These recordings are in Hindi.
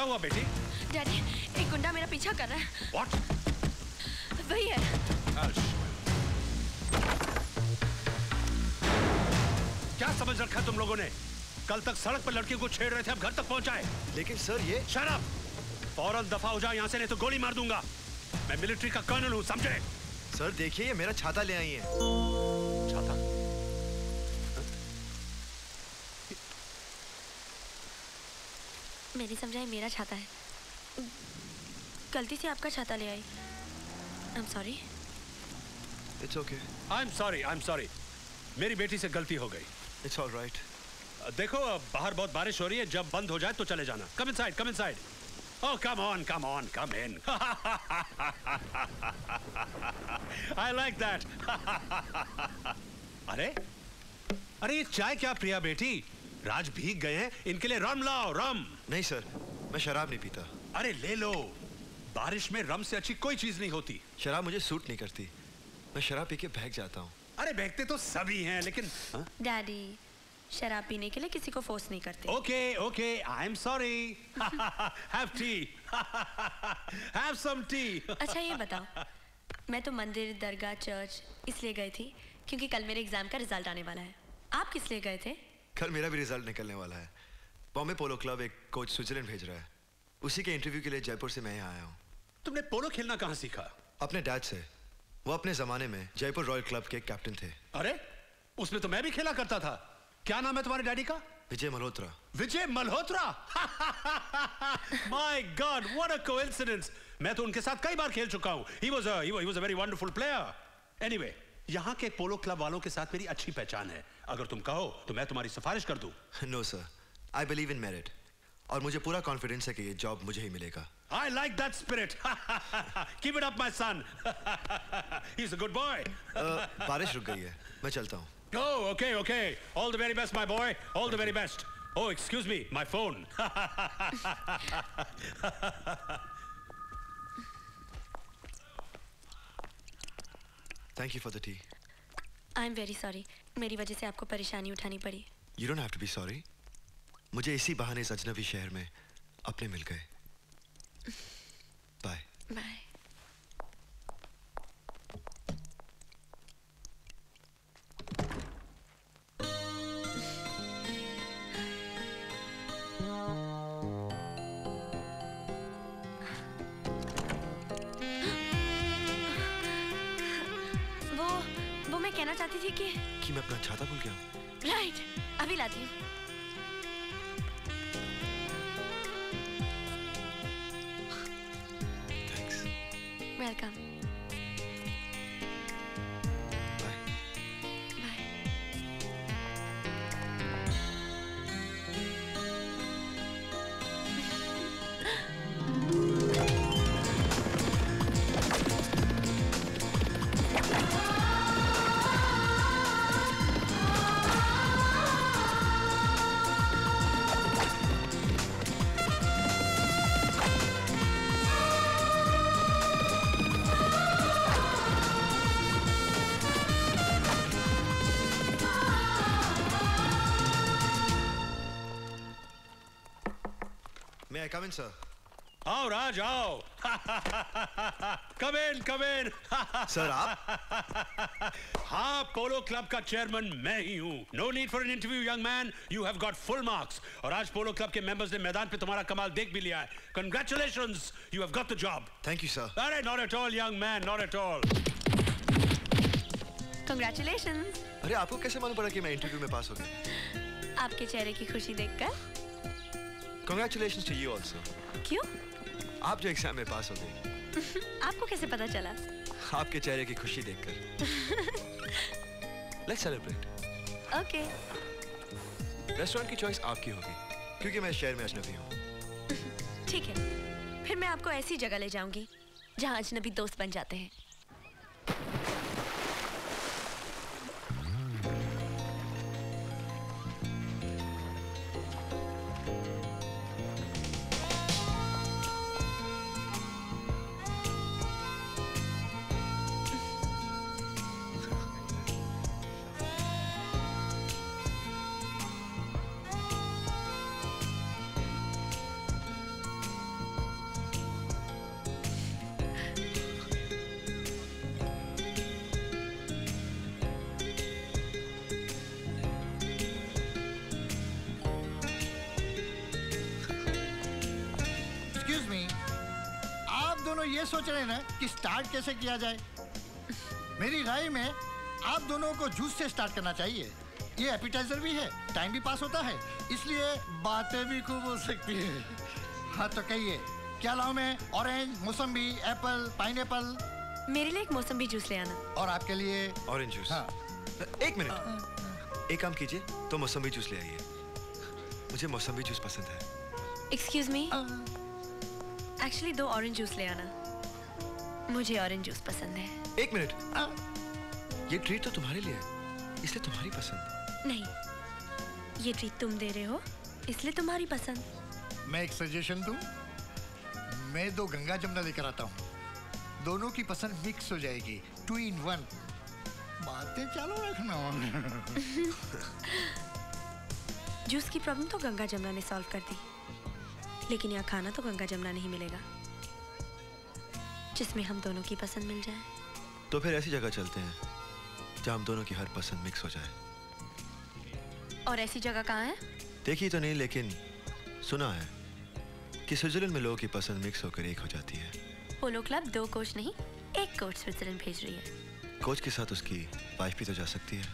क्या हुआ बेटी? डैडी एक गुंडा मेरा पीछा कर रहा है। व्हाट वही है। क्या समझ रखा तुम लोगों ने? कल तक सड़क पर लड़की को छेड़ रहे थे अब घर तक पहुँचाए लेकिन सर ये शराब फ़ौरन दफ़ा हो जाओ यहाँ से नहीं तो गोली मार दूँगा। मैं मिलिट्री का कर्नल हूँ समझे? सर देखिए ये मेरा छाता ले आई है। समझाई मेरा छाता है। गलती से आपका छाता ले आई। I am sorry it's okay I am sorry I am sorry मेरी बेटी से गलती हो गई। इट्स ऑल राइट देखो बाहर बहुत बारिश हो रही है जब बंद हो जाए तो चले जाना। Come inside come inside Oh, come on, come on, come in. I like that. अरे अरे ये चाय क्या प्रिया बेटी? राज भीग गए हैं। इनके लिए रम लाओ रम। नहीं सर मैं शराब नहीं पीता। अरे ले लो। बारिश में रम से अच्छी कोई चीज़ नहीं होती। शराब मुझे सूट नहीं करती। मैं शराब पी के बहक जाता हूँ। अरे बहकते तो सभी हैं लेकिन हाँ? डैडी शराब पीने के लिए किसी को फोर्स नहीं करते। Okay okay I am sorry have tea have some tea अच्छा ये बताओ। मैं तो मंदिर दरगाह चर्च इसलिए गई थी क्योंकि कल मेरे एग्ज़ाम का रिज़ल्ट आने वाला है। आप किस लिए गए थे? कल मेरा भी रिज़ल्ट निकलने वाला है। बॉम्बे पोलो क्लब एक कोच स्विट्जरलैंड भेज रहा है। उसी के इंटरव्यू के लिए जयपुर से मैं यहाँ आया हूँ। तुमने पोलो खेलना कहाँ सीखा? अपने डैड से। वो अपने जमाने में जयपुर रॉयल क्लब के कैप्टन थे। अरे उसमें तो मैं भी खेला करता था। क्या नाम है तुम्हारे डैडी का? Vijay Malhotra. Vijay Malhotra? My god what a coincidence मैं तो उनके साथ कई बार खेल चुका हूँ। He was a he was a very wonderful player anyway यहाँ के पोलो क्लब वालों के साथ मेरी अच्छी पहचान है। अगर तुम कहो तो मैं तुम्हारी सिफारिश कर दूँ। No sir I believe in merit और मुझे पूरा कॉन्फिडेंस है कि ये जॉब मुझे ही मिलेगा I like that spirit. Keep it up, my son. He's a good boy. अ, बारिश रुक गई है मैं चलता हूँ Oh, okay, okay. All the very best, my boy. All the very best. Oh, excuse me, my phone. Thank you for the tea I am very sorry मेरी वजह से आपको परेशानी उठानी पड़ी you don't have to be sorry मुझे इसी बहाने इस अजनबी शहर में अपने मिल गए। बाय बाय वो वो मैं कहना चाहती थी कि कि मैं अपना छाता भूल गया हूँ। राइट अभी लाती हूँ। वेलकम कम इन आओ राज आओ कम इन कम इन सर आप हाँ पोलो क्लब का चेयरमैन मैं ही हूँ. No need for an interview young man you have got full marks और आज पोलो क्लब के मेंबर्स ने मैदान पे तुम्हारा कमाल देख भी लिया है. Congratulation you have got the job thank you sir अरे not at all young man not at all congratulation अरे आपको कैसे मालूम पड़ा कि मैं इंटरव्यू में पास हो गया? आपके चेहरे की खुशी देखकर? कॉन्ग्रेचुलेशन टू यू ऑल्सो क्यों? आप जो एग्ज़ाम में पास हो गए। आपको कैसे पता चला? आपके चेहरे की खुशी देखकर। लेट्स सेलिब्रेट ओके रेस्टोरेंट की चॉइस आपकी होगी क्योंकि मैं इस शहर में अजनबी हूँ। ठीक है फिर मैं आपको ऐसी जगह ले जाऊँगी जहाँ अजनबी दोस्त बन जाते हैं। कैसे किया जाए? मेरी राय में आप दोनों को जूस से स्टार्ट करना चाहिए। ये एपिटाइजर भी है टाइम भी पास होता है इसलिए बातें भी खूब हो सकती है। हाँ तो कहिए क्या लाऊं मैं? ऑरेंज मौसम्बी एप्पल पाइनएप्पल मेरे लिए एक मौसमी जूस ले आना। और आपके लिए? ऑरेंज जूस हाँ। एक मिनट। एक काम कीजिए तो मौसमी जूस ले आइए। मुझे मौसमी जूस पसंद है। एक्सक्यूज मी एक्चुअली दो ऑरेंज जूस ले आना। मुझे ऑरेंज जूस पसंद है। एक मिनट। ये ट्रीट तो तुम्हारे लिए है इसलिए तुम्हारी पसंद। नहीं ये ट्रीट तुम दे रहे हो इसलिए तुम्हारी पसंद। मैं एक सजेशन दूँ? मैं दो गंगा जमुना लेकर आता हूँ। दोनों की पसंद मिक्स हो जाएगी टू इन वन बातें चालू रखना। जूस की प्रॉब्लम तो गंगा जमुना ने सॉल्व कर दी। लेकिन यहाँ खाना तो गंगा जमुना नहीं मिलेगा। जिसमें हम दोनों की पसंद मिल जाए। तो फिर ऐसी जगह चलते हैं जहाँ हम दोनों की हर पसंद मिक्स हो जाए। और ऐसी जगह कहाँ है? देखी तो नहीं लेकिन सुना है कि स्विट्जरलैंड में लोगों की पसंद मिक्स होकर एक हो जाती है। पोलो क्लब दो कोच नहीं एक कोच स्विट्जरलैंड भेज रही है। कोच के साथ उसकी वाइफ भी तो जा सकती है।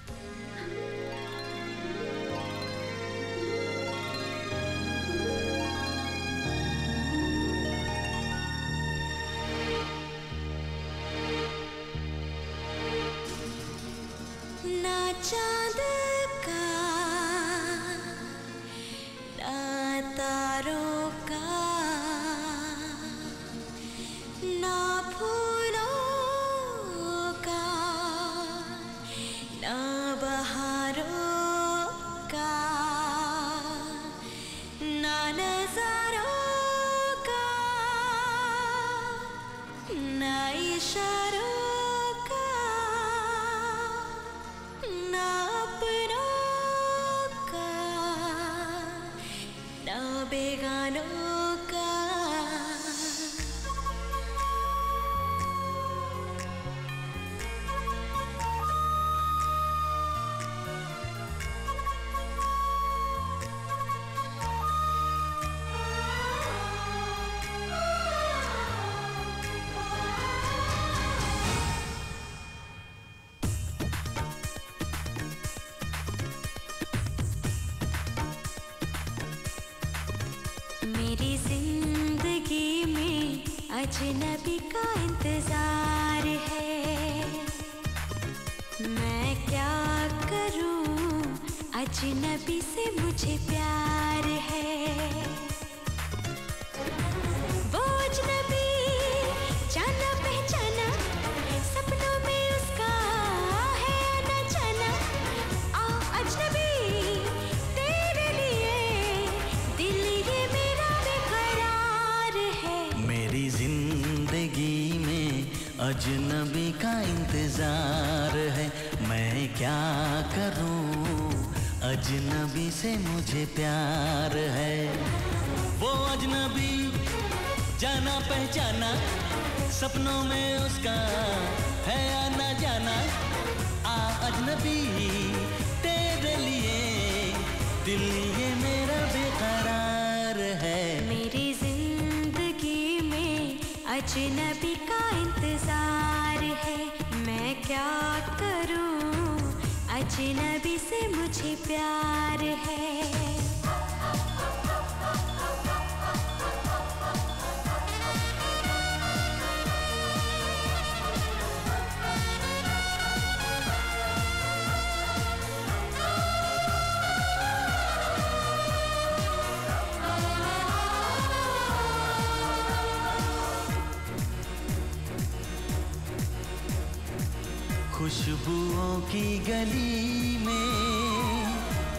गली में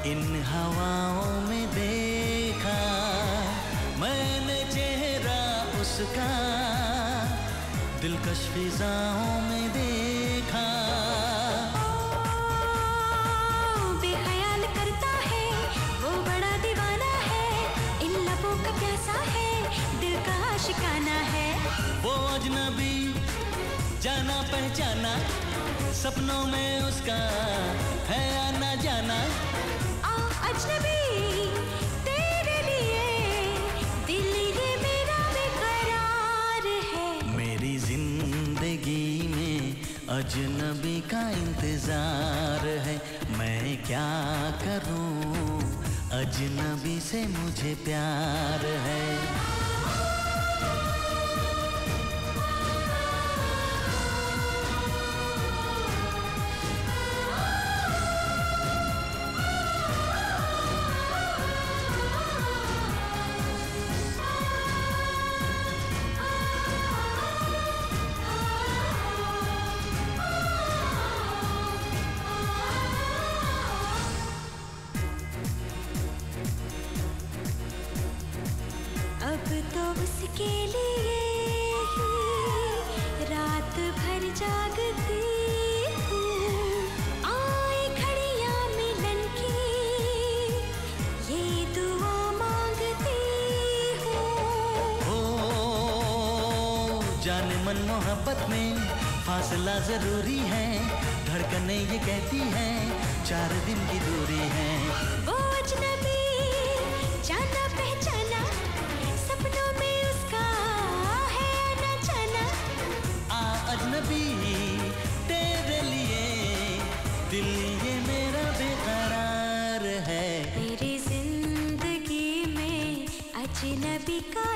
इन हवाओं में देखा मैंने चेहरा उसका दिलकश फिजाओं में देखा। बेख्याल करता है वो बड़ा दीवाना है इन लबों का प्यासा है दिल का शिकाना है। वो अजनबी जाना पहचाना सपनों में उसका है आना जाना। आ अजनबी तेरे लिए दिल ये मेरा बेकरार है। मेरी ज़िंदगी में अजनबी का इंतज़ार है। मैं क्या करूँ? अजनबी से मुझे प्यार है। फासला ज़रूरी है। धड़कने ये कहती है चार दिन की दूरी है। वो अजनबी जाना पहचाना सपनों में उसका है आना जाना। आ अजनबी तेरे लिए दिल ये मेरा बेकरार है। मेरी ज़िंदगी में अजनबी का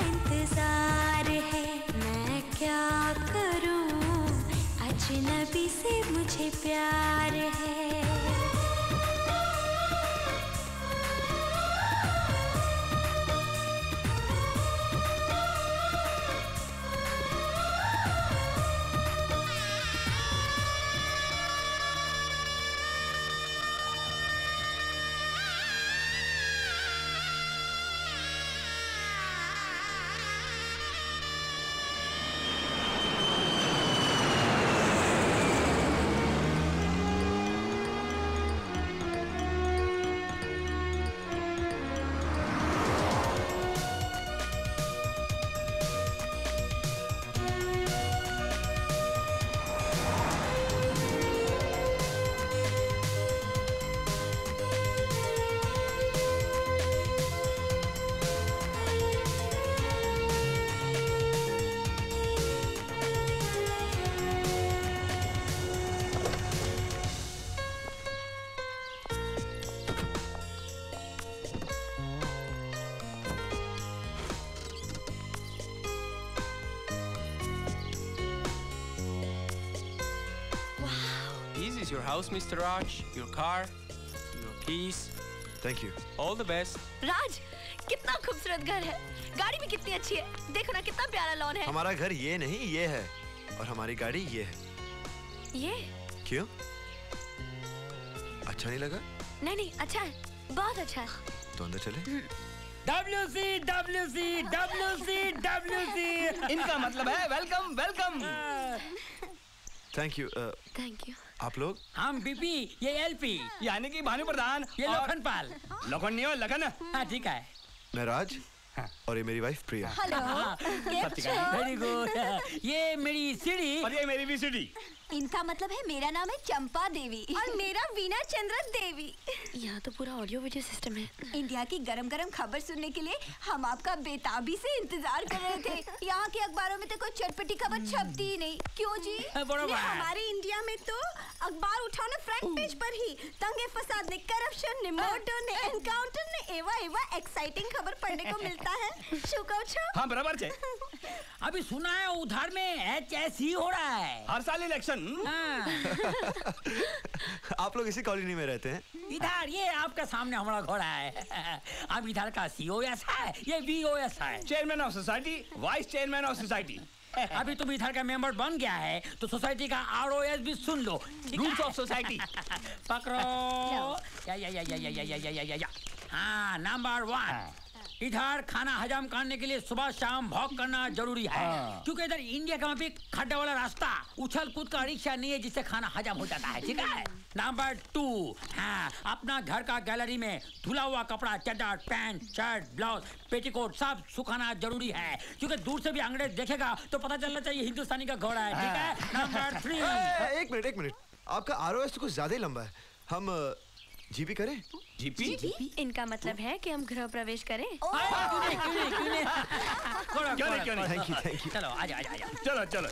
your house, Mr. Raj. Your car, your keys. Thank you All the best. Raj कितना खूबसूरत घर है। गाड़ी भी कितनी अच्छी है। देखो ना कितना प्यारा लॉन है। हमारा घर ये नहीं ये है। और हमारी गाड़ी ये है। ये? क्यों? अच्छा नहीं लगा? नहीं नहीं अच्छा है। बहुत अच्छा है। तो अंदर चले। WC, WC, WC, WC. इनका मतलब है welcome welcome thank you thank you आप लोग? हम बीपी ये एलपी। यानी कि भानु प्रधान ये लखन पाल। लोखन नहीं हो लखन। हाँ ठीक है। मैं राज और ये मेरी wife Priya. Hello very good ये मेरी सीढ़ी। और ये मेरी भी सीढ़ी। इनका मतलब है मेरा नाम है चंपा देवी। और मेरा वीना चंद्र देवी। यहाँ तो पूरा ऑडियो वीडियो सिस्टम है। इंडिया की गरम गरम खबर सुनने के लिए हम आपका बेताबी से इंतज़ार कर रहे थे। यहाँ के अखबारों में तो कोई चटपटी खबर छपती ही नहीं। क्यों जी? हाँ, है। हमारे इंडिया में तो अखबार उठाओ ना फ्रंट पेज पर ही। दंगे फसाद ने करप्शन ने मर्डर ने एनकाउंटर ने एवा एवा एक्साइटिंग खबर पढ़ने को मिलता है। हाँ बराबर अभी सुना है उधार में एच एस ही हो रहा है। हर साल इलेक्शन हाँ, आप लोग इसी कॉलोनी में रहते हैं? इधर ये आपका सामने हमारा घोड़ा है। अब इधर का सीओएस है ये वीओएस है। Chairman of society vice chairman of society अभी तुम इधर का मेंबर बन गया है तो सोसाइटी का आरओएस भी सुन लो रूल्स ऑफ़ सोसाइटी पकड़ो। या या या या या या या या या या। या हाँ नंबर वन इधर खाना हजम करने के लिए सुबह शाम वॉक करना ज़रूरी है। क्योंकि इधर इंडिया का वहाँ पे खड्डा वाला रास्ता उछल कूद का रिक्शा नहीं है जिससे खाना हजम हो जाता है ठीक है? नंबर टू हाँ अपना घर का गैलरी में धुला हुआ कपड़ा चड्डा पैंट शर्ट ब्लाउज पेटीकोट सब सुखाना ज़रूरी है। क्योंकि दूर से भी अंग्रेज़ देखेगा तो पता चलना चाहिए हिंदुस्तानी का घोड़ा है ठीक है? नंबर थ्री एक मिनट एक मिनट। आपका आर तो कुछ ज़्यादा ही लंबा है। हम जीपी करें जीपी इनका मतलब है कि हम गृह प्रवेश करें हाँ, क्यों क्यों क्यों नहीं नहीं, नहीं? थैंक यू थैंक यू चलो आजा आजा आजा चलो चलो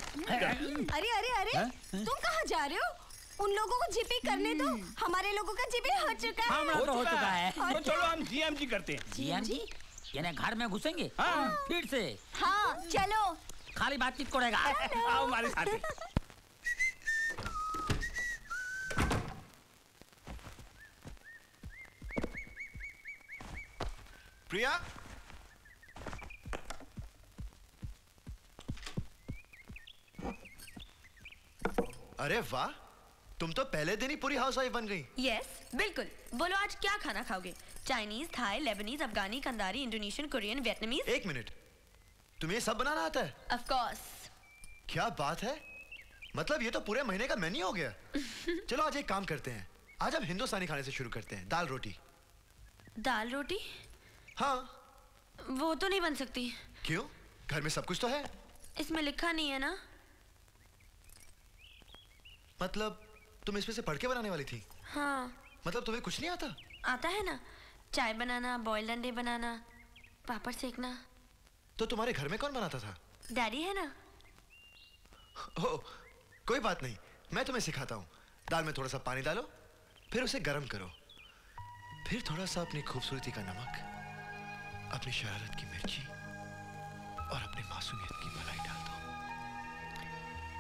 अरे अरे अरे तुम कहाँ जा रहे हो उन लोगों को जीपी करने दो हमारे लोगों का जीपी हो चुका है हमारा तो हो चुका है तो चलो हम जीएमजी करते हैं जीएम जी यानी घर में घुसेंगे हाँ। फिर से हाँ चलो खाली बातचीत करेगा आओ हमारे साथ प्रिया अरे वाह तुम तो पहले दिन ही पूरी हाउस वाइफ बन गई। यस yes, बिल्कुल। बोलो आज क्या खाना खाओगे? Chinese Thai Lebanese Afghani Kandahari Indonesian Korean Vietnamese एक मिनट। तुम्हें ये सब बनाना आता है? ऑफ़ कोर्स क्या बात है? मतलब ये तो पूरे महीने का मेन्यू हो गया। चलो आज एक काम करते हैं। आज हम हिंदुस्तानी खाने से शुरू करते हैं। दाल रोटी। दाल रोटी? हाँ। वो तो नहीं बन सकती। क्यों? घर में सब कुछ तो है। इसमें लिखा नहीं है ना? मतलब तुम इसमें से पढ़ के बनाने वाली थी? हाँ। मतलब तुम्हें कुछ नहीं आता? आता है ना? चाय बनाना बॉइल्ड अंडे बनाना पापड़ सेकना। तो तुम्हारे घर में कौन बनाता था? डैडी है ना? ओ, कोई बात नहीं। मैं तुम्हें सिखाता हूँ। दाल में थोड़ा सा पानी डालो फिर उसे गर्म करो। फिर थोड़ा सा अपनी खूबसूरती का नमक। अपनी शरारत की मिर्ची और अपनी मासूमियत की मलाई डाल दो।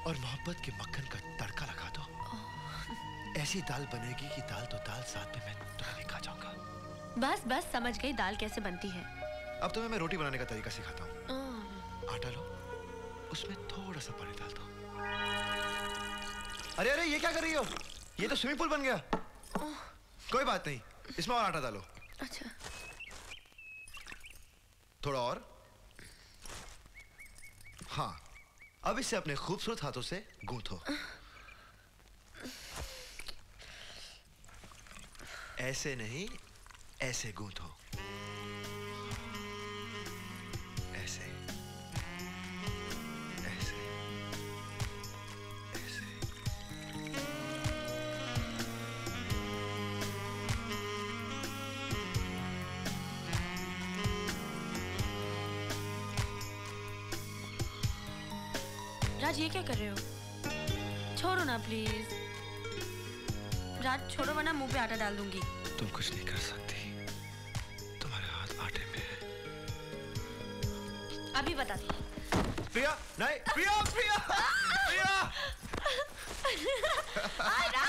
और मोहब्बत के मक्खन का तड़का लगा दो। ऐसी दाल बनेगी कि दाल तो दाल साथ में मैं तुम्हें खा जाऊँगा। बस बस समझ गई दाल कैसे बनती है। अब तुम्हें मैं रोटी बनाने का तरीका सिखाता हूँ। आटा लो उसमें थोड़ा सा पानी डाल दो। अरे अरे ये क्या कर रही हो? ये तो स्विमिंग पूल बन गया। कोई बात नहीं इसमें और आटा डालो। अच्छा। थोड़ा और। हाँ अब इसे अपने खूबसूरत हाथों से गूंथो। ऐसे नहीं ऐसे गूंथो। ना प्लीज़ रात छोड़ो वरना मुँह पे आटा डाल दूँगी। तुम कुछ नहीं कर सकती। तुम्हारे हाथ आटे में है। अभी बता दी। प्रिया नहीं प्रिया प्रिया प्रिया।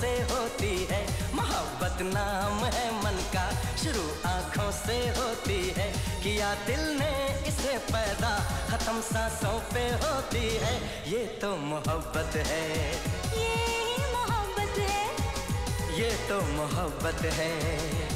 से होती है। मोहब्बत नाम है मन का शुरू आँखों से होती है। किया दिल ने इसे पैदा खत्म सांसों पे होती है। ये तो मोहब्बत है। ये मोहब्बत है। ये तो मोहब्बत है ही।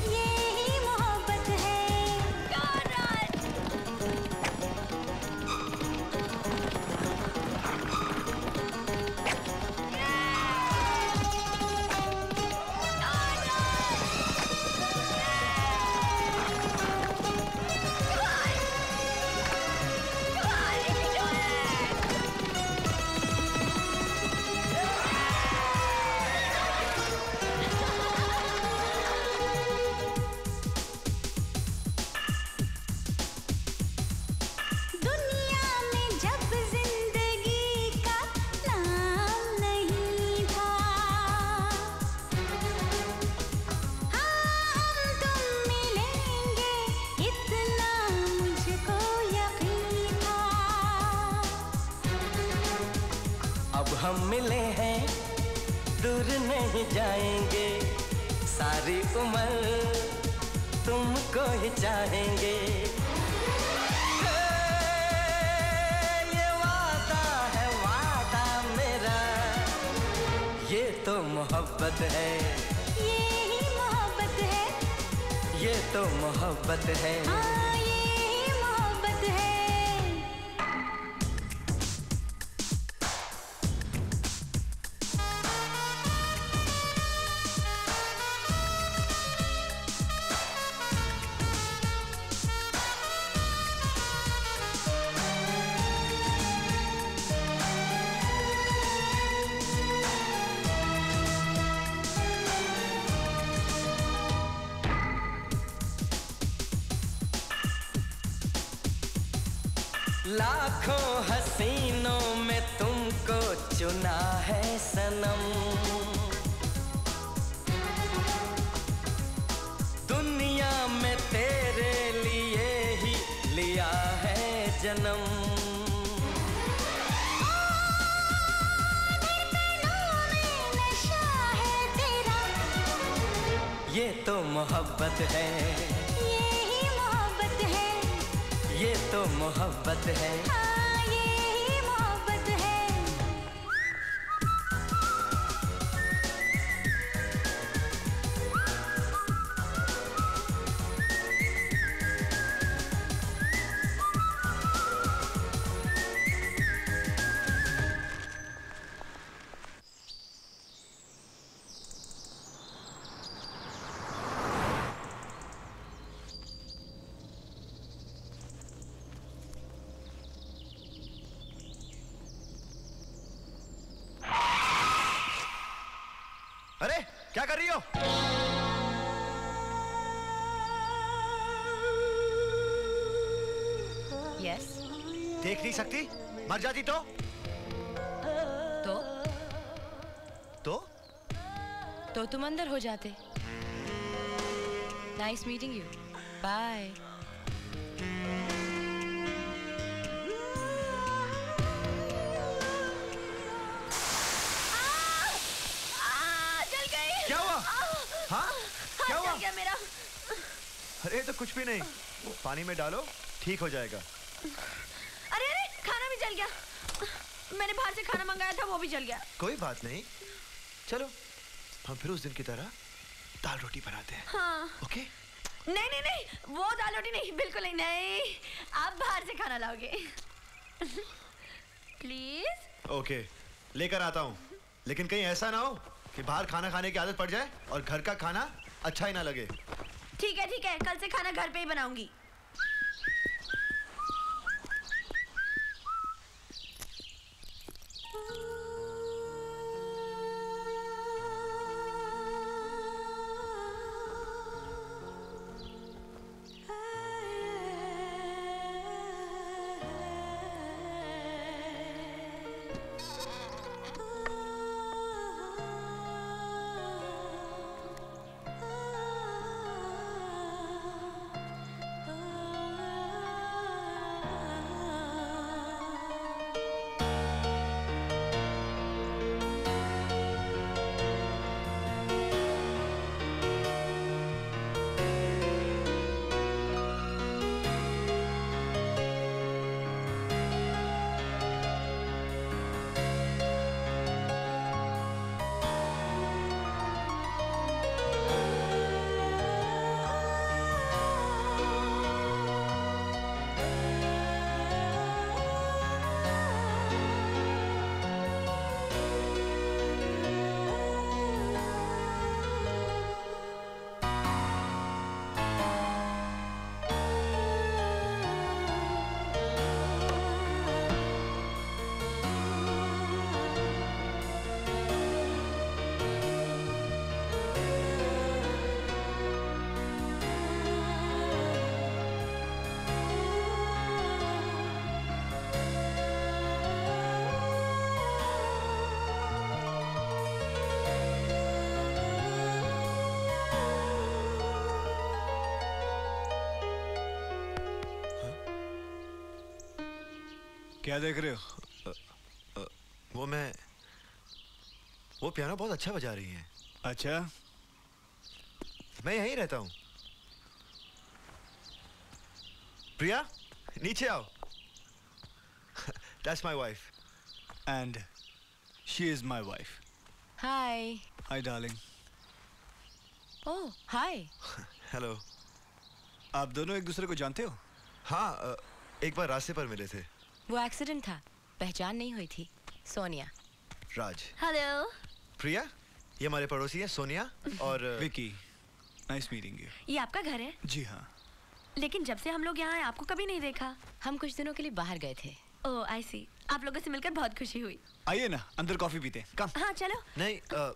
सकती? मर जाती तो? तो? तो? तो तुम अंदर हो जाते। नाइस मीटिंग यू बाय क्या हुआ? हाँ? क्या हुआ? गया मेरा। अरे तो कुछ भी नहीं। पानी में डालो ठीक हो जाएगा अरे अरे खाना भी जल गया मैंने बाहर से खाना मंगाया था वो भी जल गया। कोई बात नहीं। चलो हम फिर उस दिन की तरह दाल रोटी बनाते हैं। हाँ। ओके? नहीं नहीं नहीं वो दाल रोटी नहीं बिल्कुल नहीं नहीं। आप बाहर से खाना लाओगे। प्लीज़। ओके लेकर आता हूँ। लेकिन कहीं ऐसा ना हो कि बाहर खाना खाने की आदत पड़ जाए और घर का खाना अच्छा ही ना लगे। ठीक है ठीक है कल से खाना घर पे ही बनाऊँगी। क्या देख रहे हो? वो मैं वो पियानो बहुत अच्छा बजा रही हैं। अच्छा? मैं यहीं रहता हूँ। प्रिया नीचे आओ। That's my wife. And she is my wife. Hi Hi, darling. Oh hi hello आप दोनों एक दूसरे को जानते हो? हाँ एक बार रास्ते पर मिले थे। वो एक्सीडेंट था। पहचान नहीं हुई थी। सोनिया। राज। हेलो प्रिया ये हमारे पड़ोसी हैं सोनिया और विकी नाइस मीटिंग यू ये आपका घर है? जी हाँ। लेकिन जब से हम लोग यहाँ आए आपको कभी नहीं देखा। हम कुछ दिनों के लिए बाहर गए थे। ओह आई सी आप लोगों से मिलकर बहुत खुशी हुई। आइए ना अंदर कॉफ़ी पीते हैं। कम हाँ चलो। नहीं अ,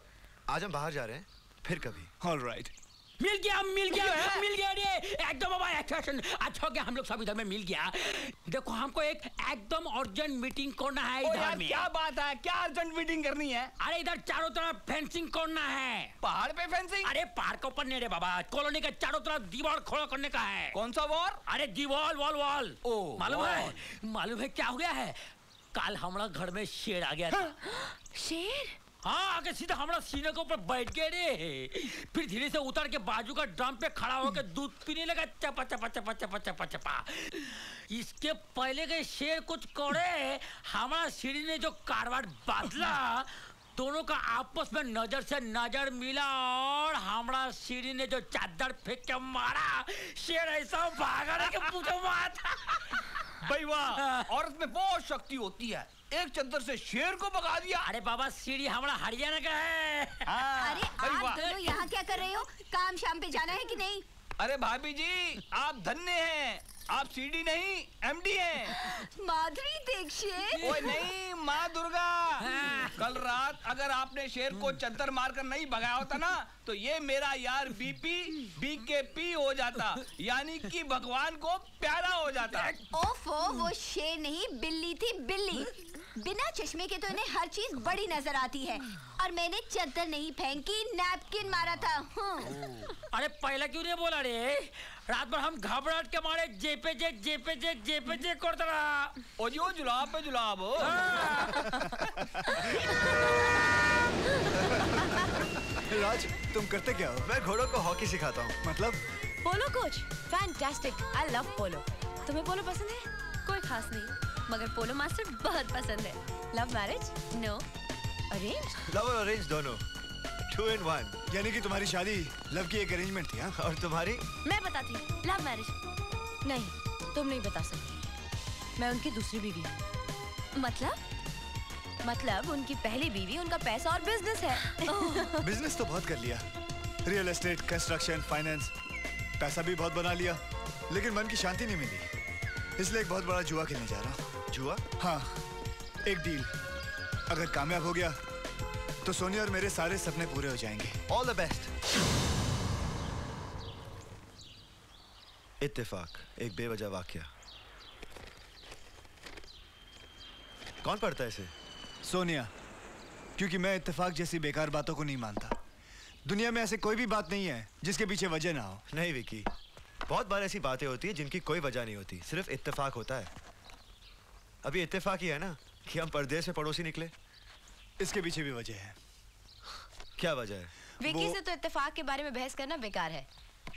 आज हम बाहर जा रहे हैं फिर कभी। ऑल राइट मिल गया मिल गया मिल गया। रे। एकदम बाबा एक्शन अच्छा हो गया हम लोग सब इधर में मिल गया? देखो हमको एक एकदम अर्जेंट मीटिंग करना है इधर में। क्या बात है? क्या अर्जेंट मीटिंग करनी है? अरे इधर चारों तरफ़ फेंसिंग करना है। पहाड़ पे फेंसिंग अरे पहाड़ के ऊपर नहीं रे बाबा। कॉलोनी के चारों तरफ़ दीवार खड़ा करने का है। कौन सा वॉर अरे दीवार वॉल वॉल ओ, मालूम है? मालूम है क्या हो गया है? कल हमारा घर में शेर आ गया था। शेर? हाँ आके सीधा हमारा सीने के ऊपर बैठ गए रे। फिर धीरे से उतर के बाजू का ड्रम पे खड़ा होकर दूध पीने लगा, चपा चपा चपा चपा चपा चपा। इसके पहले के शेर कुछ करे, हमारा सीढ़ी ने जो कारवाट बदला दोनों का आपस में नज़र से नज़र मिला और हमारा सीढ़ी ने जो चादर फेंक के मारा शेर ऐसा भागा कि पूछो मत। भाई वाह औरत में बहुत शक्ति होती है। एक चद्दर से शेर को भगा दिया। अरे बाबा सीढ़ी हमारा हरियाणा का है। हाँ, अरे आप दोनों यहाँ क्या कर रहे हो? काम शाम पे जाना है कि नहीं? अरे भाभी जी आप धन्य हैं। आप सीडी नहीं एमडी हैं। माधुरी दीक्षित। ओए नहीं माँ दुर्गा। कल रात अगर आपने शेर को चद्दर मारकर नहीं भगाया होता ना तो ये मेरा यार बीपी बी के पी हो जाता। यानी कि भगवान को प्यारा हो जाता। ओफो वो शेर नहीं बिल्ली थी बिल्ली। बिना चश्मे के तो इन्हें हर चीज़ बड़ी नज़र आती है। और मैंने चद्दर नहीं फेंकी नैपकिन मारा था। हम्म। अरे पहले क्यों नहीं बोला रे? रात भर हम घबराहट के मारे जेपे जे जेपे जे जेपे जे करता रहा। ओ जी ओ जुलाब पे जुलाब हो। राज तुम करते क्या हो? मैं घोड़ों को हॉकी सिखाता हूँ। मतलब? Polo coach fantastic. I love polo तुम्हें पोलो पसंद है? कोई खास नहीं। मगर पोलो मास्टर बहुत पसंद है। Love marriage no arrange love और अरेंज दोनों। टू इन वन यानी कि तुम्हारी शादी लव की एक अरेंजमेंट थी हाँ? और तुम्हारी? मैं बताती हूँ। लव मैरिज नहीं तुम नहीं बता सकती। मैं उनकी दूसरी बीवी हूँ। मतलब? मतलब उनकी पहली बीवी उनका पैसा और बिज़नेस है। बिज़नेस तो बहुत कर लिया। रियल एस्टेट कंस्ट्रक्शन फाइनेंस पैसा भी बहुत बना लिया। लेकिन मन की शांति नहीं मिली। इसलिए एक बहुत बड़ा जुआ खेलने जा रहा हूँ। जुआ? हाँ एक डील अगर कामयाब हो गया तो सोनिया और मेरे सारे सपने पूरे हो जाएँगे। ऑल द बेस्ट इत्तेफाक एक बेवजह वाक्य। कौन पढ़ता है इसे? सोनिया क्योंकि मैं इत्तेफाक जैसी बेकार बातों को नहीं मानता। दुनिया में ऐसे कोई भी बात नहीं है जिसके पीछे वजह ना हो। नहीं विकी। बहुत बार ऐसी बातें होती है जिनकी कोई वजह नहीं होती सिर्फ़ इत्तेफाक होता है। अभी इत्तेफाक ही है ना कि हम परदेश से पड़ोसी निकले। इसके पीछे भी वजह है। क्या वजह है? विकी से तो इत्तेफाक के बारे में बहस करना बेकार है।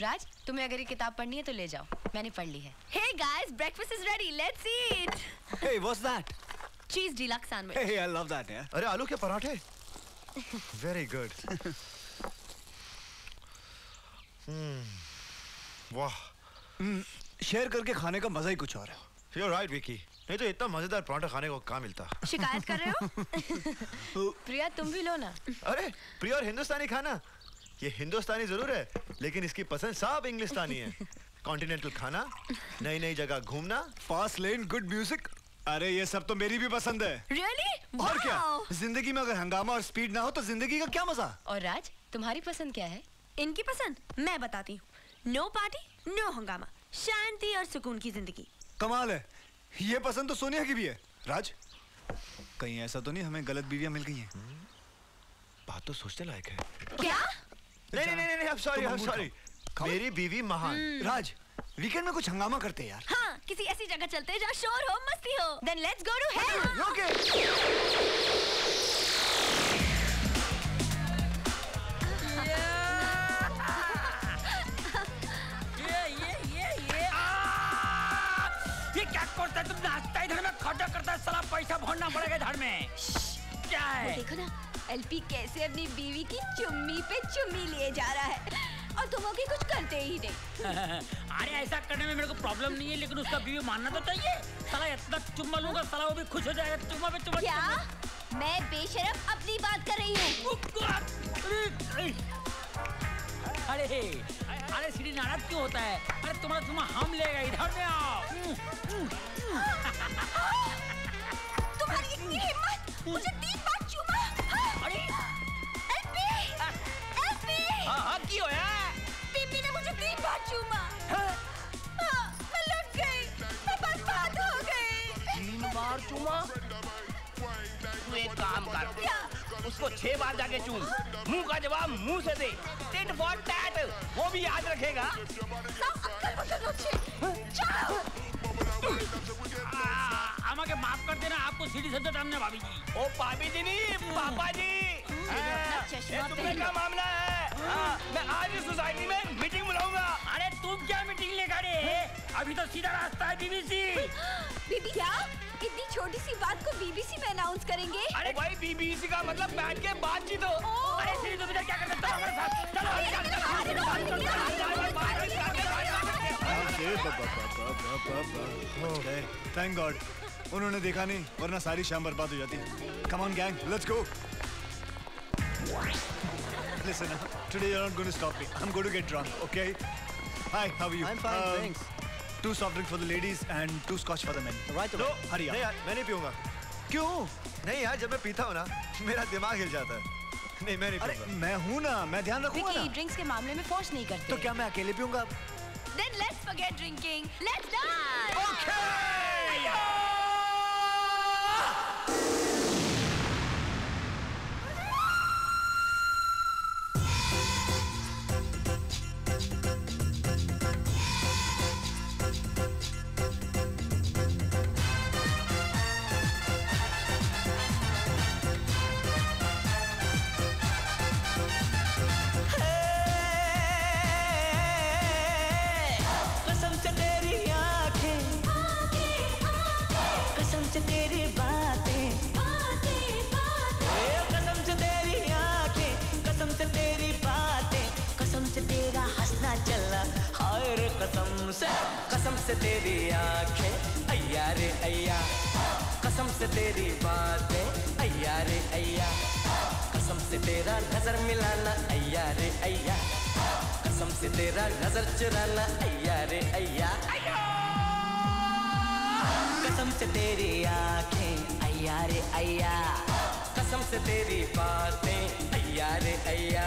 राज तुम्हें अगर ये किताब पढ़नी है तो ले जाओ। मैंने पढ़ ली है। Hey guys, breakfast is ready. Let's eat. Hey, what's that? Cheese deluxe sandwich. Hey, I love that, yeah. अरे आलू के पराठे? वेरी गुड वाह। शेयर करके खाने का मज़ा ही कुछ और है। यू राइट विकी नहीं तो इतना मज़ेदार पराठा खाने को कहाँ मिलता। शिकायत कर रहे हो? प्रिया तुम भी लो ना। अरे प्रिया और हिंदुस्तानी खाना। ये हिंदुस्तानी ज़रूर है लेकिन इसकी पसंद सब इंग्लिस्तानी है। कॉन्टिनेंटल खाना नई नई जगह घूमना। फास्ट लेन गुड म्यूज़िक अरे ये सब तो मेरी भी पसंद है। Really? Wow! और क्या? ज़िंदगी में अगर हंगामा और स्पीड ना हो तो ज़िंदगी का क्या मज़ा? और राज तुम्हारी पसंद क्या है? इनकी पसंद? मैं बताती हूँ। नो पार्टी नो हंगामा। शांति और सुकून की ज़िंदगी। कमाल है। ये पसंद तो सोनिया की भी है। राज कहीं ऐसा तो नहीं हमें गलत बीवियाँ मिल गई हैं? बात तो सोचने लायक है। क्या? नहीं नहीं नहीं नहीं सॉरी सॉरी मेरी बीवी महान। राज वीकेंड में कुछ हंगामा करते हैं यार। हाँ किसी ऐसी जगह चलते हैं जहाँ शोर हो मस्ती हो। Then let's go to hell okay घर में खर्चा करता है साला पैसा भरना पड़ेगा घर में। क्या है? देखो ना एलपी कैसे अपनी बीवी की चुम्मी पे चुम्मी लिए जा रहा है। और तुम लोग कुछ करते ही नहीं। अरे ऐसा करने में मेरे को प्रॉब्लम नहीं है लेकिन उसका बीवी मानना तो चाहिए। साला इतना चुम्मा लूँगा साला वो भी खुश हो जाएगा चुम्मा पे चुम्मा क्या? मैं बेशरम अपनी बात कर रही हूँ। अरे अरे सीढ़ी नाराज़ क्यों होता है? अरे तुम्हारा चुम्मा हम लेगा इधर में आओ। तुम्हारी इतनी हिम्मत मुझे तीन बार चूमा। अरे। LP LP. हाँ हाँ की होया बीबी ने मुझे तीन बार चूमा। हाँ, मैं गई मैं बर्बाद हो गई। तीन बार चूमा? तू एक काम कर उसको छह बार जाके चूस मुँह का जवाब मुँह से दे। टिट फॉर टैट वो भी याद रखेगा। आमा के माफ़ कर देना आपको सीढ़ी से तो भाभी जी। ओ भाभी जी नहीं पापा जी। तुमने पहन का मामला है हाँ, मैं आज इस सोसाइटी में मीटिंग बुलाऊँगा अरे तुम क्या मीटिंग लेगा रे अभी तो सीधा रास्ता है बीबीसी बीबी क्या इतनी छोटी सी बात को बीबीसी में अनाउंस करेंगे अरे भाई बीबीसी का मतलब बैठ के बातचीत हो अरे तुम इधर क्या कर सकते हो हमारे साथ चलो थैंक गॉड उन्होंने देखा नहीं वरना सारी शाम बर्बाद हो जाती come on gang let's go Listen, today you're not going to stop me. I'm going to get drunk, okay? Hi, how are you? I'm fine, Um, thanks. Two soft drinks for the ladies and two scotch for the men. Right away. No, hurry up. नहीं यार मैं नहीं पीऊँगा क्यों नहीं यार जब मैं पीता हूँ ना मेरा दिमाग हिल जाता है नहीं मैं नहीं अरे पीऊँगा मैं हूँ ना मैं ध्यान रखूँगा ना ड्रिंक्स के मामले में फोर्स नहीं करते तो क्या मैं अकेले पीऊँगा Then let's forget drinking. Let's dance. कसम से तेरी बातें। कसम से तेरी आँखें कसम से तेरी बातें। कसम से तेरा हंसना चला हाय रे कसम से। कसम से तेरी आँखें, अय्या रे अय्या। कसम से तेरी बातें, अय्या रे अय्या। कसम से तेरा नज़र मिलाना, अय्या रे अय्या। कसम से तेरा नज़र चुराना, अय्या रे अय्या। कसम से तेरी आँखें अय्या रे अय्या। कसम से तेरी बातें अय्या रे अय्या।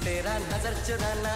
तेरा नजर चुराना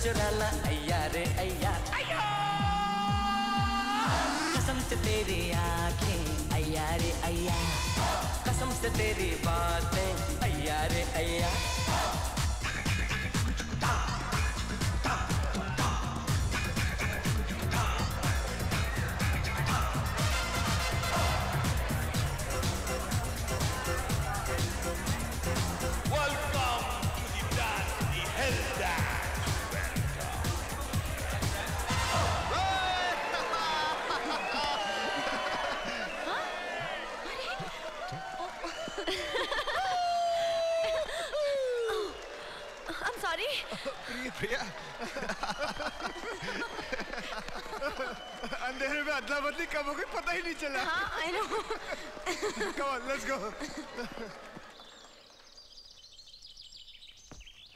नज़र चुराना अय्या रे अय्या! कसम से तेरी आँखें, अय्या रे अय्या। कसम से तेरी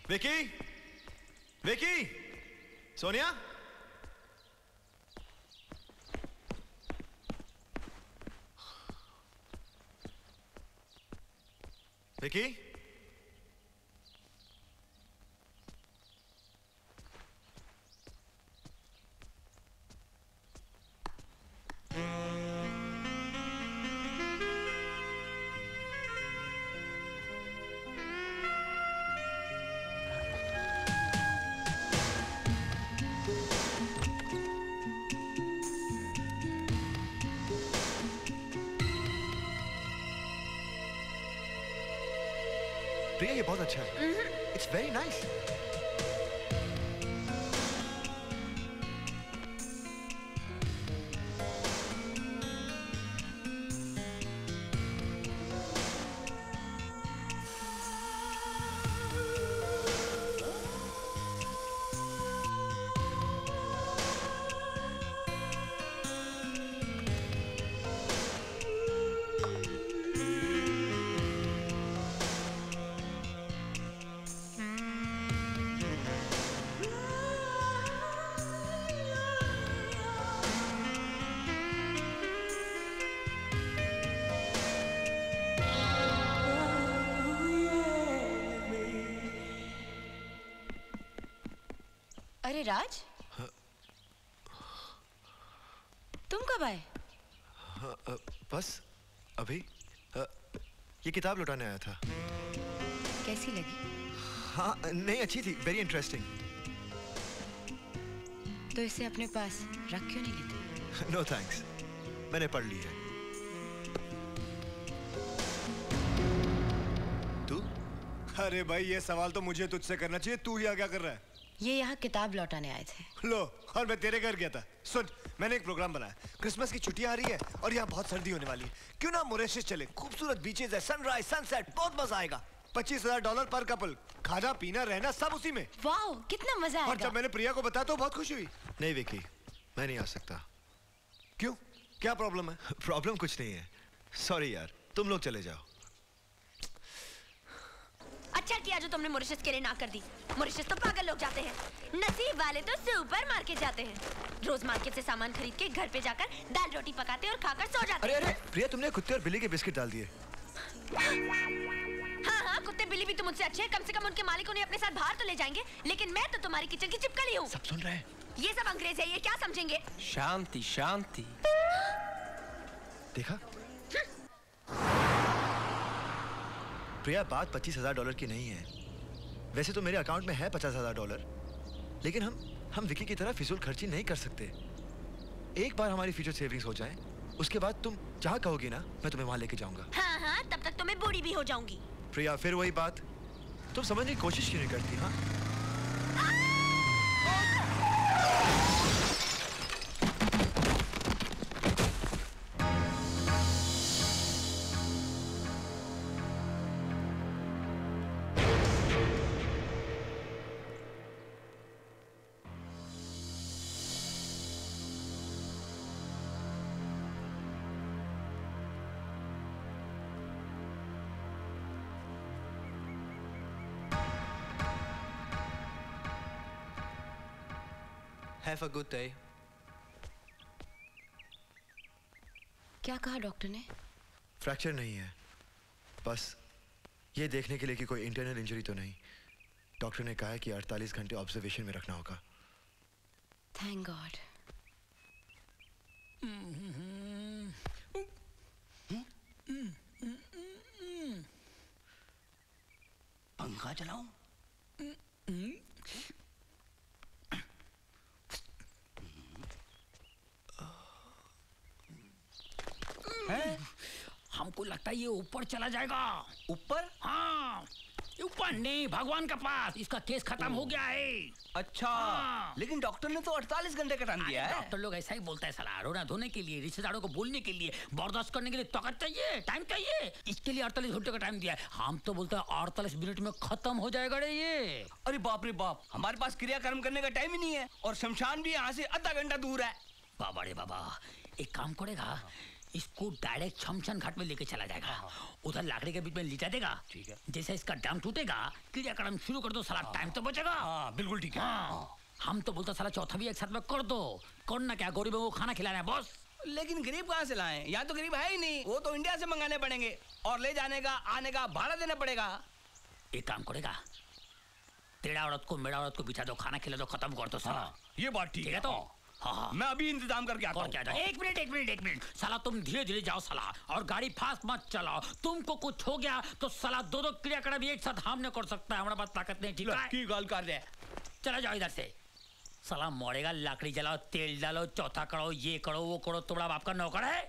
विकी विकी सोनिया विकी प्रिया ये बहुत अच्छा है इट्स अरे राज? तुम कब आए? बस अभी ये किताब लौटाने आया था। कैसी लगी? हाँ नहीं अच्छी थी वेरी इंटरेस्टिंग तो इसे अपने पास रख क्यों नहीं लेते? नो थैंक्स मैंने पढ़ ली है। तू? अरे भाई ये सवाल तो मुझे तुझसे करना चाहिए तू यहाँ क्या कर रहा है? ये यहाँ किताब लौटाने आए थे। लो और मैं तेरे घर गया था। सुन मैंने एक प्रोग्राम बनाया। क्रिसमस की छुट्टियाँ आ रही है और यहाँ बहुत सर्दी होने वाली है। क्यों ना मोरेशियस चले? खूबसूरत बीचेस है सनराइज सनसेट बहुत मज़ा आएगा। पच्चीस हज़ार डॉलर पर कपल खाना पीना रहना सब उसी में। वाह कितना मज़ा और जब मैंने प्रिया को बताया तो बहुत खुशी हुई। नहीं विकी मैं नहीं आ सकता। क्यों? क्या प्रॉब्लम है? प्रॉब्लम कुछ नहीं है। सॉरी यार तुम लोग चले जाओ। अच्छा किया जो तुमने मॉरिशस के लिए ना कर दी। मॉरिशस तो पागल लोग जाते हैं। नसीब वाले तो सुपर मार्केट जाते हैं। रोज मार्केट से सामान खरीद के घर पे जाकर दाल रोटी पकाते और खाकर सो जाते अरे अरे प्रिया तुमने कुत्ते और बिल्ली के बिस्किट डाल दिए। हाँ हाँ कुत्ते बिल्ली भी तो मुझसे अच्छे हैं। कम से कम उनके मालिक उन्हें अपने साथ बाहर तो ले जाएँगे। लेकिन मैं तो तुम्हारी किचन की चिपकली हूँ। सब सुन रहे हैं। ये सब अंग्रेज़ है ये क्या समझेंगे? शांति शांति। देखा? प्रिया बात पच्चीस हज़ार डॉलर की नहीं है। वैसे तो मेरे अकाउंट में है पचास हज़ार डॉलर लेकिन हम हम विकी की तरह फिजूल खर्ची नहीं कर सकते। एक बार हमारी फ्यूचर सेविंग्स हो जाए उसके बाद तुम जहाँ कहोगी ना मैं तुम्हें वहाँ लेके जाऊँगा। हाँ हाँ तब तक तो मैं बूढ़ी भी हो जाऊँगी। प्रिया फिर वही बात। तुम समझने की कोशिश क्यों नहीं करती हाँ? Have a good day. क्या कहा डॉक्टर ने? फ्रैक्चर नहीं है। बस ये देखने के लिए कि कोई इंटरनल इंजरी तो नहीं। डॉक्टर ने कहा है कि 48 घंटे ऑब्जर्वेशन में रखना होगा। थैंक गॉड पंखा चलाऊं हैं? हमको लगता है ये ऊपर चला जाएगा। ऊपर? हाँ। ऊपर नहीं भगवान का पास। इसका केस खत्म हो गया है। अच्छा। हाँ। लेकिन डॉक्टर ने तो 48 घंटे का टाइम दिया है। डॉक्टर लोग ऐसा ही बोलता है सलाह रोना धोने के लिए रिश्तेदारों को बोलने के लिए बर्दाश्त करने के लिए ताकत चाहिए टाइम चाहिए। इसके लिए अड़तालीस घंटे का टाइम दिया है। हम तो बोलते हैं अड़तालीस मिनट में खत्म हो जाएगा रे ये। अरे बाप रे बाप हमारे पास क्रियाकर्म करने का टाइम ही नहीं है और शमशान भी यहाँ से आधा घंटा दूर है। बाबा रे बाबा एक काम करेगा इसको डायरेक्ट शमशान घाट में लेके चला जाएगा। उधर लाकड़ी के बीच में लिटा देगा। ठीक है। जैसे इसका डैम टूटेगा क्रियाक्रम शुरू कर दो साला टाइम तो बचेगा। हाँ बिल्कुल ठीक है। हम तो बोलते साला चौथा भी एक साथ में कर दो। करना क्या गरीबों को खाना खिलाना है बॉस। लेकिन गरीब कहाँ से लाएँ? यहाँ तो गरीब है ही नहीं वो तो इंडिया से मंगाने पड़ेंगे। और ले जाने का आने का भाड़ा देना पड़ेगा। एक काम करेगा। तेरा औरत को मेरा औरत को बिछा दो खाना खिला दो खत्म कर दो साला। ये बात ठीक है। तो? हाँ। हाँ मैं अभी इंतज़ाम करके आता क्या हूँ एक मिनट एक मिनट एक मिनट। साला तुम धीरे धीरे जाओ साला। और गाड़ी फास्ट मत चलाओ। तुमको कुछ हो गया तो साला दो दो क्रियाक्रम एक साथ हम नहीं कर सकता है। हमारे पास ताकत नहीं ठीक है? की गाल कर दे। चला जाओ इधर से। साला मरेगा लकड़ी जलाओ तेल डालो चौथा करो ये करो वो करो तुम्हारा बाप का नौकर है।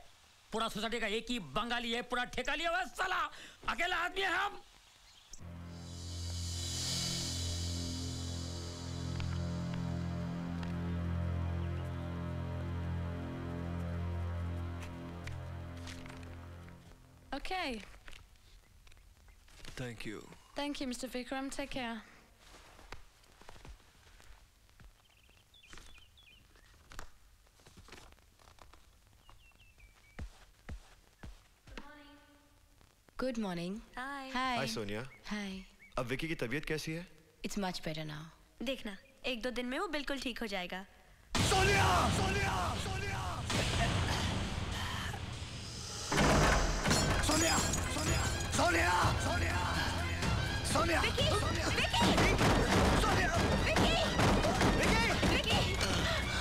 पूरा सोसाइटी का एक ही बंगाली है पूरा ठेका लिया हुआ साला। अकेला आदमी है हम। Okay. Thank you. Thank you, Mr. Vikram. Take care. Good morning hi hi Sonia hi अब विकी की तबीयत कैसी है इट्स मच बेटर नाउ देखना एक दो दिन में वो बिल्कुल ठीक हो जाएगा Sonia Sonia Sonia Sonia! Sonia! Sonia! Vicky! Vicky! Sonia! Vicky! Vicky! Vicky!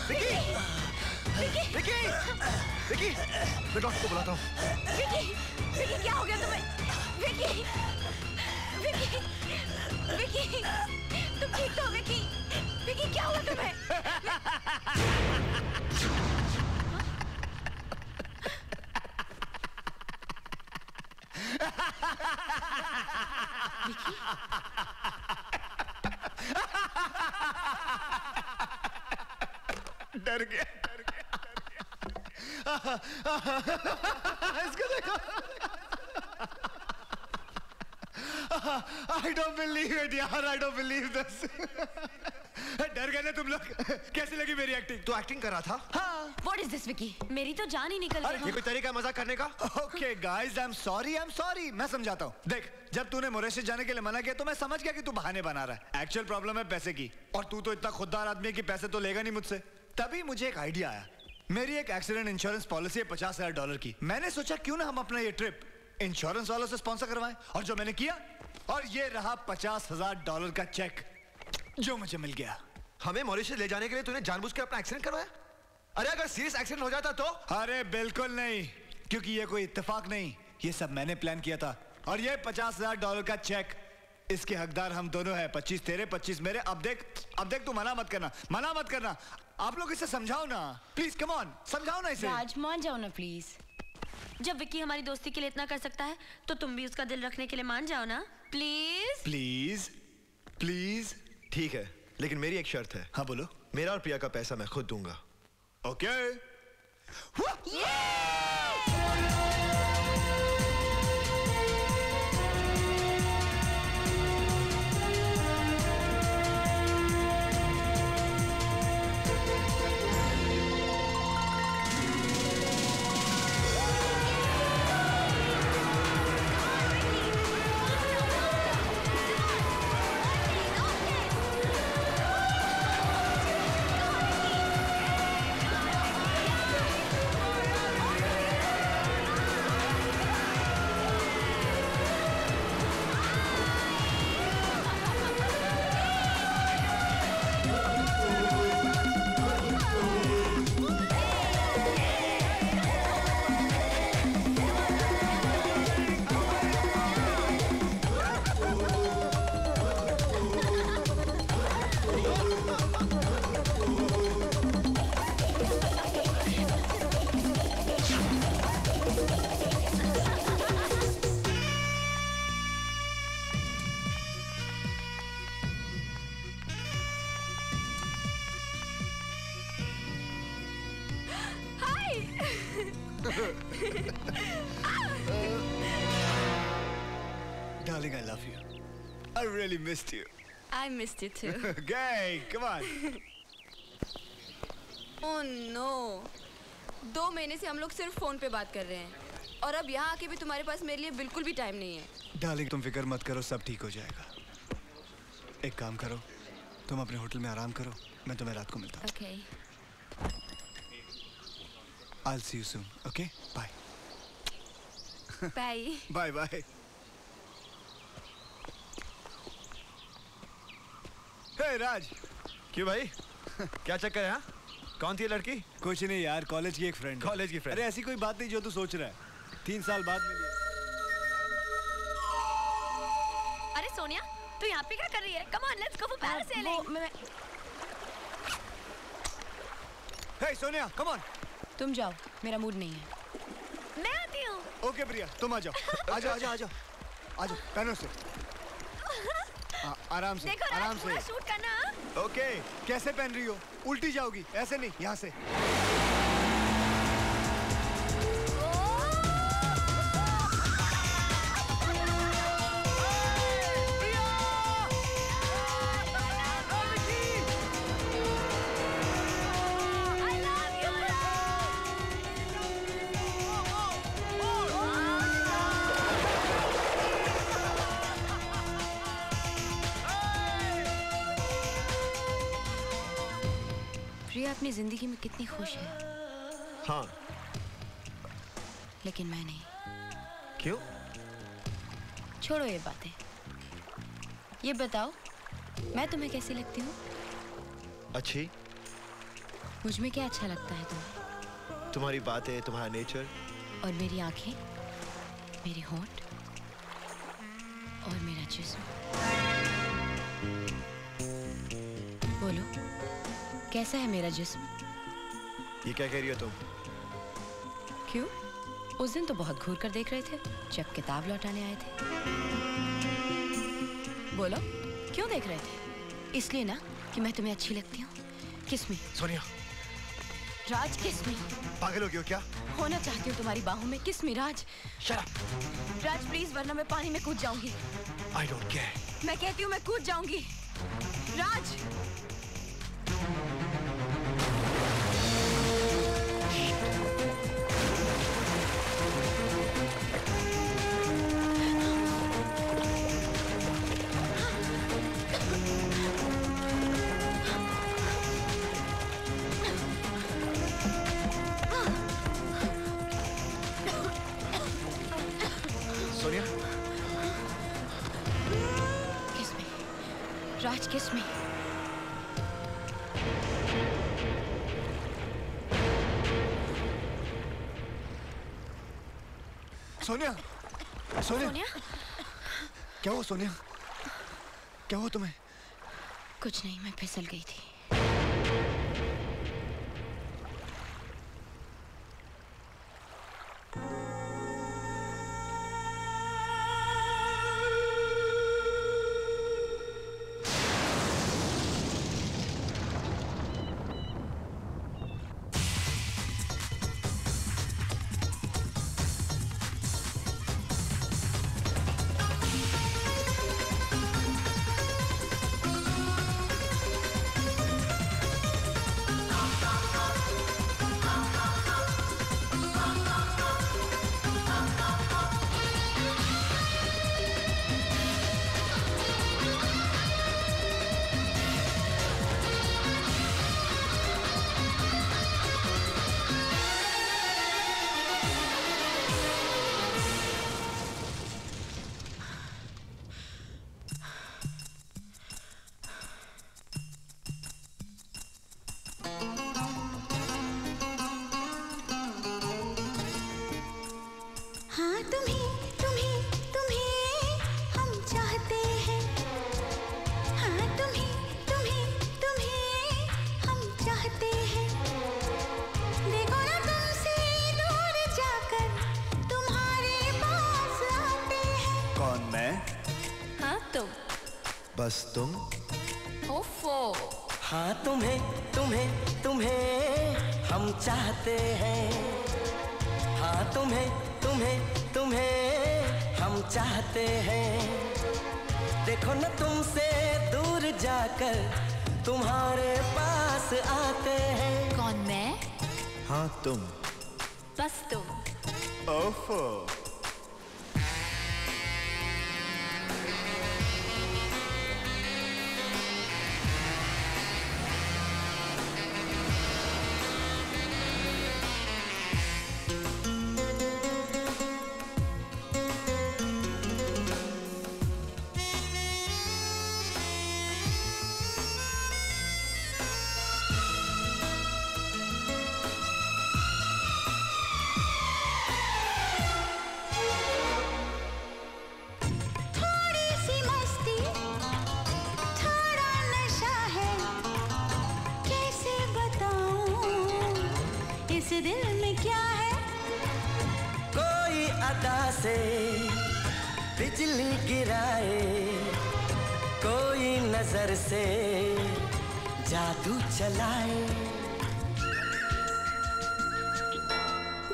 Vicky! Vicky! Vicky! Vicky! मैं डॉक्टर को बुलाता हूँ। Vicky! Vicky क्या हो गया तुम्हें? Vicky! Vicky! Vicky! तुम ठीक तो हो Vicky? Vicky क्या हुआ तुम्हें? डर गया इसको देखो। आई डोंट बिलीव इट यार आई डोंट बिलीव दिस डर गए ना तुम लोग। कैसी लगी मेरी एक्टिंग तो एक्टिंग कर रहा था? हाँ। व्हाट इज़ दिस विकी मेरी तो जान ही निकल ये कोई तरीका है मज़ाक करने का? Okay guys I am sorry I am sorry मैं समझाता हूँ। देख जब तूने मोरेशियस जाने के लिए मना किया तो मैं समझ गया कि तू बहाने बना रहा है। एक्चुअल प्रॉब्लम है पैसे की। और तू तो इतना खुददार आदमी है कि पैसे तो लेगा नहीं मुझसे। तभी मुझे एक आइडिया आया। मेरी एक एक्सीडेंट इंश्योरेंस पॉलिसी है पचास हज़ार डॉलर की। मैंने सोचा क्यों ना हम अपना ये ट्रिप इंश्योरेंस वालों से स्पॉन्सर करवाएँ? और जो मैंने किया और ये रहा पचास हज़ार डॉलर का चेक जो मुझे मिल गया। हमें मॉरिशस ले जाने के लिए तूने जानबूझ के अपना एक्सीडेंट करवाया? अरे अगर सीरियस एक्सीडेंट हो जाता तो? अरे बिल्कुल नहीं क्योंकि ये कोई इत्तेफाक नहीं। ये सब मैंने प्लान किया था। और ये पचास हज़ार डॉलर का चेक इसके हकदार हम दोनों हैं। पच्चीस तेरे पच्चीस मेरे। अब देख अब देख तू मना मत करना मना मत करना। आप लोग इसे समझाओ ना। प्लीज़ कम ऑन समझाओ ना इसे। राज मान जाओ ना प्लीज़ जब विक्की हमारी दोस्ती के लिए इतना कर सकता है तो तुम भी उसका दिल रखने के लिए मान जाओ ना। प्लीज़ प्लीज़ प्लीज़ ठीक है लेकिन मेरी एक शर्त है। हाँ बोलो। मेरा और प्रिया का पैसा मैं खुद दूँगा। Okay? Yeah! Missed you. I missed you too. Gay, come on. Oh no दो महीने से हम लोग सिर्फ़ फ़ोन पे बात कर रहे हैं और अब यहाँ आके भी तुम्हारे पास मेरे लिए बिल्कुल भी टाइम नहीं है डार्लिंग तुम फ़िक्र मत करो सब ठीक हो जाएगा एक काम करो तुम अपने होटल में आराम करो मैं तुम्हें रात को मिलता हूँ okay I'll see you soon. Okay? Bye. Bye Bye bye. Hey Raj क्यों भाई? क्या चक्कर है हाँ? कौन थी लड़की? कुछ नहीं यार कॉलेज की एक फ्रेंड कॉलेज की friend? अरे ऐसी कोई बात नहीं जो तू सोच रहा है। तीन साल बाद मिली अरे सोनिया तू यहाँ पे क्या कर रही है? Come on let's go for parasailing Hey Sonia come on तुम जाओ मेरा मूड नहीं है। मैं आती हूँ। ओके प्रिया तुम आ जाओ। आ जाओ आ जाओ आ जाओ। आ जाओ पहनो से। आराम से देखो आराम से। शूट करना हाँ? ओके कैसे पहन रही हो? उल्टी जाओगी ऐसे नहीं यहाँ से। अपनी ज़िंदगी में कितनी खुश है। हाँ। लेकिन मैं नहीं। क्यों? छोड़ो ये बातें। ये बताओ मैं तुम्हें कैसी लगती हूँ? अच्छी। मुझमें क्या अच्छा लगता है तुम्हें? तुम्हारी बातें तुम्हारा नेचर। और मेरी आँखें मेरे होंठ और मेरा जिस्म। बोलो। कैसा है मेरा जिस्म? ये क्या कह रही हो तुम? क्यों? उस दिन तो बहुत घूर कर देख रहे थे जब किताब लौटाने आए थे। बोलो क्यों देख रहे थे? इसलिए ना कि मैं तुम्हें अच्छी लगती हूँ। किसमें सोनिया। राज किसमें पागल हो गई हो क्या? होना चाहती हूँ तुम्हारी बाहों में। किसमें राज? राज प्लीज़ वरना मैं पानी में कूद जाऊँगी। आई डोंट केयर मैं कहती हूँ मैं कूद जाऊँगी। राज! सोनिया सोनिया। सोनिया? क्या हुआ सोनिया? क्या हुआ तुम्हें? कुछ नहीं मैं फिसल गई थी।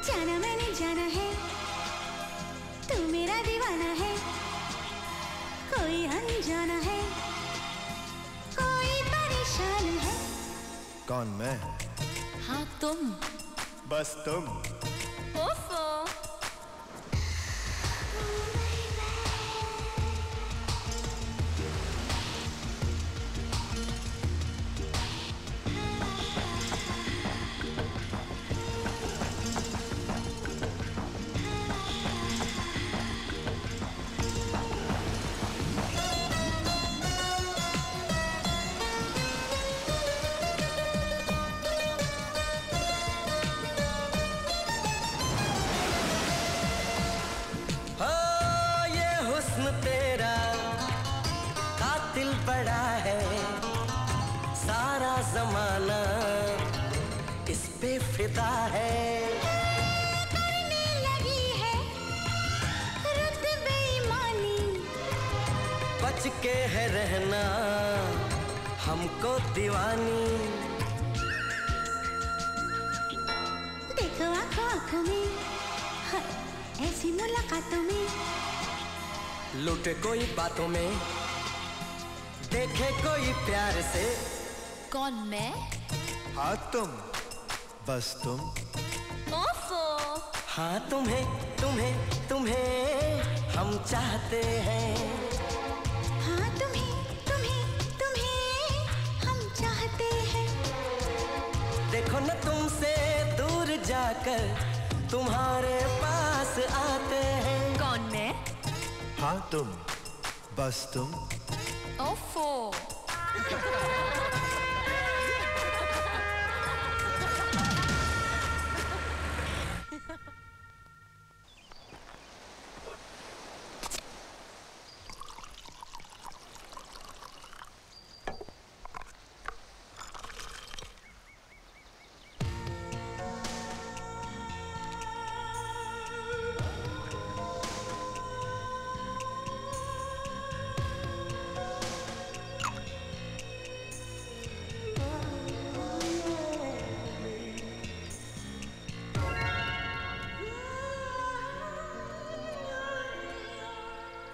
जाना मैंने जाना है। तू मेरा दीवाना है। कोई अनजाना है। कोई परेशान है। कौन मैं? हाँ तुम। बस तुम। बस तुम? ओफो। हाँ तुम्हें तुम्हें तुम्हें हम चाहते हैं। हाँ तुम्हें तुम्हें तुम्हें हम चाहते हैं। देखो न तुमसे दूर जाकर तुम्हारे पास आते हैं। कौन मैं? हाँ तुम बस तुम।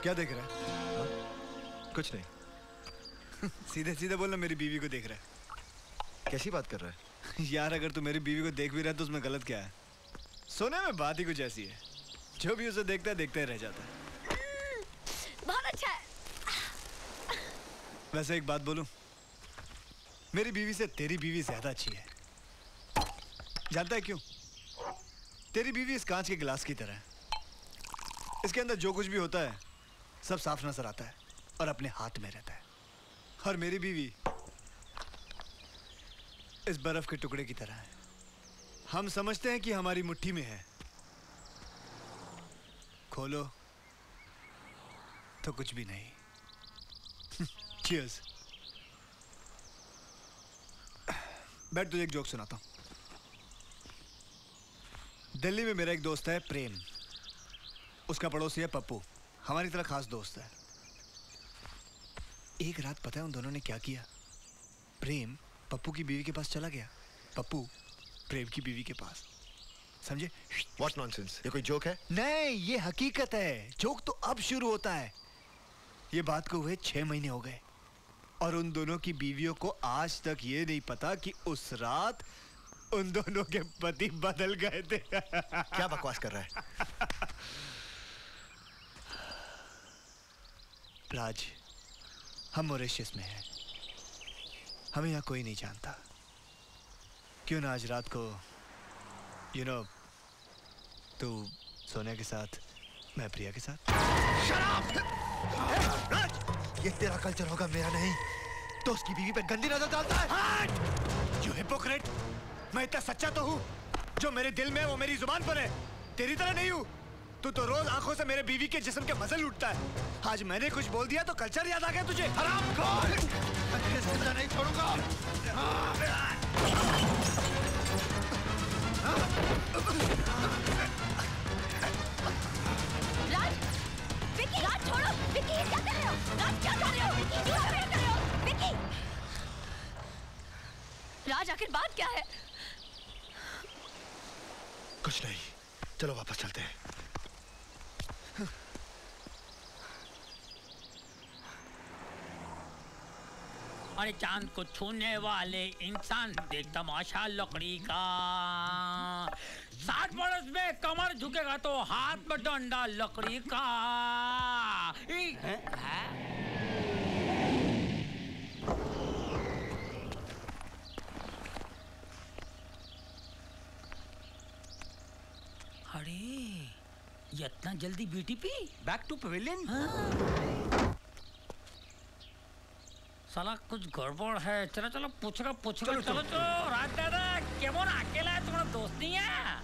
क्या देख रहा है? हाँ? कुछ नहीं। सीधे सीधे बोलना मेरी बीवी को देख रहा है। कैसी बात कर रहा है? यार अगर तू मेरी बीवी को देख भी रहा है तो उसमें गलत क्या है? सोने में बात ही कुछ ऐसी है। जो भी उसे देखता है देखते ही रह जाता है। बहुत अच्छा है। वैसे एक बात बोलूँ मेरी बीवी से तेरी बीवी ज़्यादा अच्छी है। जानता है क्यों? तेरी बीवी इस कांच के गिलास की तरह है। इसके अंदर जो कुछ भी होता है सब साफ़ नज़र आता है और अपने हाथ में रहता है। और मेरी बीवी इस बर्फ़ के टुकड़े की तरह है। हम समझते हैं कि हमारी मुट्ठी में है। खोलो तो कुछ भी नहीं। चीयर्स बैठ, तुझे एक जोक सुनाता हूँ। दिल्ली में मेरा एक दोस्त है, प्रेम। उसका पड़ोसी है पप्पू। हमारी तरह खास दोस्त है। एक रात पता है उन दोनों ने क्या किया? प्रेम पप्पू की बीवी के पास चला गया। पप्पू प्रेम की बीवी के पास। समझे? व्हाट नॉनसेंस ये कोई जोक है? नहीं ये हकीकत है। जोक तो अब शुरू होता है। ये बात को हुए छह महीने हो गए। और उन दोनों की बीवियों को आज तक ये नहीं पता कि उस रात उन दोनों के पति बदल गए थे। क्या बकवास कर रहा है? राज हम मॉरिशस में हैं। हमें यहाँ कोई नहीं जानता। क्यों ना आज रात को यू नो तू सोनिया के साथ मैं प्रिया के साथ। ये तेरा कल्चर होगा मेरा नहीं। तो उसकी बीवी पे गंदी नज़र डालता है। यू हिपोक्रेट मैं इतना सच्चा तो हूँ जो मेरे दिल में है वो मेरी ज़ुबान पर है। तेरी तरह नहीं हूँ। तू तो रोज आँखों से मेरे बीवी के जिस्म के मसल उठता है। आज मैंने कुछ बोल दिया तो कल्चर याद आ गया तुझे। हराम नहीं छोड़ूँगा। राज विकी राज छोड़ो। विकी क्या कर रहे हो? राज क्या कर रहे हो? विकी क्या कर रहे हो? विकी राज आखिर बात क्या है? कुछ नहीं। चलो वापस चलते हैं। अरे चाँद को छूने वाले इंसान देख तमाशा लकड़ी का। साठ बरस में कमर झुकेगा तो हाथ में डंडा लकड़ी का। हैं? अरे इतना जल्दी बीटीपी बैक टू पवेलियन साला कुछ गड़बड़ है। चलो चलो पूछेगा पूछेगा चलो चलो, चलो। राज दादा केमन अकेला है तुम्हारा दोस्त नहीं है?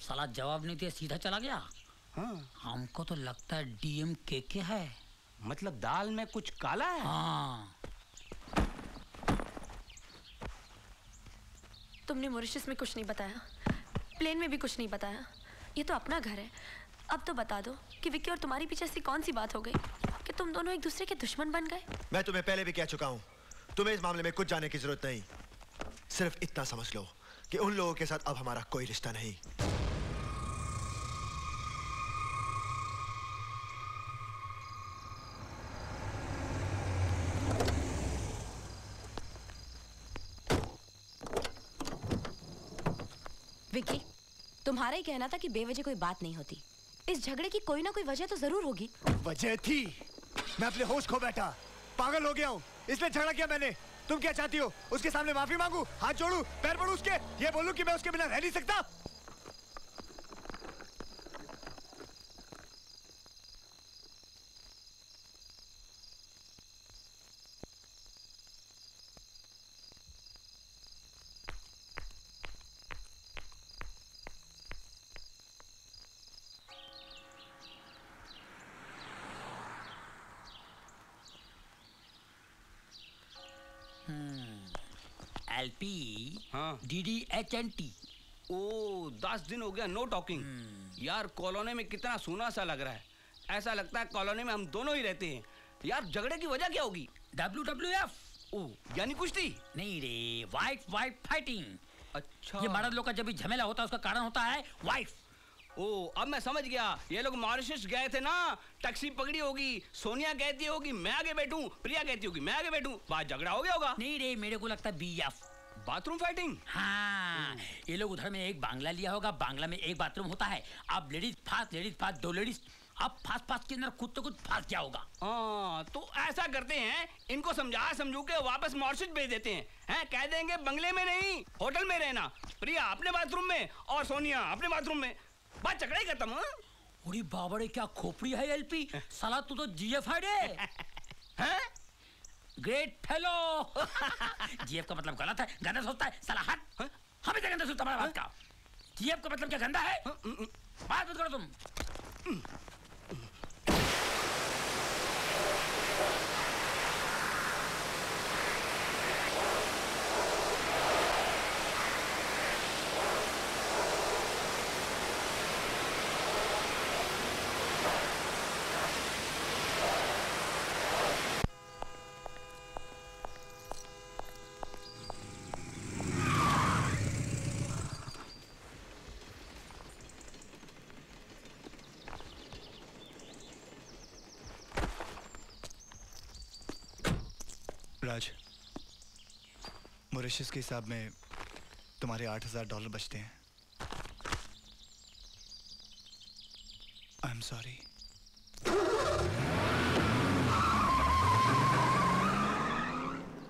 साला जवाब नहीं दिया सीधा चला गया? हाँ। हमको तो लगता है डीएम के के है। मतलब दाल में कुछ काला है? हाँ। तुमने मॉरिशस में कुछ नहीं बताया? प्लेन में भी कुछ नहीं बताया? ये तो अपना घर है। अब तो बता दो कि विक्की और तुम्हारी पीछे ऐसी कौन सी बात हो गई? कि तुम दोनों एक दूसरे के दुश्मन बन गए? मैं तुम्हें पहले भी कह चुका हूँ तुम्हें इस मामले में कुछ जाने की ज़रूरत नहीं। सिर्फ़ इतना समझ लो कि उन लोगों के साथ अब हमारा कोई रिश्ता नहीं। विकी तुम्हारा ही कहना था कि बेवजह कोई बात नहीं होती। इस झगड़े की कोई ना कोई वजह तो ज़रूर होगी। वजह थी। मैं अपने होश खो बैठा। पागल हो गया हूँ। इसलिए झगड़ा किया मैंने। तुम क्या चाहती हो? उसके सामने माफ़ी मांगू? हाथ जोड़ू? पैर पड़ू उसके? ये बोलू कि मैं उसके बिना रह नहीं सकता L P D D H N T O दस दिन हो गया नो टॉकिंग यार कॉलोनी में कितना सूना सा लग रहा है। ऐसा लगता है कॉलोनी में हम दोनों ही रहते हैं। यार झगड़े की वजह क्या होगी? डब्ल्यू डब्ल्यू एफ़ ओ यानी कुश्ती? नहीं रे वाइफ वाइफ फाइटिंग अच्छा। ये मर्द लोग का जब भी झमेला होता है उसका कारण होता है वाइफ ओ अब मैं समझ गया। ये लोग मॉरिशस गए थे ना टैक्सी पकड़ी होगी सोनिया कहती होगी मैं आगे बैठूं प्रिया कहती होगी मैं आगे बैठूं। बात झगड़ा हो गया होगा। नहीं रे मेरे को लगता है बी एफ़ बाथरूम फाइटिंग हाँ ये लोग उधर में एक बांग्ला लिया होगा बांग्ला में एक बाथरूम होता है। अब लेडीज़ फास्ट लेडीज़ फास्ट दो लेडीज़ अब फास्ट फास्ट के अंदर खुद तो खुद फास्ट क्या होगा। हाँ तो ऐसा करते हैं इनको समझा समझू के वापस मॉरिशस भेज देते हैं। हैं कह देंगे बंगले में नहीं होटल में रहना। प्रिया अपने बाथरूम में और सोनिया अपने बाथरूम में। बात ही खत्म हाँ? बाबड़े क्या खोपड़ी है एलपी? साला तू तो जीएफ है। हैं? ग्रेट फेलो जीएफ का मतलब गलत है। गंदा सोचता है। सलाहट हमें गंदा सोचता हमारा बात का। जीएफ का मतलब क्या गंदा है? बात मत करो तुम। राज मॉरिशस के हिसाब में तुम्हारे आठ हज़ार डॉलर बचते हैं। आई एम सॉरी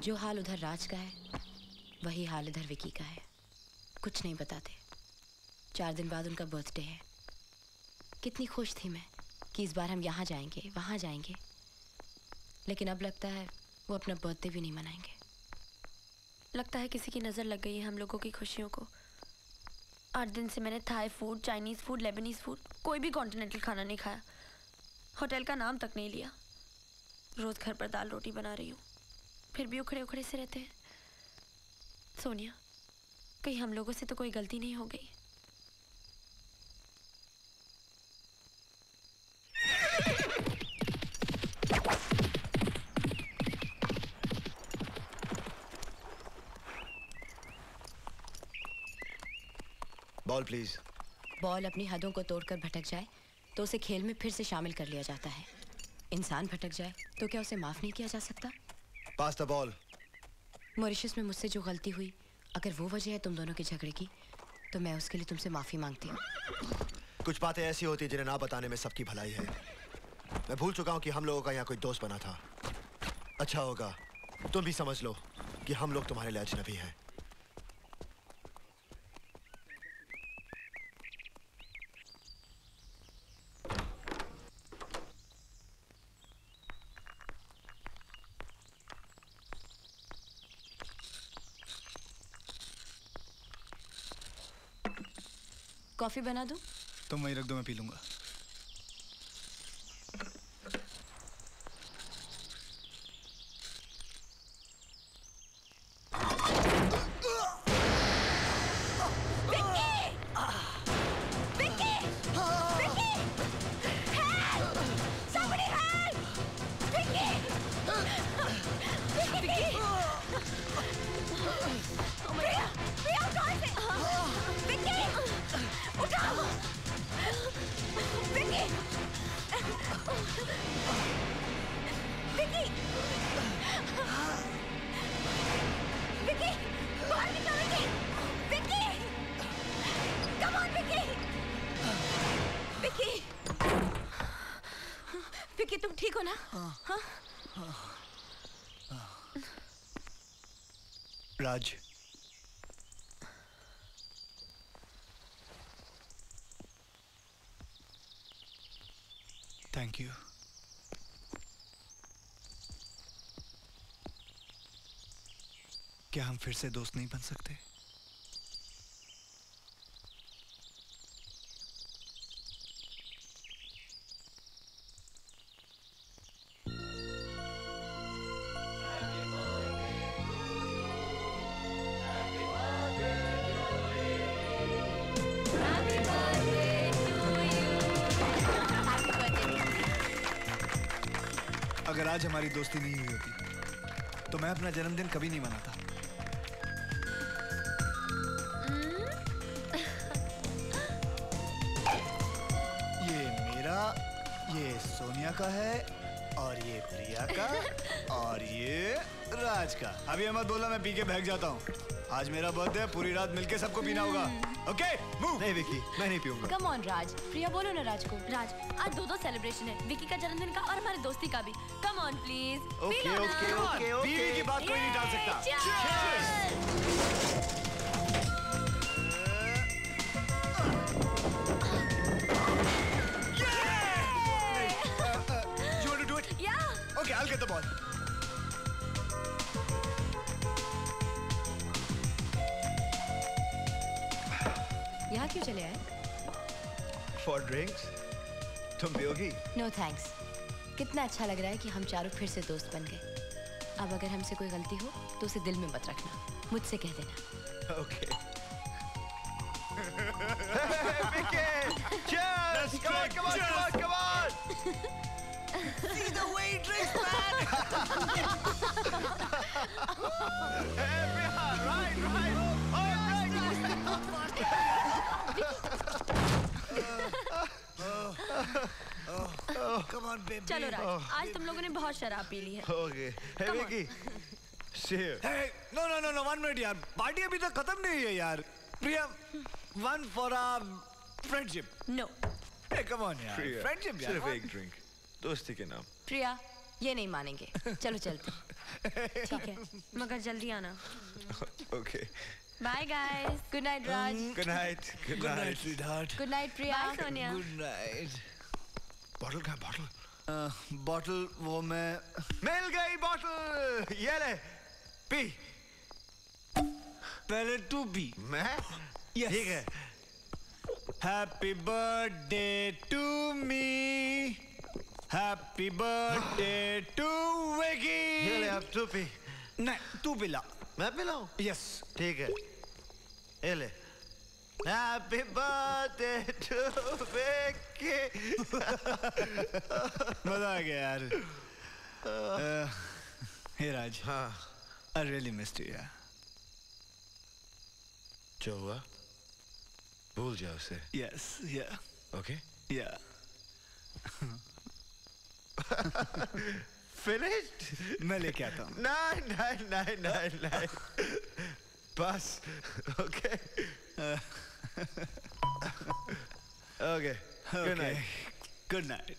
जो हाल उधर राज का है, वही हाल इधर विकी का है। कुछ नहीं बताते। चार दिन बाद उनका बर्थडे है। कितनी खुश थी मैं कि इस बार हम यहाँ जाएँगे, वहाँ जाएँगे। लेकिन अब लगता है वो अपना बर्थडे भी नहीं मनाएँगे। लगता है किसी की नज़र लग गई है हम लोगों की खुशियों को। आठ दिन से मैंने Thai food Chinese food Lebanese food कोई भी कॉन्टिनेंटल खाना नहीं खाया। होटल का नाम तक नहीं लिया। रोज़ घर पर दाल रोटी बना रही हूँ। फिर भी उखड़े उखड़े से रहते हैं। सोनिया, कहीं हम लोगों से तो कोई गलती नहीं हो गई। बॉल प्लीज़ बॉल अपनी हदों को तोड़कर भटक जाए तो उसे खेल में फिर से शामिल कर लिया जाता है। इंसान भटक जाए तो क्या उसे माफ़ नहीं किया जा सकता? पास द बॉल मॉरिशस में मुझसे जो गलती हुई अगर वो वजह है तुम दोनों के झगड़े की तो मैं उसके लिए तुमसे माफ़ी मांगती हूँ। कुछ बातें ऐसी होती जिन्हें ना बताने में सबकी भलाई है। मैं भूल चुका हूँ कि हम लोगों का यहाँ कोई दोस्त बना था। अच्छा होगा तुम भी समझ लो कि हम लोग तुम्हारे लिए अजनबी हैं। कॉफ़ी बना दूँ? तुम वहीं रख दो मैं पी लूँगा क्या हम फिर से दोस्त नहीं बन सकते। अगर आज हमारी दोस्ती नहीं हुई होती तो मैं अपना जन्मदिन कभी नहीं मनाता। सोनिया का है और ये प्रिया का और ये राज का। अभी अहमद बोला मैं पी के भाग जाता हूँ। आज मेरा बर्थडे है पूरी रात मिलके सबको पीना होगा। ओके मूव नहीं विकी मैं नहीं पीऊँगा। कम ऑन राज। प्रिया बोलो ना राज को। राज आज दो दो सेलिब्रेशन है। विकी का जन्मदिन का और हमारी दोस्ती का भी। Come on please okay okay okay okay की बात कोई नहीं टाल सकता। नो थैंक्स कितना अच्छा लग रहा है कि हम चारों फिर से दोस्त बन गए अब अगर हमसे कोई गलती हो तो उसे दिल में मत रखना मुझसे कह देना okay Cheers! Come on, come on, come on, come on! See the drinks, man! Everyone, right, right! All Oh, come on, baby. चलो राज oh. आज तुम लोगों ने बहुत शराब पी ली है okay. Vicky no, no, no, no, one minute यार. पार्टी अभी तक खत्म नहीं है यार. प्रिया, for our friendship. No. Hey, come on यार. यार. सिर्फ़ एक ड्रिंक दोस्ती के नाम प्रिया ये नहीं मानेंगे चलो चलते ठीक है मगर जल्दी आना okay bye guys good night Raj good night good Good night, night sweetheart. Good night Priya bye Sonia Good night. Bottle कहाँ बॉटल बॉटल वो मैं मिल गई बॉटल! ये ले पी। पहले तू पी। मैं? Yes. ठीक है। Happy birthday to me. Happy birthday to Vicky. ये ले अब तू पी। नहीं तू पिला। मैं पिलाऊं? यस ठीक है। ये ले। Happy birthday to Vicky मजा आ गया यार Uh, हे राज हाँ I really missed you यार जो हुआ भूल जाओ उसे Yes, yeah, okay yeah. Finished मैं लेके आता हूँ नहीं नहीं नहीं नहीं नहीं pass. okay. Uh, okay. Okay. Good night. Good night.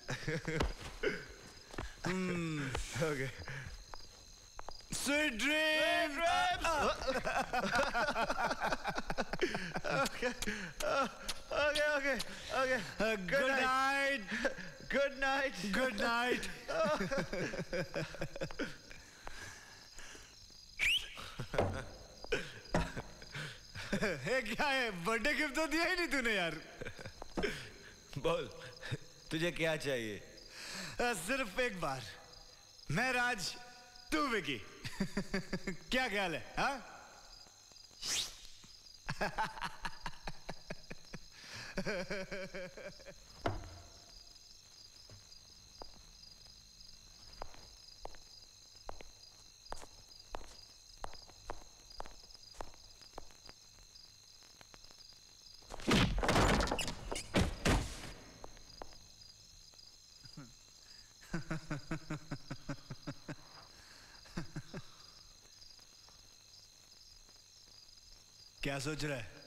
mm. Okay. Sweet dreams. Sweet dreams. Oh. okay. Oh, okay. Okay. Okay. Uh, good, good night. night. Good night. Good night. Oh. हे क्या है? बर्थडे गिफ्ट तो दिया ही नहीं तूने यार। बोल तुझे क्या चाहिए? अ, सिर्फ़ एक बार। मैं राज तू विकी। क्या ख्याल है हाँ? क्या सोच रहा है?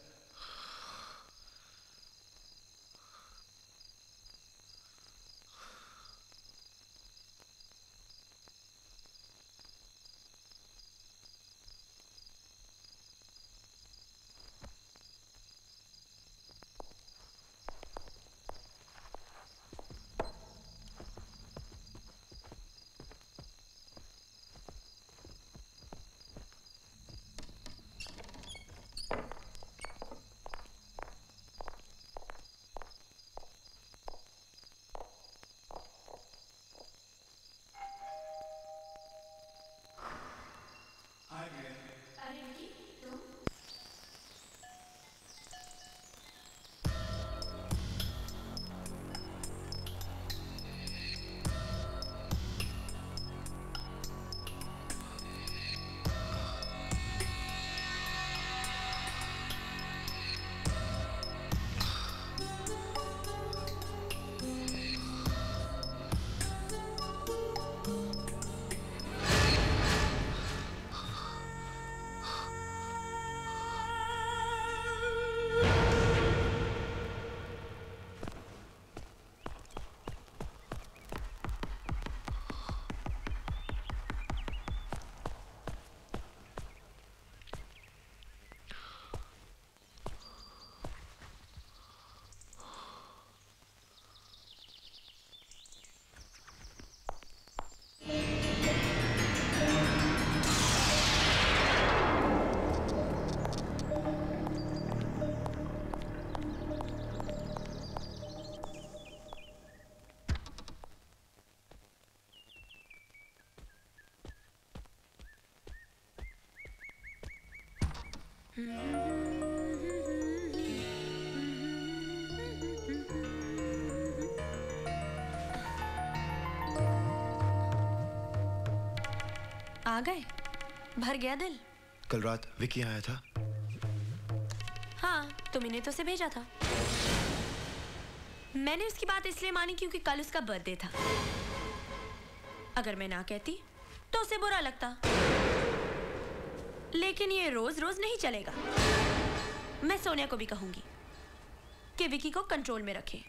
गए? भर गया दिल। कल रात विकी आया था। हाँ तुमने तो उसे भेजा था। मैंने उसकी बात इसलिए मानी क्योंकि कल उसका बर्थडे था। अगर मैं ना कहती तो उसे बुरा लगता। लेकिन ये रोज रोज नहीं चलेगा। मैं सोनिया को भी कहूँगी कि विकी को कंट्रोल में रखे।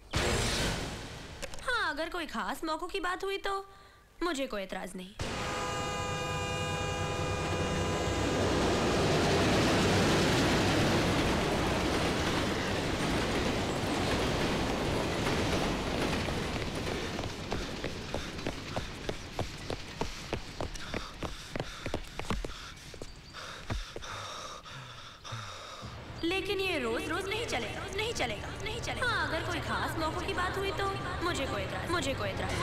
हाँ अगर कोई खास मौकों की बात हुई तो मुझे कोई एतराज़ नहीं लेकिन ये रोज रोज नहीं चलेगा रोज नहीं चलेगा रोज नहीं चलेगा हाँ अगर कोई खास मौकों की बात हुई तो मुझे कोई एतराज़ मुझे कोई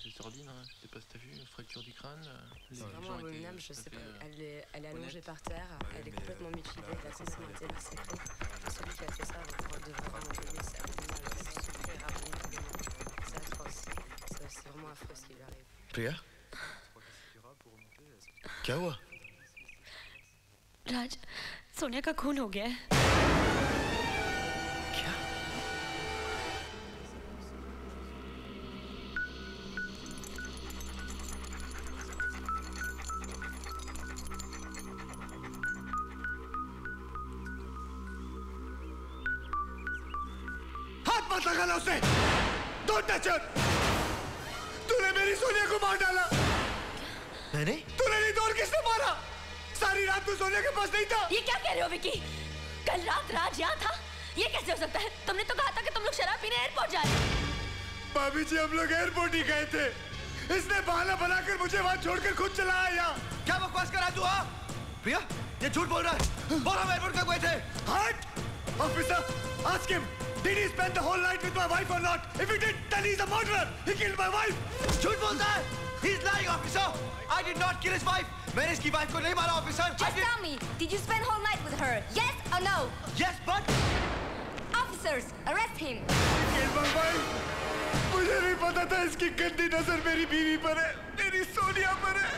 assez sordide. Hein. Je sais pas si t'as vu, fracture du crâne. euh, les C'est gens vraiment étaient abominable, je tout à sais fait, pas. euh, Elle est, elle est allongée honnêtes. par terre, elle est complètement mutilée, elle a complètement été massacrée. Et celui qui a fait ça devrait vraiment payer, c'est abominable, c'est super abominable. C'est atroce. C'est c'est vraiment affreux ce qui lui arrive. प्रिया क्या हुआ राज सोनिया का खून हो गया है मार डाला। मैंने? तूने नहीं तो और किसने मारा? सारी रात तू सोनिया के पास नहीं था। ये क्या कह रहे हो विकी? कल रात राज यहाँ था। ये कैसे हो सकता है? तुमने तो कहा था कि तुम लोग शराब पीने एयरपोर्ट जा रहे भाभी जी हम लोग एयरपोर्ट ही गए थे। इसने बहाना बनाकर मुझे वहाँ छोड़कर खुद चला आया क्या बकवास करा तू हाँ? प्रिया ये झूठ बोल रहा है। बोल हम एयरपोर्ट कब गए थे? हट! Officer ask him did he spend the whole night with my wife or not if he did then he's a murderer he killed my wife झूठ बोलता है he's lying officer I did not kill his wife मैंने इसकी वाइफ को नहीं मारा officer Just tell me, did you spend whole night with her? Yes or no? Yes, but Officers, arrest him. killed my wife मुझे नहीं पता था इसकी गंदी नजर मेरी बीवी पर है मेरी सोनिया पर है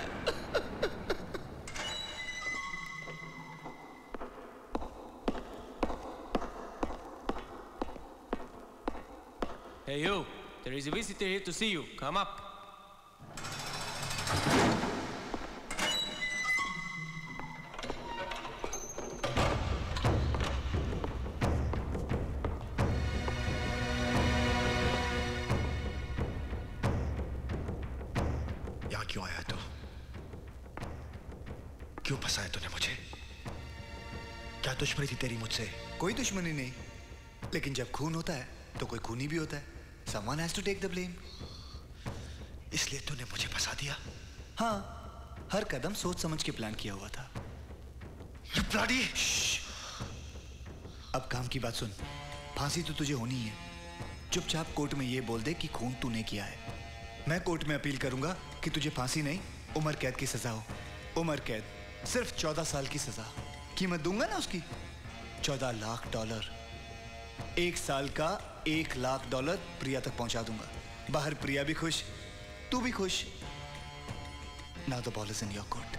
Hey, you. There is a visitor here to see you. Come up. यहाँ क्यों आया तू क्यों फंसाया तूने मुझे क्या दुश्मनी थी तेरी मुझसे कोई दुश्मनी नहीं लेकिन जब खून होता है तो कोई खूनी भी होता है someone has to take the blame. इसलिए तूने मुझे फंसा दिया। हाँ हर कदम सोच समझ के प्लान किया हुआ था। अब काम की बात सुन। फांसी तो तुझे होनी है चुपचाप कोर्ट में यह बोल दे कि खून तूने किया है। मैं कोर्ट में अपील करूँगा कि तुझे फांसी नहीं, उम्र कैद की सजा हो। उम्र कैद, सिर्फ़ चौदह साल की सजा। कीमत दूँगा ना उसकी? चौदह लाख डॉलर। एक साल का एक लाख डॉलर प्रिया तक पहुँचा दूँगा। बाहर प्रिया भी खुश, तू भी खुश। ना the ball is in your court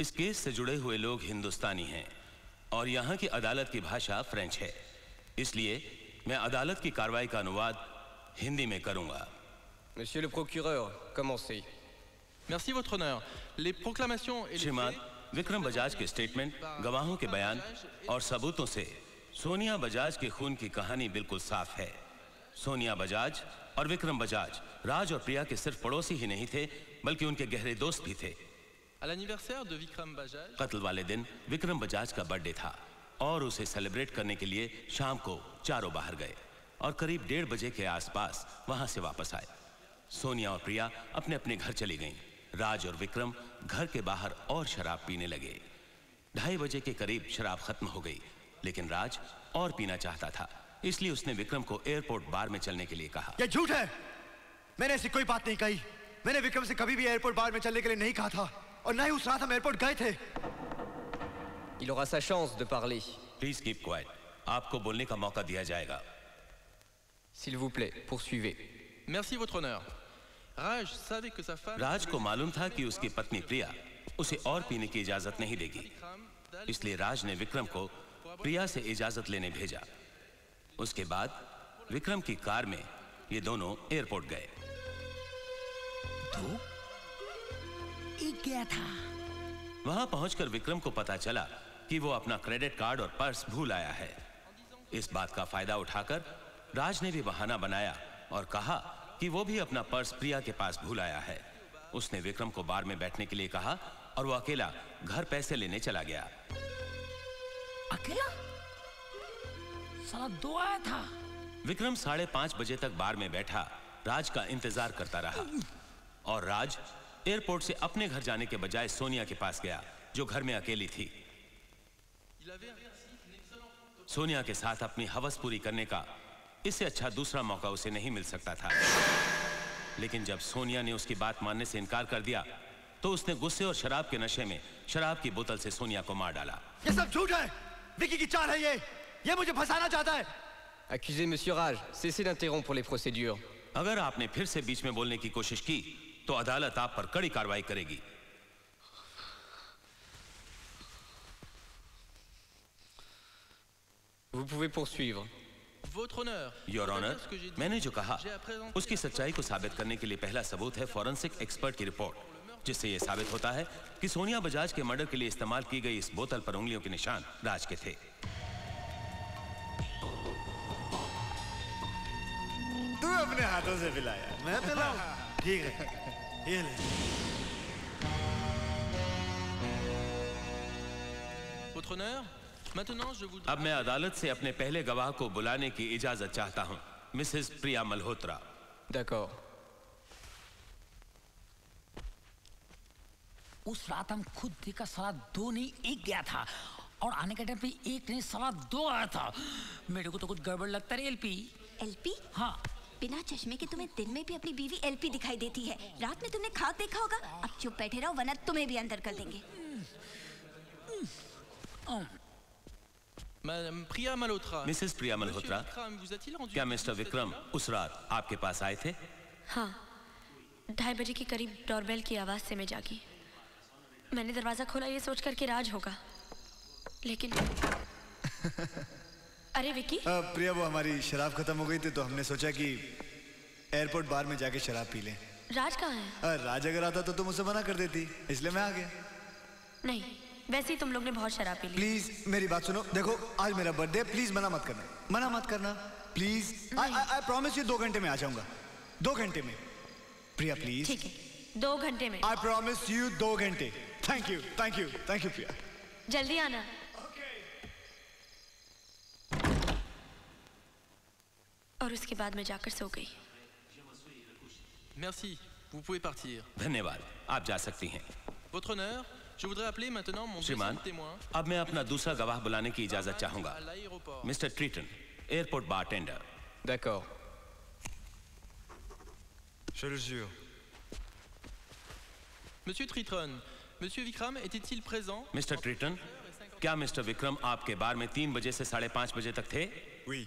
इस केस से जुड़े हुए लोग हिंदुस्तानी हैं और यहाँ की अदालत की भाषा फ्रेंच है इसलिए मैं अदालत की कार्रवाई का अनुवाद हिंदी में करूँगा Monsieur le procureur, commencez. Merci, Votre Honneur. Les proclamations et les श्रीमान विक्रम बजाज के स्टेटमेंट गवाहों के बयान और सबूतों से सोनिया बजाज के खून की कहानी बिल्कुल साफ़ है सोनिया बजाज और विक्रम बजाज राज और प्रिया के सिर्फ़ पड़ोसी ही नहीं थे बल्कि उनके गहरे दोस्त भी थे कत्ल वाले दिन विक्रम बजाज का बर्थडे था और उसे सेलिब्रेट करने के लिए शाम को चारों बाहर गए और करीब डेढ़ बजे के आसपास वहाँ से वापस आए। सोनिया और प्रिया अपने अपने घर चली गईं। राज और विक्रम घर के बाहर और शराब पीने लगे। ढाई बजे के करीब शराब खत्म हो गई लेकिन राज और पीना चाहता था इसलिए उसने विक्रम को एयरपोर्ट बार में चलने के लिए कहा। ये झूठ है! मैंने ऐसी कोई बात नहीं कही। मैंने विक्रम से कभी भी एयरपोर्ट बार में चलने के लिए नहीं कहा था। और ना ही उस रात हम एयरपोर्ट गए थे Il aura sa chance de parler. Please keep quiet आपको बोलने का मौका दिया जाएगा S'il vous plaît, poursuivez. Merci, Votre Honneur. Raj savait que sa femme. राज को मालूम था कि उसकी पत्नी प्रिया उसे और पीने की इजाज़त नहीं देगी इसलिए राज ने विक्रम को प्रिया से इजाज़त लेने भेजा उसके बाद विक्रम की कार में ये दोनों एयरपोर्ट गए एक गया था। वहाँ पहुंचकर विक्रम को पता चला कि वो अपना क्रेडिट कार्ड और पर्स भूल आया है। इस बात का फ़ायदा उठाकर राज ने भी बहाना बनाया और कहा कि वो भी अपना पर्स प्रिया के पास भूल आया है। उसने विक्रम को बार में बैठने के लिए कहा और वो अकेला घर पैसे लेने चला गया। अकेला? साला दो आया था। विक्रम साढ़े पाँच बजे तक बार में बैठा राज का इंतज़ार करता रहा। और राज एयरपोर्ट से अपने घर जाने के बजाय सोनिया के पास गया जो घर में अकेली थी। सोनिया के साथ अपनी हवस पूरी करने का इससे अच्छा दूसरा मौका उसे नहीं मिल सकता था। लेकिन जब सोनिया ने उसकी बात मानने से इनकार कर दिया तो उसने गुस्से और शराब के नशे में शराब की बोतल से सोनिया को मार डाला। ये सब झूठ है! विकी की चाल है ये! ये मुझे फंसाना चाहता है! Accusé Monsieur Raj, cessez d'interrompre les procédures. अगर आपने फिर से बीच में बोलने की कोशिश की तो अदालत आप पर कड़ी कार्रवाई करेगी Vous pouvez poursuivre. Votre honneur. j'ai dit. मैंने जो कहा उसकी सच्चाई को साबित करने के लिए पहला सबूत है फॉरेंसिक एक्सपर्ट की रिपोर्ट जिससे यह साबित होता है कि सोनिया बजाज के मर्डर के लिए इस्तेमाल की गई इस बोतल पर उंगलियों के निशान राज के थे तू अपने हाथों से पिलाया मैं पिलाऊं ठीक है ये ले Votre honneur, maintenant je voudrais. अब मैं अदालत से अपने पहले गवाह को बुलाने की इजाज़त चाहता हूँ मिसेस प्रिया मल्होत्रा। D'accord. उस रात हम खुद देखा साला दो नहीं एक गया था। और आने के टाइम पे एक नहीं साला दो आया था। मेरे को तो कुछ गड़बड़ लगता है एलपी। एलपी? हाँ। बिना चश्मे के तुम्हें दिन में भी अपनी बीवी एलपी दिखाई देती है। रात में तुमने खाक देखा होगा। अब चुप बैठे रहो वरना तुम्हें भी अंदर कर देंगे. मिसेस प्रिया मल्होत्रा क्या मिस्टर विक्रम उस रात आपके पास आए थे? हाँ। ढाई बजे के करीब डोरबेल की आवाज़ से मैं जागी। मैंने दरवाज़ा खोला ये सोच कर कि राज होगा। लेकिन अरे विकी। प्रिया वो हमारी शराब खत्म हो गई थी तो हमने सोचा कि एयरपोर्ट बार में जाके शराब पी लें। राज कहाँ है? अ, राज अगर आता तो तुम उसे मना कर देती इसलिए मैं आ गया। नहीं वैसे ही तुम लोग ने बहुत शराब पी ली। प्लीज़ मेरी बात सुनो। देखो आज मेरा बर्थडे प्लीज़ मना मत करना। मना मत करना please. I I promise you दो घंटे में आ जाऊँगा। दो घंटे में। प्रिया प्लीज़। ठीक है दो घंटे में। आई प्रॉमिस यू दो घंटे। Thank you thank you thank you Priya. जल्दी आना। और उसके बाद मैं जाकर सो गई Merci. Vous pouvez partir. धन्यवाद आप जा सकती हैं Votre honneur, je voudrais appeler maintenant mon श्रीमान deuxième témoin अब मैं अपना दूसरा गवाह बुलाने की इजाज़त चाहूँगा à l'aéroport. Mister Triton airport bartender D'accord. Je le jure. Monsieur Tritron, Monsieur Vikram était-il présent mister Triton क्या मिस्टर विक्रम आपके बार में तीन बजे से साढ़े पाँच बजे तक थे Oui.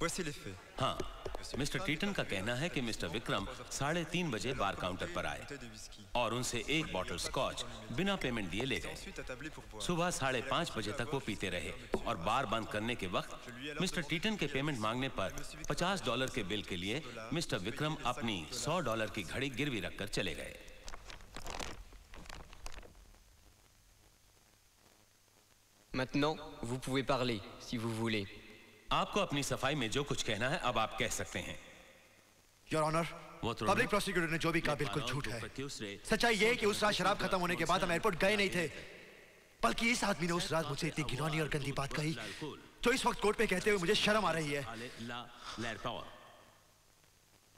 Voici les faits. हाँ मिस्टर ट्रीटन का कहना है कि मिस्टर विक्रम साढ़े तीन बजे बार काउंटर पर आए और उनसे एक बॉटल स्कॉच बिना पेमेंट दिए ले गए. सुबह साढ़े पाँच बजे तक वो पीते रहे और बार बंद करने के वक्त मिस्टर टीटन के पेमेंट मांगने पर 50 डॉलर के बिल के लिए मिस्टर विक्रम अपनी 100 डॉलर की घड़ी गिरवी रखकर चले गए। Maintenant, vous pouvez parler, si vous voulez. आपको अपनी सफ़ाई में जो कुछ कहना है अब आप कह सकते हैं। योर ऑनर पब्लिक प्रोसिक्यूटर ने जो भी कहा बिल्कुल झूठ है। सच्चाई ये है कि उस रात शराब खत्म होने के बाद हम एयरपोर्ट गए नहीं थे। बल्कि इस आदमी ने उस रात मुझे इतनी घिनौनी और गंदी बात कही जो इस वक्त कोर्ट पे कहते हुए मुझे शर्म आ रही है।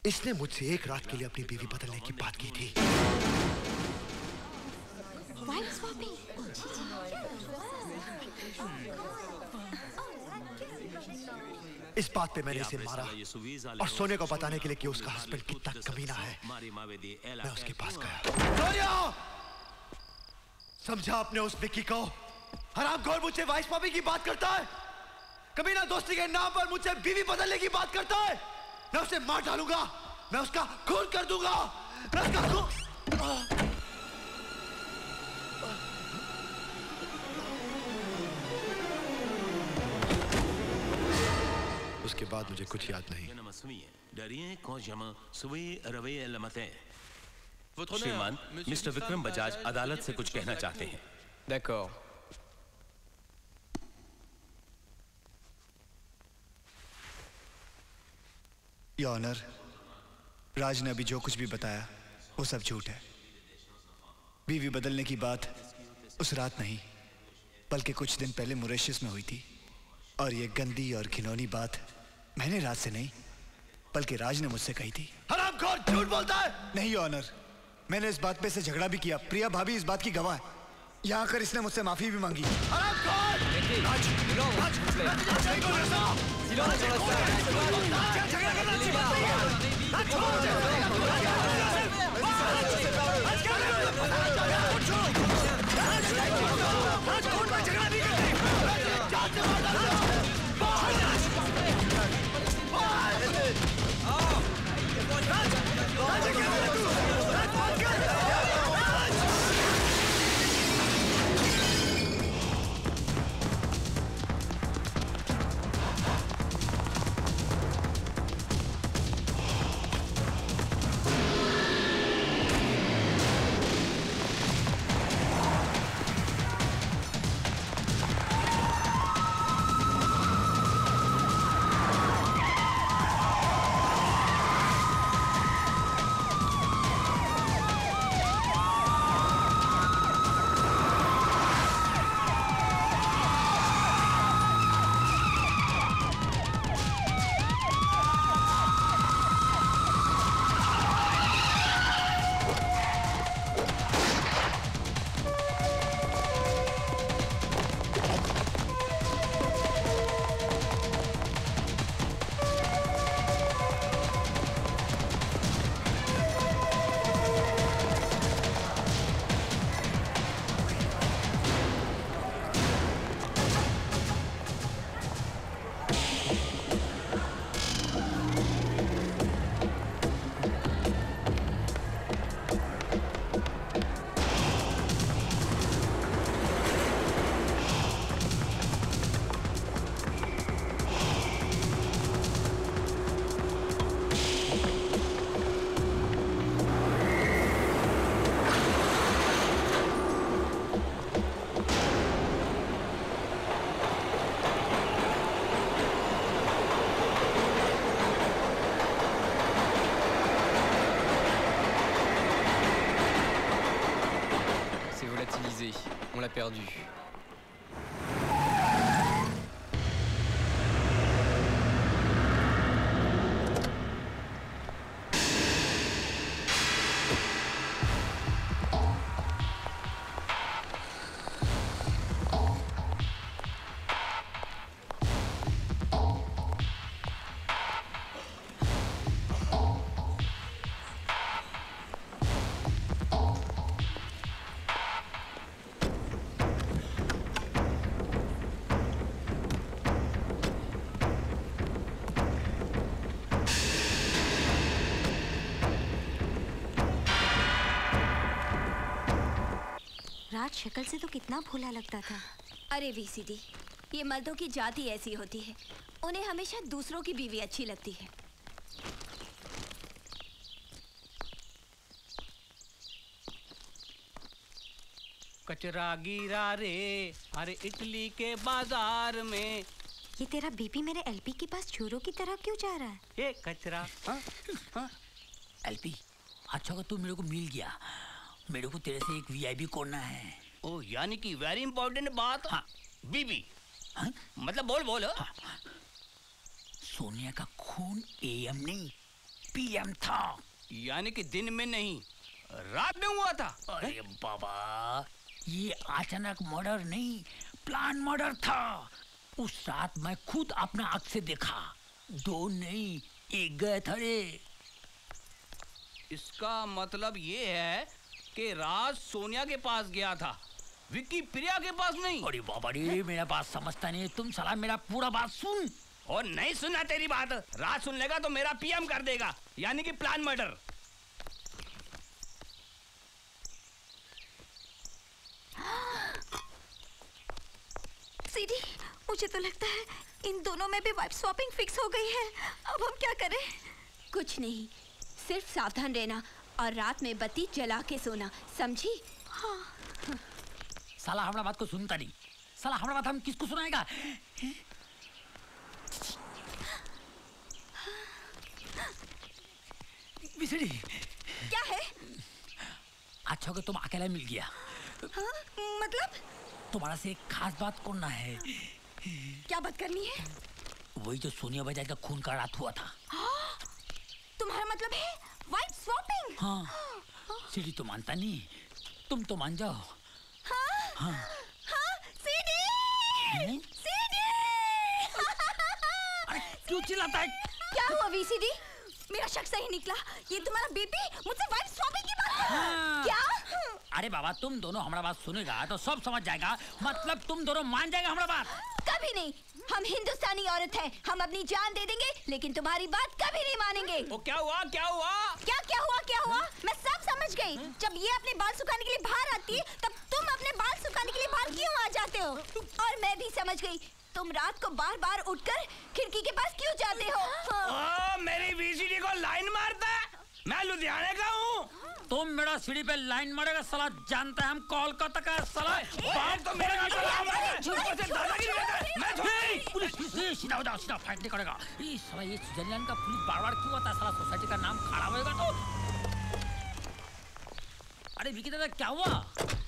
इसने मुझसे एक रात के लिए अपनी बीवी बदलने की बात की थी। इस बात पे मैंने इसे मारा और सोने को बताने के लिए कि उसका हस्बैंड कितना कमीना है। मैं उसके पास गया। सोनिया! समझा आपने उस विक्की को? हराम खोर मुझसे वाइस पापी की बात करता है। कमीना दोस्ती के नाम पर मुझसे बीवी बदलने की बात करता है। मैं उसे मार डालूँगा। मैं उसका खून कर दूँगा। मैं उसका खून उसके बाद मुझे कुछ याद नहीं। तो श्रीमान मिस्टर विक्रम बजाज अदालत से कुछ कहना चाहते हैं। देखो। योनर राज ने अभी जो कुछ भी बताया वो सब झूठ है। बीवी बदलने की बात उस रात नहीं बल्कि कुछ दिन पहले मुरेशियस में हुई थी। और ये गंदी और घिनौनी बात मैंने राज से नहीं बल्कि राज ने मुझसे कही थी हरामखोर झूठ बोलता है नहीं ऑनर मैंने इस बात पे से झगड़ा भी किया प्रिया भाभी इस बात की गवाह है यहाँ आकर इसने मुझसे माफ़ी भी मांगी C'est Belgium. शक्ल से तो कितना भोला लगता था। अरे वीसीडी ये मर्दों की जाति ऐसी होती है। उन्हें हमेशा दूसरों की बीवी अच्छी लगती है। कचरा गिरा रे अरे इटली के बाज़ार में। ये तेरा बीपी मेरे एलपी के पास चोरों की तरह क्यों जा रहा है? ये कचरा। एलपी अच्छा को तू मेरे को मिल गया। मेरे को तेरे से एक वीआईपी कोडना है। ओ यानी कि वेरी इंपॉर्टेंट बात। हाँ। बीबी हाँ? मतलब बोल बोल। हाँ। सोनिया का खून एएम नहीं पीएम था। यानी कि दिन में नहीं रात में हुआ था। अरे बाबा ये अचानक मर्डर नहीं प्लान मर्डर था। उस रात मैं खुद अपना आँख से देखा। दो नहीं एक गए थे इसका मतलब ये है कि राज सोनिया के पास गया था। विक्की प्रिया के पास नहीं। अरे बाबा रे मेरा बात समझता नहीं। तुम साला मेरा पूरा बात सुन। और नहीं सुना तेरी बात। राज सुन लेगा तो मेरा पीएम कर देगा यानी कि प्लान मर्डर सीडी मुझे तो लगता है इन दोनों में भी वाइफ स्वैपिंग फिक्स हो गई है। अब हम क्या करें? कुछ नहीं सिर्फ़ सावधान रहना और रात में बत्ती जला के सोना समझी? हाँ। साला हमारा बात को सुनता नहीं। साला हमारा बात हम किसको सुनाएगा? बीसीडी क्या है? अच्छा कि तुम अकेला मिल गया। हाँ? मतलब? तुम्हारा से एक खास बात करना है। क्या बात करनी है? वही जो सोनिया बजाज का खून का रात हुआ था। हाँ? तुम्हारा मतलब है? वाइट स्वैपिंग हाँ। सीडी तो मानता नहीं। तुम तो मान जाओ। हाँ। हाँ हाँ? सीडी! क्यों चिल्लाता है? क्या हुआ वीसीडी मेरा शक सही निकला। ये तुम्हारा बीपी मुझसे वाइफ स्वामी की बात कर रहा है। अरे बाबा तुम दोनों हमारा बात सुनेगा तो सब समझ जाएगा। मतलब तुम दोनों मान जाएगा हमारा बात? कभी नहीं। हम हिंदुस्तानी औरत हैं। हम अपनी जान दे देंगे लेकिन तुम्हारी बात कभी नहीं मानेंगे। वो क्या हुआ? क्या हुआ? क्या क्या हुआ क्या हुआ? मैं सब समझ गई। जब ये अपने बाल सुखाने के लिए बाहर आती है तब तुम अपने बाल सुखाने के लिए बाहर क्यों आ जाते हो? और मैं भी समझ गई। तुम रात को बार बार उठकर खिड़की के पास क्यों जाते हो? हाँ। ओ, मेरी वीसीडी को लाइन मारता है। मैं लुधियाने का हूँ। तुम मेरा सीढ़ी पे लाइन मारेगा साला। जानता है हम कोलकाता का साला। बाप तो मेरे का चला हमारे ऊपर से दादागिरी करता है मैं पुलिस पुलिस सीधा हो जाओ सीधा फाइट नहीं करेगा। ये साला ये स्विट्जरलैंड का पुलिस बार बार क्यों आता है साला? सोसाइटी का नाम खराब होएगा तो। अरे विकी दादा क्या हुआ?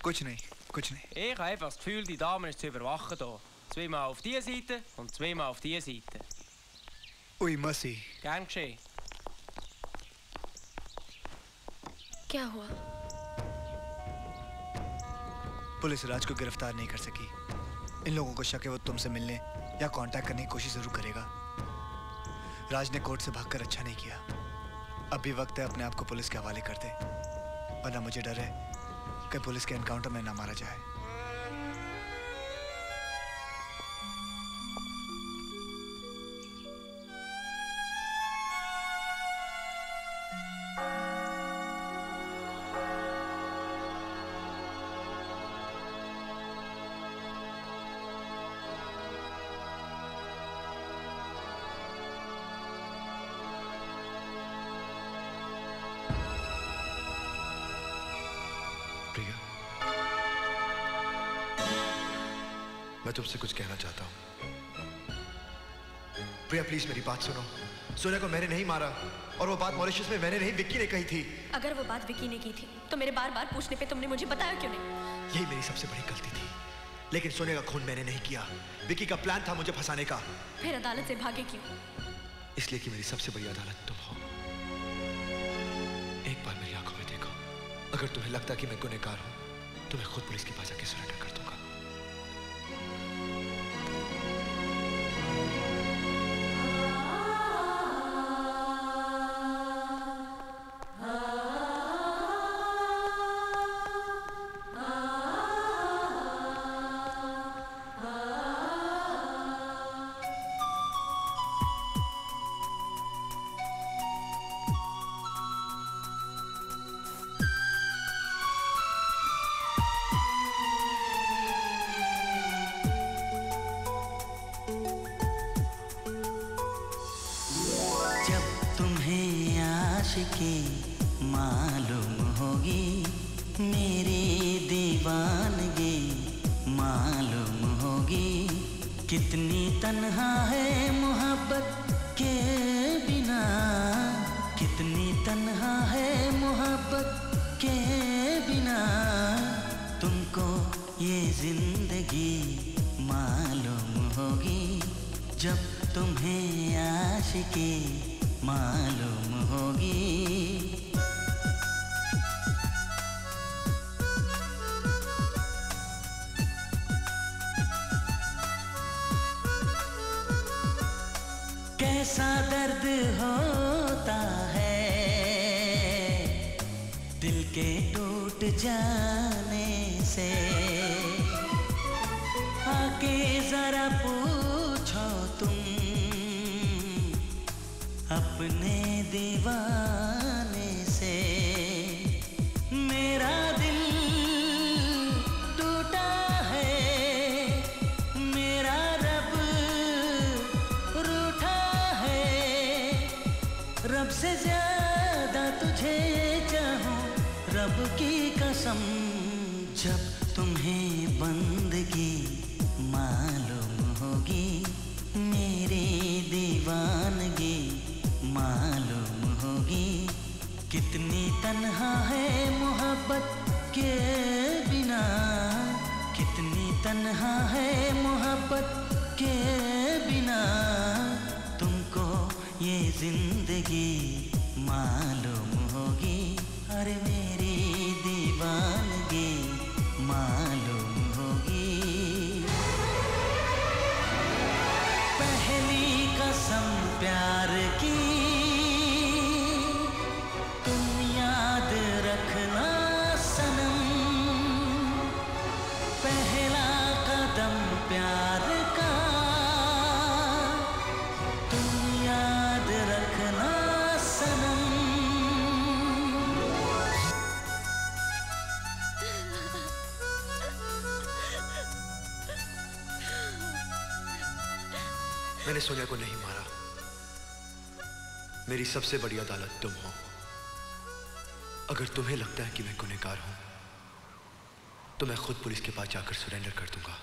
कुछ नहीं कुछ नहीं। Ich habe einfach das Gefühl, die Dame ist zu überwachen hier. Zweimal auf diese Seite und zweimal auf diese Seite. ओई मसी। Gern geschehen. क्या हुआ? पुलिस राज को गिरफ़्तार नहीं कर सकी। इन लोगों को शक है वो तुमसे मिलने या कांटेक्ट करने की कोशिश ज़रूर करेगा। राज ने कोर्ट से भागकर अच्छा नहीं किया। अब भी वक्त है अपने आप को पुलिस के हवाले कर दे वरना मुझे डर है कि पुलिस के एनकाउंटर में ना मारा जाए। तुमसे कुछ कहना चाहता हूँ। प्रिया प्लीज़ मेरी बात सुनो। सोनिया को मैंने नहीं मारा और वो बात मॉरिशस में मैंने नहीं विक्की ने कही थी। अगर वो बात विकी ने की थी तो मेरे बार बार पूछने पे तुमने मुझे बताया क्यों नहीं? यही मेरी सबसे बड़ी गलती थी। लेकिन सोनिया का खून मैंने नहीं किया। विक्की का प्लान था मुझे फंसाने का। फिर अदालत से भागे क्यों? इसलिए कि मेरी सबसे बड़ी अदालत तुम हो। एक बार मेरी आँखों में देखो। अगर तुम्हें लगता कि मैं गुनहगार हूँ तो मैं खुद पुलिस के पास आके सरेंडर कर मैंने सोनिया को नहीं मारा। मेरी सबसे बड़ी अदालत तुम हो। अगर तुम्हें लगता है कि मैं गुनहगार हूँ तो मैं खुद पुलिस के पास जाकर सरेंडर कर दूँगा।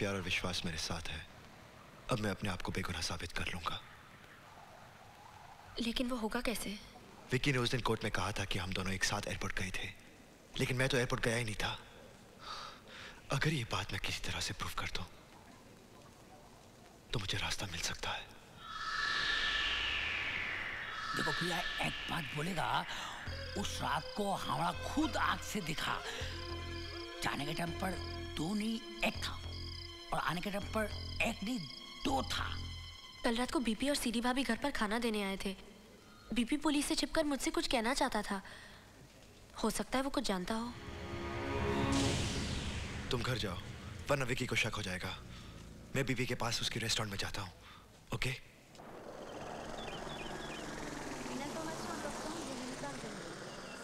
प्यार और विश्वास मेरे साथ है। अब मैं अपने आप को बेगुनाह साबित कर लूँगा। लेकिन वो होगा कैसे? विक्की ने उस दिन कोर्ट में कहा था कि हम दोनों एक साथ एयरपोर्ट गए थे। लेकिन मैं तो एयरपोर्ट गया ही नहीं था। अगर ये बात मैं किसी तरह से प्रूव कर दूँ तो मुझे रास्ता मिल सकता है। देखो प्रिया एक बात बोलेगा उस रात को हमारा खुद आँख से दिखा। जाने के टाइम पर दो नहीं एक था। और आने के टाइम पर एक नहीं दो था। कल रात को बीपी और सीडी भाभी घर पर खाना देने आए थे। बीपी पुलिस से छिपकर मुझसे कुछ कहना चाहता था। हो सकता है वो कुछ जानता हो। तुम घर जाओ वरना विकी को शक हो जाएगा। मैं बीबी के पास उसके रेस्टोरेंट में जाता हूँ okay.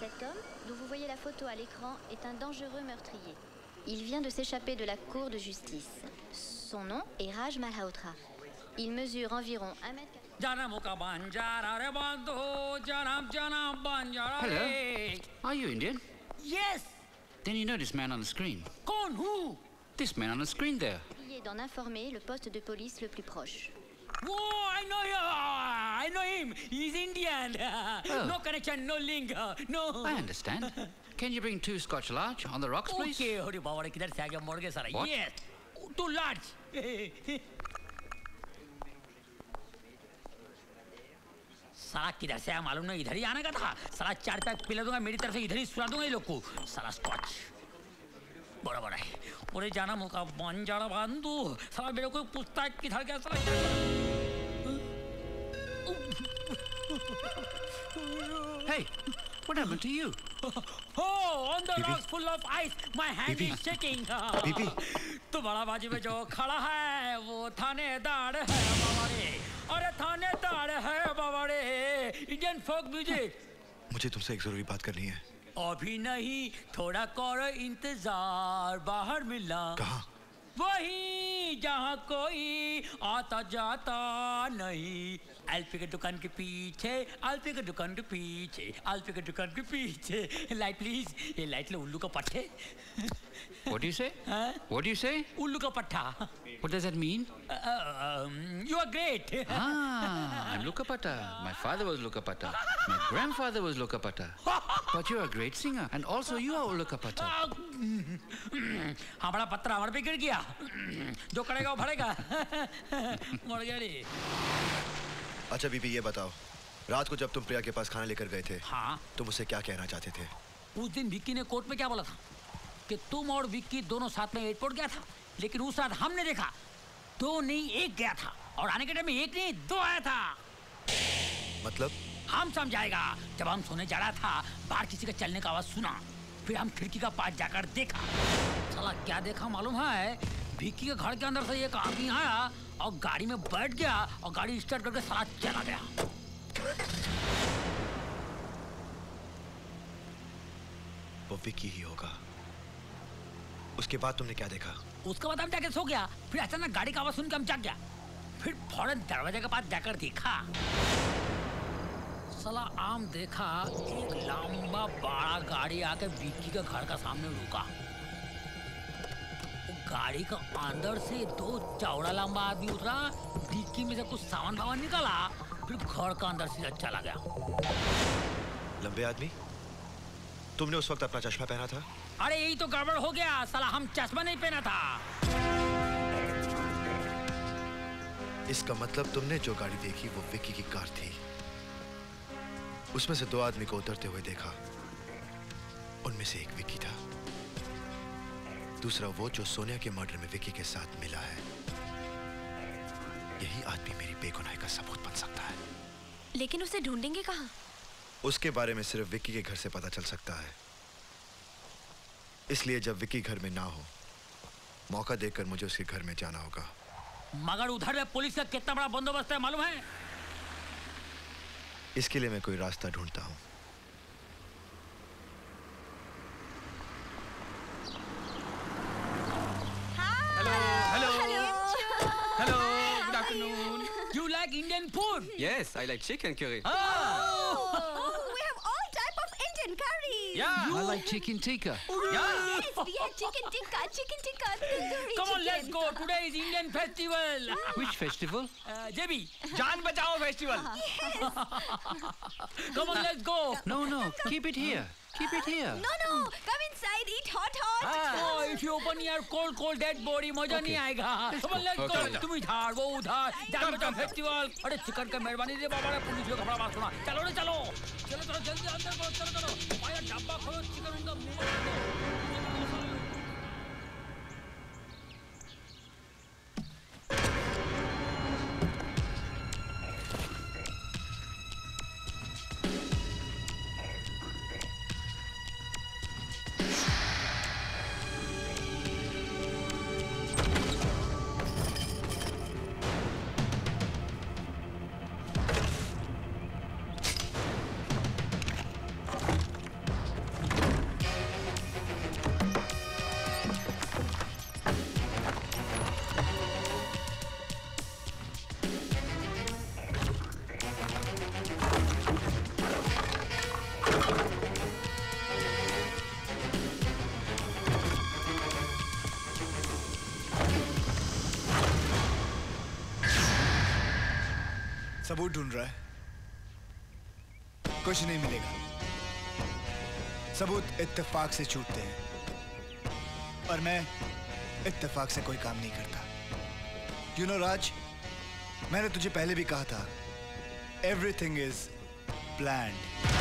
Cet homme, dont vous voyez la photo à l'écran, est un dangereux meurtrier. Il vient de s'échapper de la cour de justice. Son nom est Raj Malhotra. Il mesure environ 1 mètre. Hello. Are you Indian? Yes. Then you know this man on the screen. Con who? This man on the screen there. D'en informer le poste de police le plus proche. Oh, I know him. I know him. He's Indian. Oh. No connection, no link, no. I understand. Can you bring two scotch large on the rocks, please? Okay, अरे बाबा रे किधर से आ गया मर गया सारा What? Yes. too large. साला किधर से आया मालूम नहीं इधर ही आने का था साला चार पैक पिला दूँगा मेरी तरफ़ से इधर ही सुना दूँगा ये लोग को साला स्कॉच बड़ा बड़ा है और जाना मौका बन जाना बांधू साला मेरे को पूछता है किधर गया साला Hey, What happened to you? Oh, on the rocks full of ice. My hand Bibi. is shaking. Bibi. तुम्हारा बाजू में जो खड़ा है वो थानेदार है बाबा रे अरे थानेदार है बाबा रे इंडियन फोक म्यूज़िक मुझे तुमसे एक ज़रूरी बात करनी है अभी नहीं थोड़ा करो इंतज़ार बाहर मिलना कहा वही जहाँ कोई आता जाता नहीं अल्पी के दुकान के पीछे अल्पी के दुकान के पीछे अल्पी के दुकान के पीछे लाइट प्लीज़ ये लाइट लो उल्लू का पट्टे what do you say what do you say उल्लू का पट्टा what does that mean you are great हाँ लुक अप पट्टा my father was look up पट्टा my grandfather was look up पट्टा but you are great singer and also you are उल्लू का पट्टा हमारा पत्र हमारे पे गया। जो करेगा वो भरेगा। मर गया रे। अच्छा बीबी ये बताओ। रात को जब तुम प्रिया के पास खाना लेकर गए थे हाँ। तुम उसे क्या कहना चाहते थे? उस दिन विक्की ने कोर्ट में क्या बोला था? कि तुम और विक्की दोनों साथ में एयरपोर्ट गया था लेकिन उस रात हमने देखा दो नहीं एक गया था। और आने के टाइम में एक नहीं दो आया था। मतलब? हम समझाएगा जब हम सोने जा रहा था बाहर किसी का चलने का आवाज़ सुना फिर हम खिड़की का पास जाकर देखा। चला क्या देखा मालूम है? विक्की के घर के अंदर से एक आदमी आया और गाड़ी में बैठ गया और गाड़ी स्टार्ट करके साला चला गया। वो विकी ही होगा। उसके बाद तुमने क्या देखा? उसके बाद हम जाके सो गया। फिर अचानक गाड़ी का आवाज़ सुन के हम जाग गया। फिर फ़ौरन दरवाजे के पास जाकर देखा। साला आम देखा एक लंबा बड़ा गाड़ी आके विक्की के घर का सामने रुका। गाड़ी का अंदर से दो चौड़ा लंबा आदमी उतरा डिक्की में से कुछ सामान वामान निकाला फिर घर का अंदर सीधा चला गया। लंबे आदमी तुमने उस वक्त अपना चश्मा पहना था? अरे यही तो गड़बड़ हो गया साला हम चश्मा नहीं पहना था। इसका मतलब तुमने जो गाड़ी देखी वो विक्की की कार थी। उसमें से दो आदमी को उतरते हुए देखा। उनमें से एक विकी था। दूसरा वो जो सोनिया के मर्डर में विकी के साथ मिला है। यही आदमी मेरी बेगुनाही का सबूत बन सकता है। लेकिन उसे ढूंढेंगे कहाँ? उसके बारे में सिर्फ़ विक्की के घर से पता चल सकता है। इसलिए जब विक्की घर में ना हो मौका देखकर मुझे उसके घर में जाना होगा। मगर उधर में पुलिस का कितना बड़ा बंदोबस्त है मालूम है? इसके लिए मैं कोई रास्ता ढूंढता हूँ। Hello. Hello. Hello. Good afternoon. You like Indian food? Yes, I like chicken curry. Ah. Oh. We have all type of Indian curry. Yeah. You? I like chicken tikka. Yeah. Yes, we have chicken tikka, chicken tikka, tandoori Come on, chicken. let's go. Today is Indian festival. Ah. Which festival? Uh, Jebi. Jan Bachao festival. Yes. Come on, let's go. No, no. Keep it here. Keep it here. No, no, come inside, eat hot, hot. Oh, if you open your cold, cold dead body, मज़ा नहीं आएगा. Come on, let's go. तुम इधर, वो उधर. जान बचाओ फेस्टिवल. अरे चिकन का मेहरबानी दे बाबा ने पुलिस को खबरा बात सुना. चलो रे चलो. चलो चलो जल्दी अंदर करो, चलो चलो. भाई डब्बा खोलो चिकन उनका मुँह सबूत ढूंढ रहा है। कुछ नहीं मिलेगा। सबूत इत्तेफाक से छूटते हैं। और मैं इत्तेफाक से कोई काम नहीं करता। यू नो राज मैंने तुझे पहले भी कहा था एवरीथिंग इज़ प्लान्ड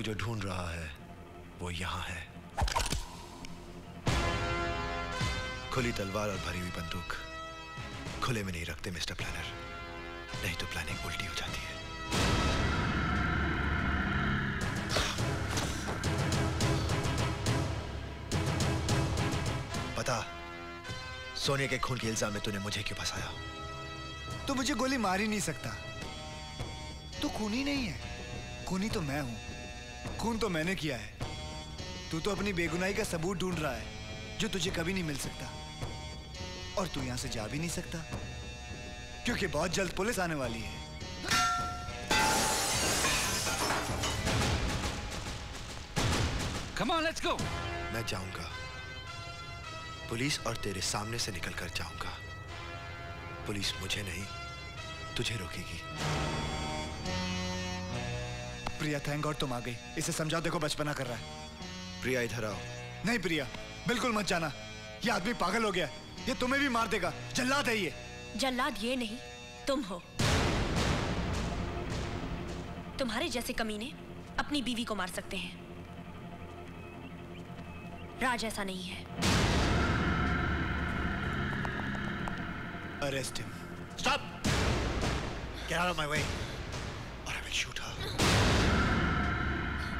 तू जो ढूंढ रहा है, वो यहाँ है। खुली तलवार और भरी हुई बंदूक। खुले में नहीं रखते, मिस्टर प्लानर। नहीं तो प्लानिंग उल्टी हो जाती है। पता सोनिया के खून के इल्ज़ाम में तूने मुझे क्यों फंसाया? तू मुझे गोली मार ही नहीं सकता। तू खूनी नहीं है। खूनी तो मैं हूँ। खून तो मैंने किया है। तू तो अपनी बेगुनाही का सबूत ढूंढ रहा है जो तुझे कभी नहीं मिल सकता। और तू यहाँ से जा भी नहीं सकता क्योंकि बहुत जल्द पुलिस आने वाली है। Come on, let's go. मैं जाऊँगा। पुलिस और तेरे सामने से निकल कर जाऊँगा। पुलिस मुझे नहीं तुझे रोकेगी। प्रिया थैंक गॉड तुम आ गई। इसे समझा देखो बचपना कर रहा है। प्रिया इधर आओ। नहीं प्रिया बिल्कुल मत जाना। ये आदमी पागल हो गया है। ये तुम्हें भी मार देगा। जल्लाद है ये। जल्लाद ये नहीं तुम हो। तुम्हारे जैसे कमीने अपनी बीवी को मार सकते हैं। राज ऐसा नहीं है। Arrest him Stop! Get out of my way, or I will shoot her.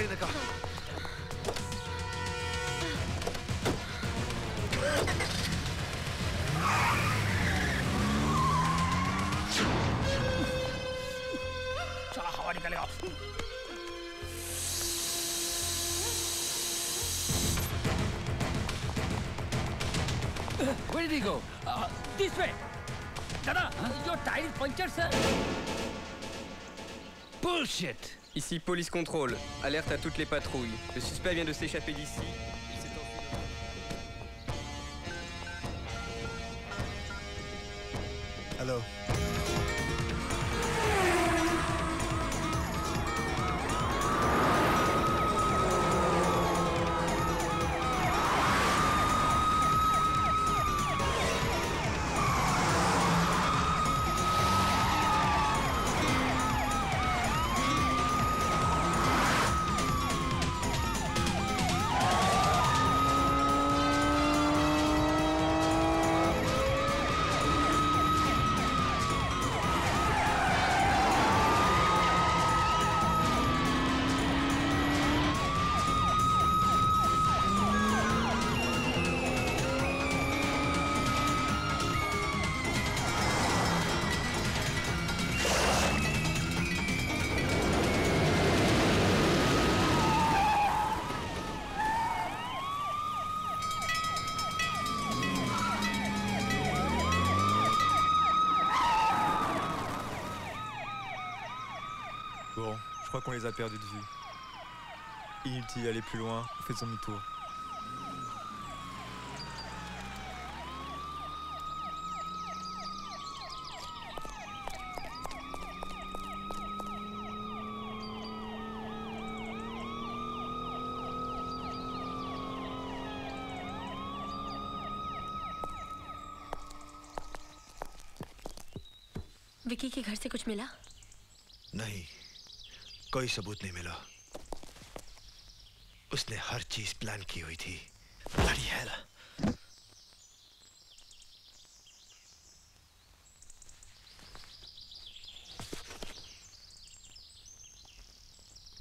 get in the car. चला हवा निकलेगा Where did he go? Uh, this way. दादा, your tire is punctured, sir. Bullshit. Ici police contrôle. Alerte à toutes les patrouilles. Le suspect vient de s'échapper d'ici. Hello. crois qu'on les a perdus de vue. Inutile d'aller plus loin, on fait demi-tour. Vicky के घर से कुछ मिला नहीं कोई सबूत नहीं मिला। उसने हर चीज़ प्लान की हुई थी। Bloody hell.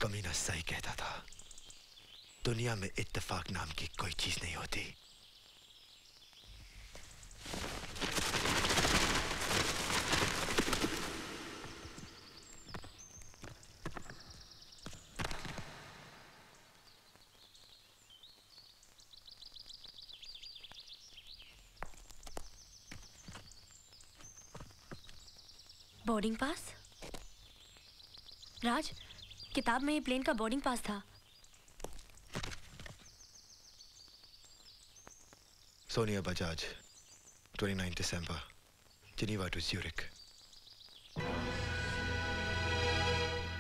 कमीना सही कहता था। दुनिया में इत्तेफाक नाम की कोई चीज़ नहीं होती। बोर्डिंग पास राज किताब में ये प्लेन का बोर्डिंग पास था। सोनिया बजाज 29 दिसंबर जिनीवा टू ज्यूरिक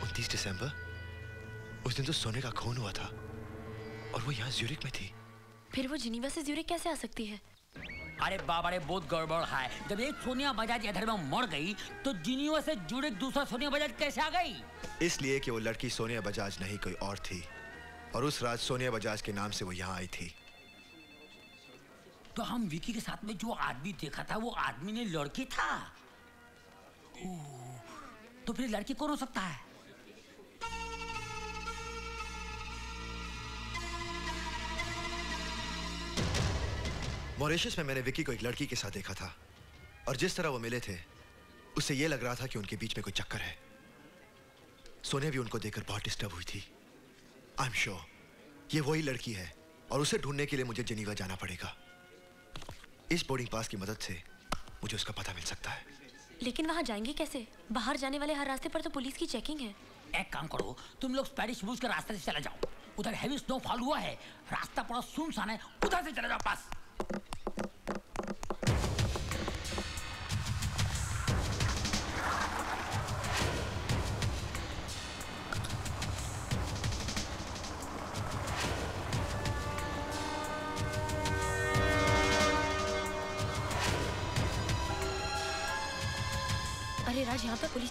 29 दिसंबर उस दिन तो सोने का खून हुआ था और वो यहाँ ज्यूरिक में थी। फिर वो जिनीवा से ज्यूरिक कैसे आ सकती है? अरे बाबा रे बहुत गड़बड़ है। जब एक सोनिया बजाज इधर में मर गई तो जिनियो से जुड़े दूसरा सोनिया बजाज कैसे आ गई? इसलिए कि वो लड़की सोनिया बजाज नहीं कोई और थी। और उस रात सोनिया बजाज के नाम से वो यहाँ आई थी। तो हम विकी के साथ में जो आदमी देखा था वो आदमी ने लड़की था? तो फिर लड़की कौन हो सकता है? मॉरिशस में मैंने विकी को एक लड़की के साथ देखा था। और जिस तरह वो मिले थे उससे ये लग रहा था कि उनके बीच में कोई चक्कर है। सोनिया भी उनको देखकर बहुत डिस्टर्ब हुई थी। आई एम श्योर ये वही लड़की है और उसे ढूँढने के लिए मुझे जेनीवा जाना पड़ेगा। इस बोर्डिंग पास की मदद से मुझे उसका पता मिल सकता है। लेकिन वहाँ जाएँगे कैसे? बाहर जाने वाले हर रास्ते पर तो पुलिस की चेकिंग है। एक काम करो तुम लोग स्पैनिश बूझ के रास्ते से चले जाओ। उधर हैवी स्नोफॉल हुआ है रास्ता बड़ा सुनसान है उधर से चले जाओ पास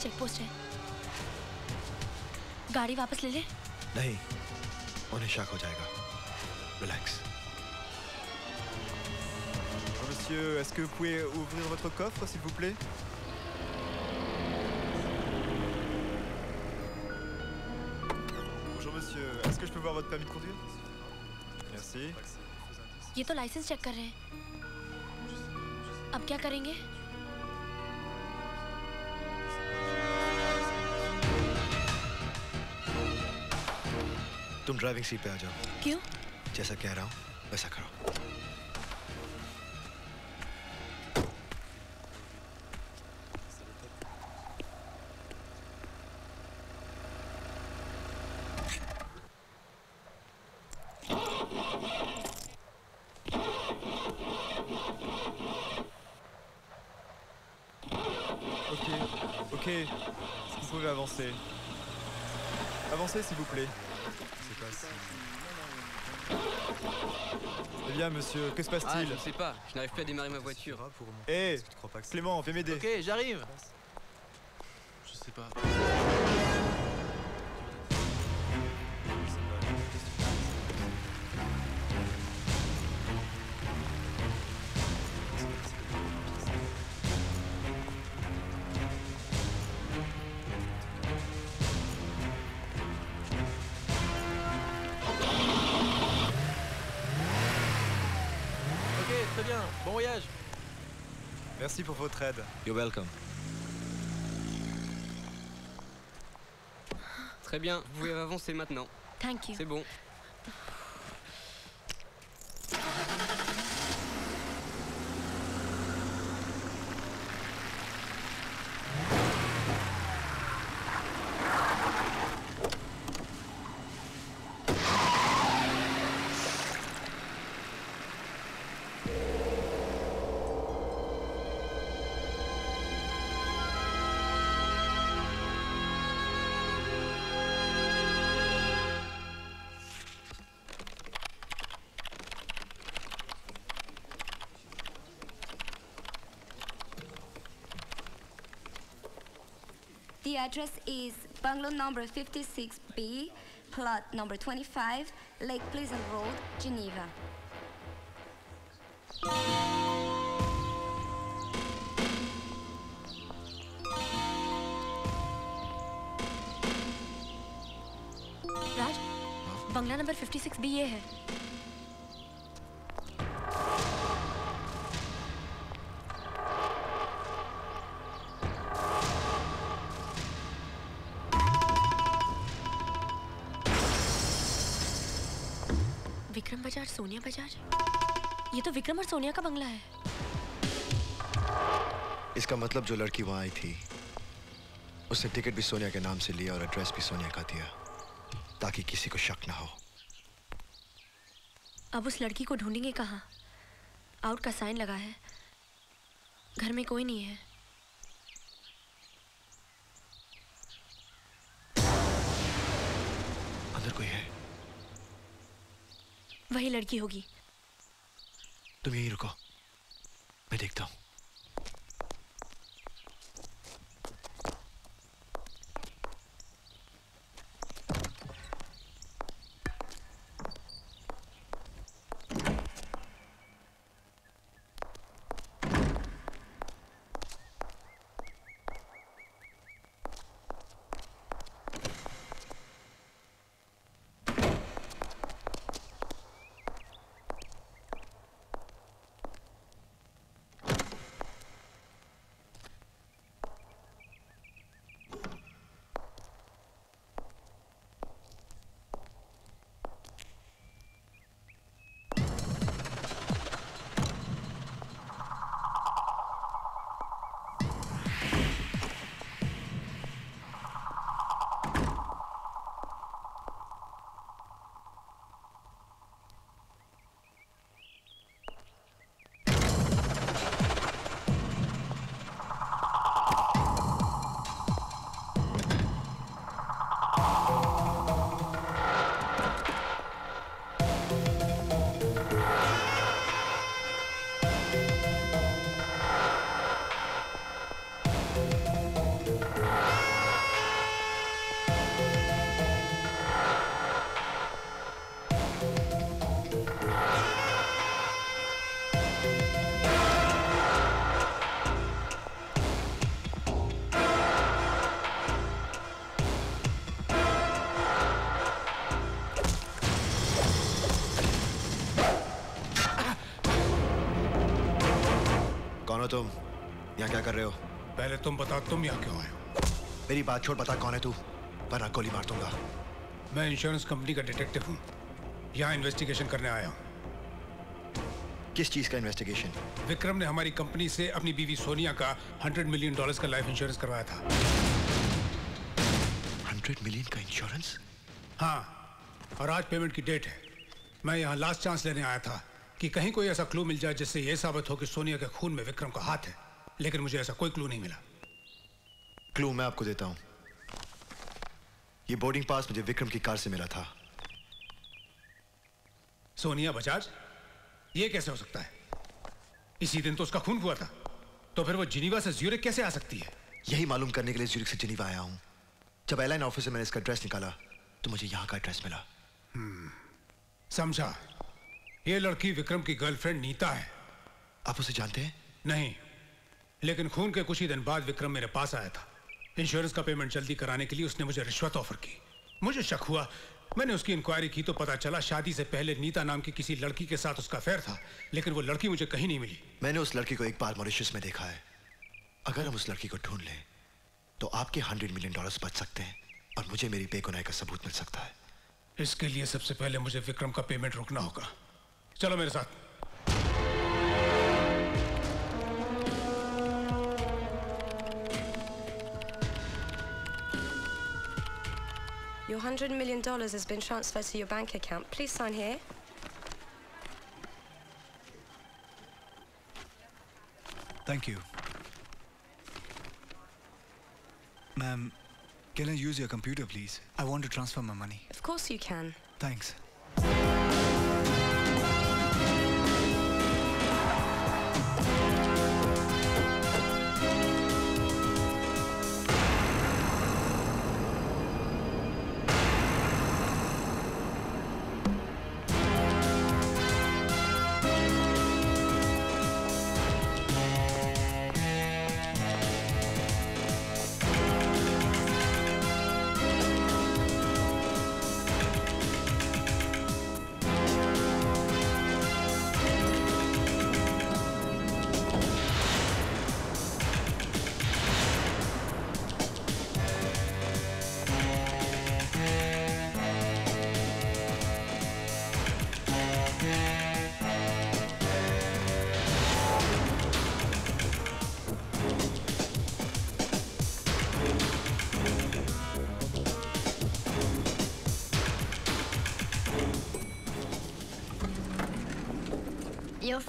चेक पोस्ट है गाड़ी वापस ले ले नहीं उन्हें शक हो जाएगा relax Monsieur, est-ce que vous pouvez ouvrir votre coffre, s'il vous plaît Bonjour monsieur, est-ce que je peux voir votre permis de conduire Merci. ये तो लाइसेंस चेक कर रहे हैं अब क्या करेंगे तुम ड्राइविंग सीट पे आ जाओ क्यों जैसा कह रहा हूँ वैसा करो Ok, ok. Est-ce que vous pouvez avancer Avancez, s'il vous plaît. Eh bien, monsieur, que se Ah, passe-t-il je sais pas, je n'arrive plus à démarrer ma voiture. Eh, Clément, viens m'aider. Ok, j'arrive. Je sais pas. You're welcome. Très bien, vous pouvez avancer maintenant. Thank you. C'est bon. address is bungalow number 56B, plot number 25, Lake Pleasant Road, Geneva. Raj Bangla number 56 भी ये है Sonia Bajaj? ये तो विक्रम और सोनिया का बंगला है। इसका मतलब जो लड़की वहाँ आई थी उसने टिकट भी सोनिया के नाम से लिया और एड्रेस भी सोनिया का दिया ताकि किसी को शक ना हो। अब उस लड़की को ढूंढेंगे कहाँ? आउट का साइन लगा है। घर में कोई नहीं है। अंदर कोई है? वही लड़की होगी। तुम यही रुको। मैं देखता हूँ। यहाँ क्या कर रहे हो? पहले तुम बताओ तुम यहाँ क्यों आए हो? मेरी बात छोड़ बता कौन है तू? वरना गोली मार दूँगा। मैं इंश्योरेंस कंपनी का डिटेक्टिव हूँ। यहाँ इन्वेस्टिगेशन करने आया हूँ। किस चीज़ का इन्वेस्टिगेशन विक्रम ने हमारी कंपनी से अपनी बीवी सोनिया का हंड्रेड मिलियन डॉलर्स का लाइफ इंश्योरेंस करवाया था। हंड्रेड मिलियन का इंश्योरेंस हाँ और आज पेमेंट की डेट है। मैं यहाँ लास्ट चांस लेने आया था कि कहीं कोई ऐसा क्लू मिल जाए जिससे यह साबित हो कि सोनिया के खून में विक्रम का हाथ है। लेकिन मुझे ऐसा कोई क्लू नहीं मिला। क्लू मैं आपको देता हूँ। ये बोर्डिंग पास मुझे विक्रम की कार से मिला था। सोनिया बजाज ये कैसे हो सकता है? इसी दिन तो उसका खून हुआ था। तो फिर वो जिनीवा से ज्यूरिक कैसे आ सकती है? यही मालूम करने के लिए ज्यूरिक से जिनीवा आया हूँ। जब एयरलाइन ऑफ़िस से मैंने इसका एड्रेस निकाला तो मुझे यहाँ का एड्रेस मिला। हम्म, समझा। ये लड़की विक्रम की गर्लफ्रेंड नीता है। आप उसे जानते हैं? नहीं लेकिन खून के कुछ ही दिन बाद विक्रम मेरे पास आया था। इंश्योरेंस का पेमेंट जल्दी कराने के लिए उसने मुझे रिश्वत ऑफ़र की। मुझे शक हुआ। मैंने उसकी इंक्वायरी की तो पता चला शादी से पहले नीता नाम की किसी लड़की के साथ उसका अफेयर था लेकिन वो लड़की मुझे कहीं नहीं मिली। मैंने उस लड़की को एक बार मॉरिशस में देखा है। अगर हम उस लड़की को ढूंढ लें तो आपके हंड्रेड मिलियन डॉलर्स बच सकते हैं और मुझे मेरी बेगुनाही का सबूत मिल सकता है। इसके लिए सबसे पहले मुझे विक्रम का पेमेंट रोकना होगा। चलो मेरे साथ। Your $100 million has been transferred to your bank account. Please sign here. Thank you. Ma'am, can I use your computer, please? I want to transfer my money. Of course you can. Thanks.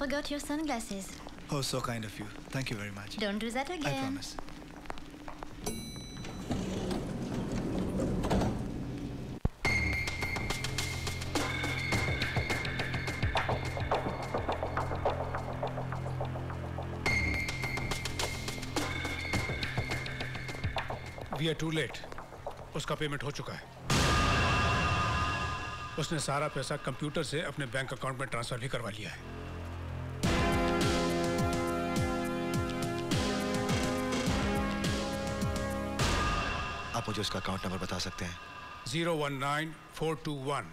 Forgot your sunglasses. Oh, so kind of you. Thank you very much. Don't do that again. I promise. We are too late उसका पेमेंट हो चुका है उसने सारा पैसा कंप्यूटर से अपने बैंक अकाउंट में ट्रांसफ़र भी करवा लिया है मुझे उसका अकाउंट नंबर बता सकते हैं? Zero one nine four two one.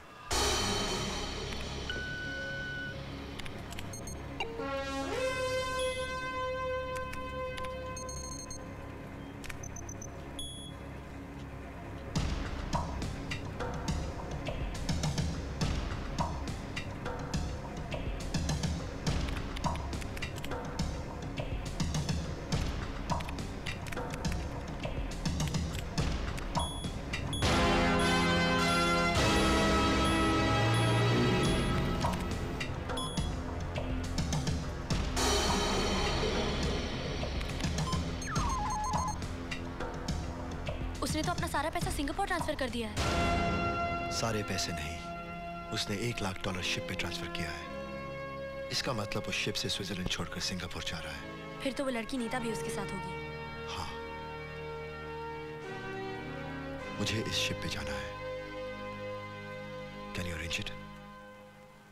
कर दिया है। सारे पैसे नहीं। उसने एक लाख डॉलर शिप पे ट्रांसफ़र किया है। इसका मतलब उस शिप से स्विट्जरलैंड छोड़कर सिंगापुर जा रहा है। फिर तो वो लड़की नीता भी उसके साथ होगी। हाँ। मुझे इस शिप पे जाना है। Can you arrange it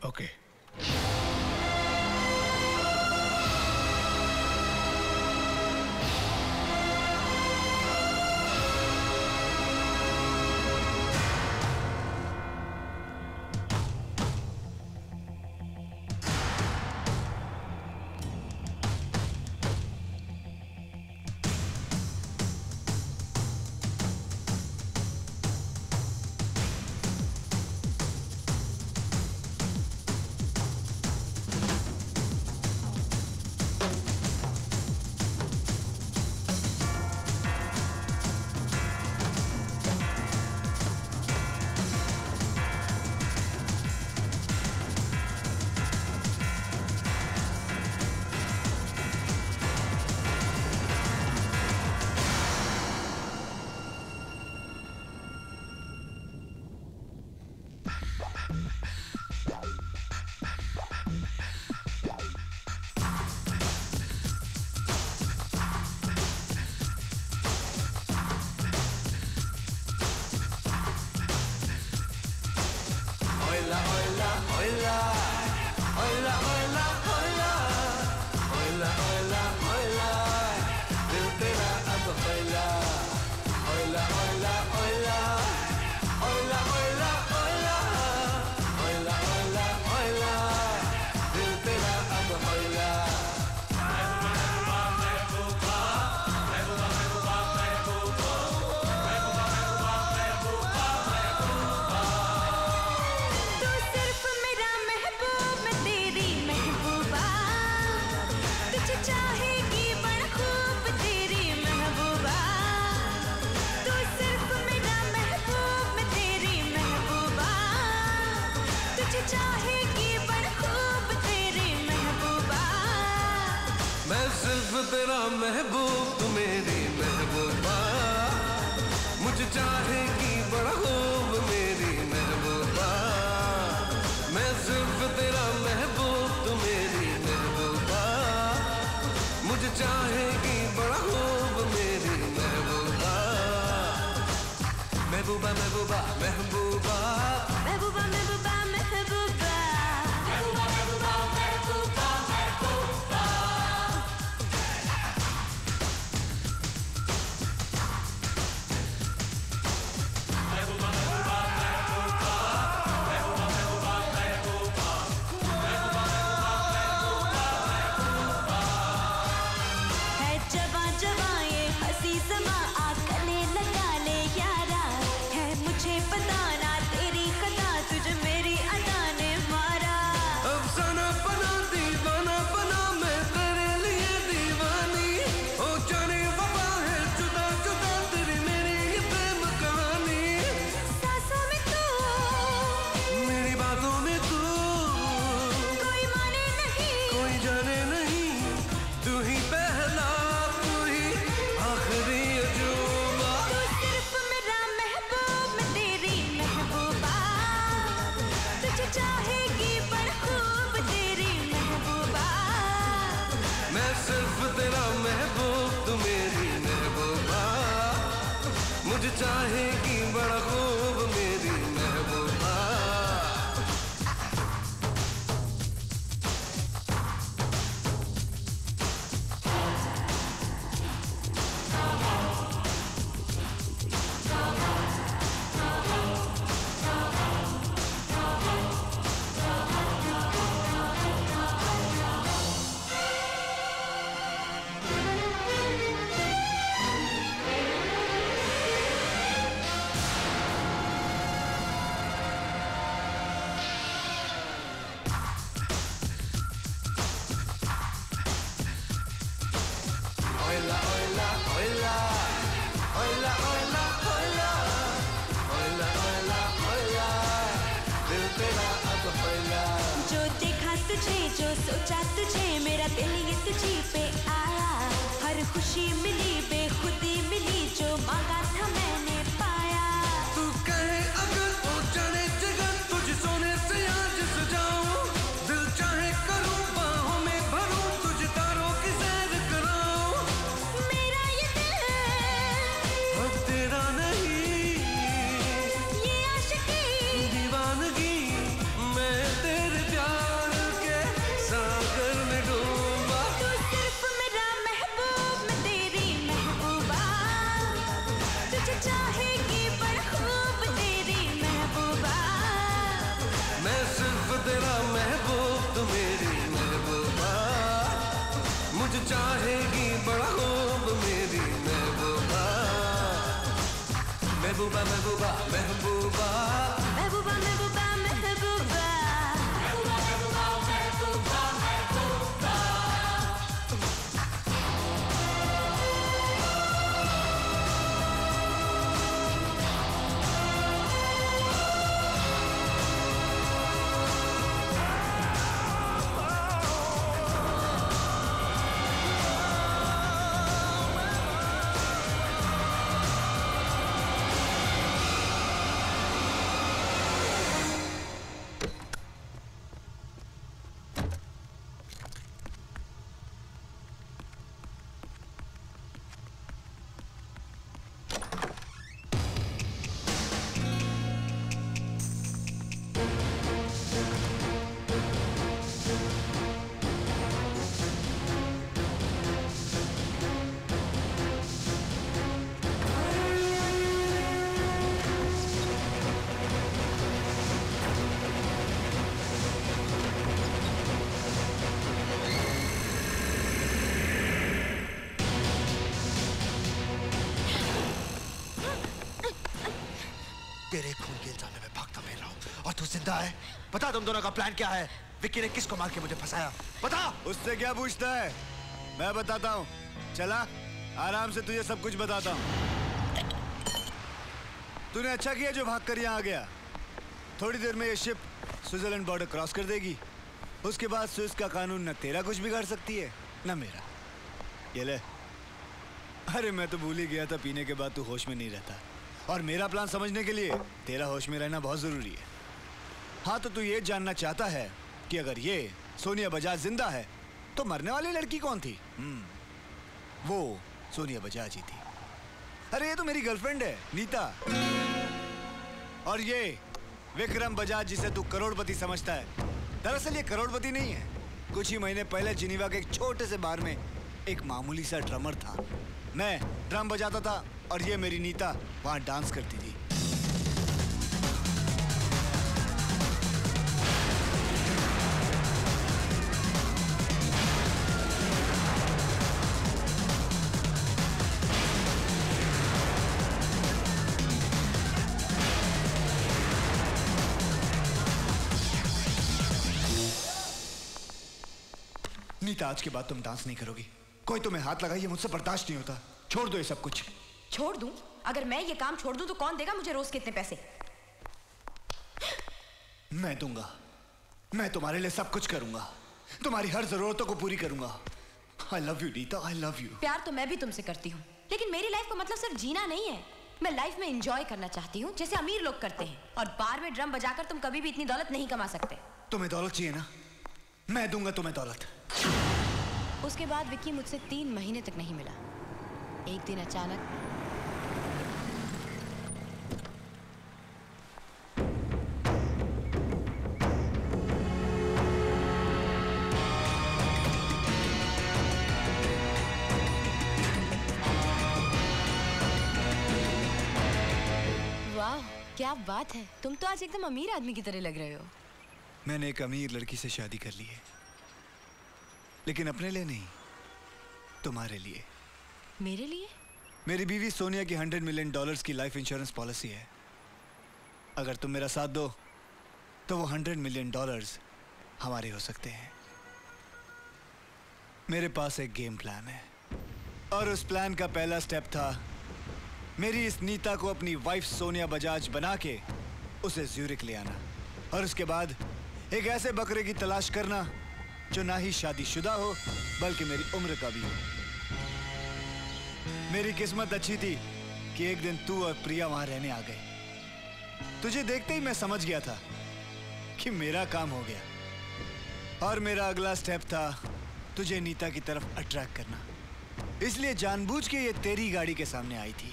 okay Hola, महबूब तुम दोनों का प्लान क्या है? विक्की ने किसको मार के मुझे फंसाया? बता! उससे क्या पूछता है? मैं बताता हूँ। चला, आराम से तुझे सब कुछ बताता हूँ। तूने अच्छा किया जो भाग कर यहाँ आ गया। थोड़ी देर में ये शिप स्विट्जरलैंड बॉर्डर क्रॉस कर देगी। उसके बाद स्विस का कानून न तेरा कुछ बिगाड़ सकती है, न मेरा। ये ले। अरे, मैं तो भूल ही गया था, पीने के बाद तू होश में नहीं रहता। और मेरा प्लान समझने के लिए तेरा होश में रहना बहुत ज़रूरी है। हाँ तो तू ये जानना चाहता है कि अगर ये सोनिया बजाज ज़िंदा है तो मरने वाली लड़की कौन थी? हम्म, वो सोनिया बजाज ही थी। अरे ये तो मेरी गर्लफ्रेंड है नीता। और ये विक्रम बजाज जिसे तू करोड़पति समझता है। दरअसल ये करोड़पति नहीं है। कुछ ही महीने पहले जिनीवा के एक छोटे से बार में एक मामूली सा ड्रमर था। मैं ड्रम बजाता था और ये मेरी नीता वहाँ डांस करती थी। नीता आज के बाद तुम डांस नहीं करोगी। कोई तुम्हें हाथ लगाइए मुझसे बर्दाश्त नहीं होता। छोड़ दो ये सब कुछ। छोड़ दूँ? अगर मैं ये काम छोड़ दूँ तो कौन देगा मुझे रोज कितने पैसे? मैं दूँगा। मैं तुम्हारे लिए सब कुछ करूँगा। तुम्हारी हर जरूरतों को पूरी करूँगा। I love you Nita I love you प्यार तो मैं भी तुमसे करती हूँ। लेकिन मेरी लाइफ का मतलब सिर्फ़ जीना नहीं है। मैं लाइफ में एंजॉय करना चाहती हूँ जैसे अमीर लोग करते हैं। और बार में ड्रम बजाकर तुम कभी भी इतनी दौलत नहीं कमा सकते। तुम्हें दौलत चाहिए ना? मैं दूँगा तुम्हें दौलत। उसके बाद विक्की मुझसे तीन महीने तक नहीं मिला। एक दिन अचानक क्या बात है। तुम तो आज एकदम अमीर आदमी की तरह लग रहे हो। मैंने एक अमीर लड़की से शादी कर ली है। लेकिन अपने लिए नहीं तुम्हारे लिए। मेरे लिए? मेरी बीवी सोनिया की हंड्रेड मिलियन डॉलर्स की लाइफ इंश्योरेंस पॉलिसी है। अगर तुम मेरा साथ दो तो वो हंड्रेड मिलियन डॉलर्स हमारे हो सकते हैं। मेरे पास एक गेम प्लान है। और उस प्लान का पहला स्टेप था मेरी इस नीता को अपनी वाइफ सोनिया बजाज बना के उसे ज्यूरिक ले आना। और उसके बाद एक ऐसे बकरे की तलाश करना, जो ना ही शादीशुदा हो, बल्कि मेरी उम्र का भी हो। मेरी किस्मत अच्छी थी कि एक दिन तू और प्रिया वहाँ रहने आ गए। तुझे देखते ही मैं समझ गया था कि मेरा काम हो गया। और मेरा अगला स्टेप था तुझे नीता की तरफ़ अट्रैक्ट करना। इसलिए जानबूझ के ये तेरी गाड़ी के सामने आई थी।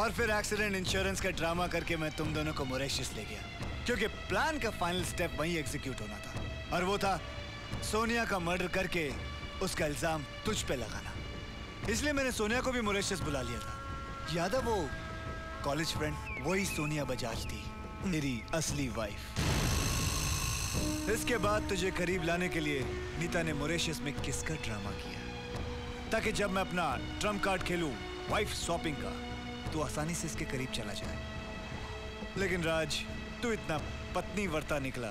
और फिर एक्सीडेंट इंश्योरेंस का ड्रामा करके मैं तुम दोनों को मोरेशियस ले गया। क्योंकि प्लान का फाइनल स्टेप वहीं एग्जीक्यूट होना था। और वो था सोनिया का मर्डर करके उसका इल्ज़ाम तुझ पे लगाना। इसलिए मैंने सोनिया को भी मोरेशियस बुला लिया था। याद है वो कॉलेज फ्रेंड वही सोनिया बजाज थी, मेरी असली वाइफ इसके बाद तुझे करीब लाने के लिए नीता ने मोरेशियस में किसका ड्रामा किया? ताकि जब मैं अपना ट्रंप कार्ड खेलूं वाइफ शॉपिंग का तो आसानी से इसके करीब चला जाए। लेकिन राज तू इतना पत्नी वर्ता निकला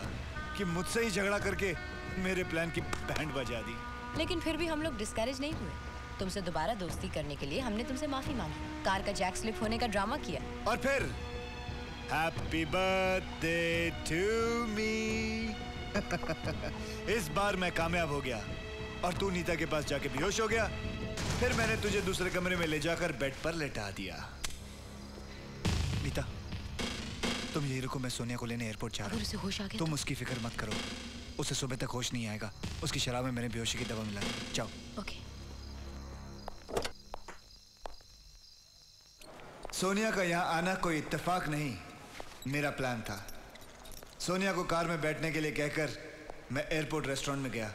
कि मुझसे ही झगड़ा करके मेरे प्लान की बैंड बजा दी। लेकिन फिर भी हम लोग डिस्करेज नहीं हुए। तुमसे दोबारा दोस्ती करने के लिए हमने तुमसे माफ़ी मांगी। कार का जैक स्लिप होने का ड्रामा किया। और फिर हैप्पी बर्थडे टू मी इस बार मैं कामयाब हो गया और तू नीता के पास जाके बेहोश हो गया। फिर मैंने तुझे दूसरे कमरे में ले जाकर बेड पर लेटा दिया। नीता तुम यही रुको मैं सोनिया को लेने एयरपोर्ट जा रहा हूँ होश आ गया तुम उसकी फ़िक्र मत करो। उसे सुबह तक होश नहीं आएगा। उसकी शराब में मैंने बेहोशी की दवा मिला दी। जाओ। ओके सोनिया का यहाँ आना कोई इत्तेफाक नहीं। मेरा प्लान था। सोनिया को कार में बैठने के लिए कहकर मैं एयरपोर्ट रेस्टोरेंट में गया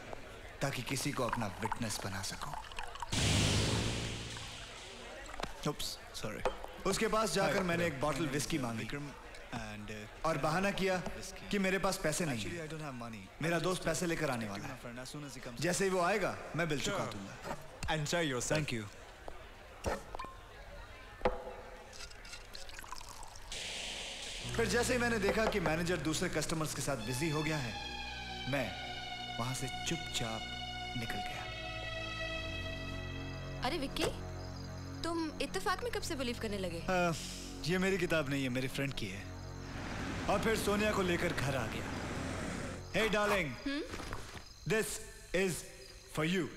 ताकि किसी को अपना विटनेस बना सकूँ। सॉरी उसके पास जाकर मैंने एक बॉटल विस्की मांगी। और बहाना किया कि मेरे पास पैसे नहीं हैं। मेरा दोस्त पैसे लेकर आने वाला है। जैसे ही वो आएगा मैं बिल चुका दूँगा. थैंक यू फिर जैसे ही मैंने देखा कि मैनेजर दूसरे कस्टमर्स के साथ बिज़ी हो गया है मैं वहाँ से चुपचाप निकल गया। अरे विक्की तुम इत्तेफाक में कब से बिलीव करने लगे? आ, ये मेरी किताब नहीं है मेरे फ्रेंड की है। और फिर सोनिया को लेकर घर आ गया। Hey darling this is for you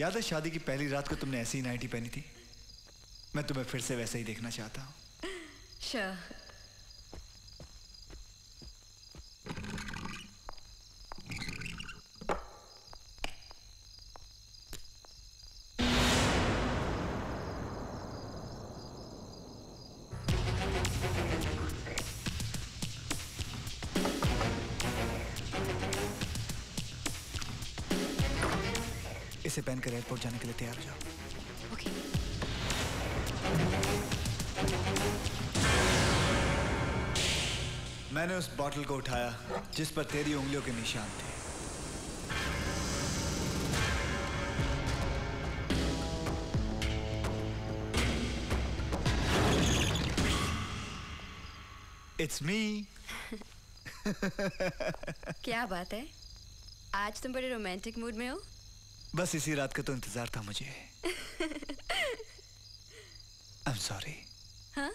याद है शादी की पहली रात को तुमने ऐसी नाइटी पहनी थी? मैं तुम्हें फिर से वैसे ही देखना चाहता हूँ। Sure. इसे पहनकर एयरपोर्ट जाने के लिए तैयार हो जाओ। ओके। मैंने उस बॉटल को उठाया जिस पर तेरी उंगलियों के निशान थे। इट्स मी क्या बात है? आज तुम बड़े रोमांटिक मूड में हो? बस इसी रात का तो इंतज़ार था मुझे। आई एम सॉरी हाँ?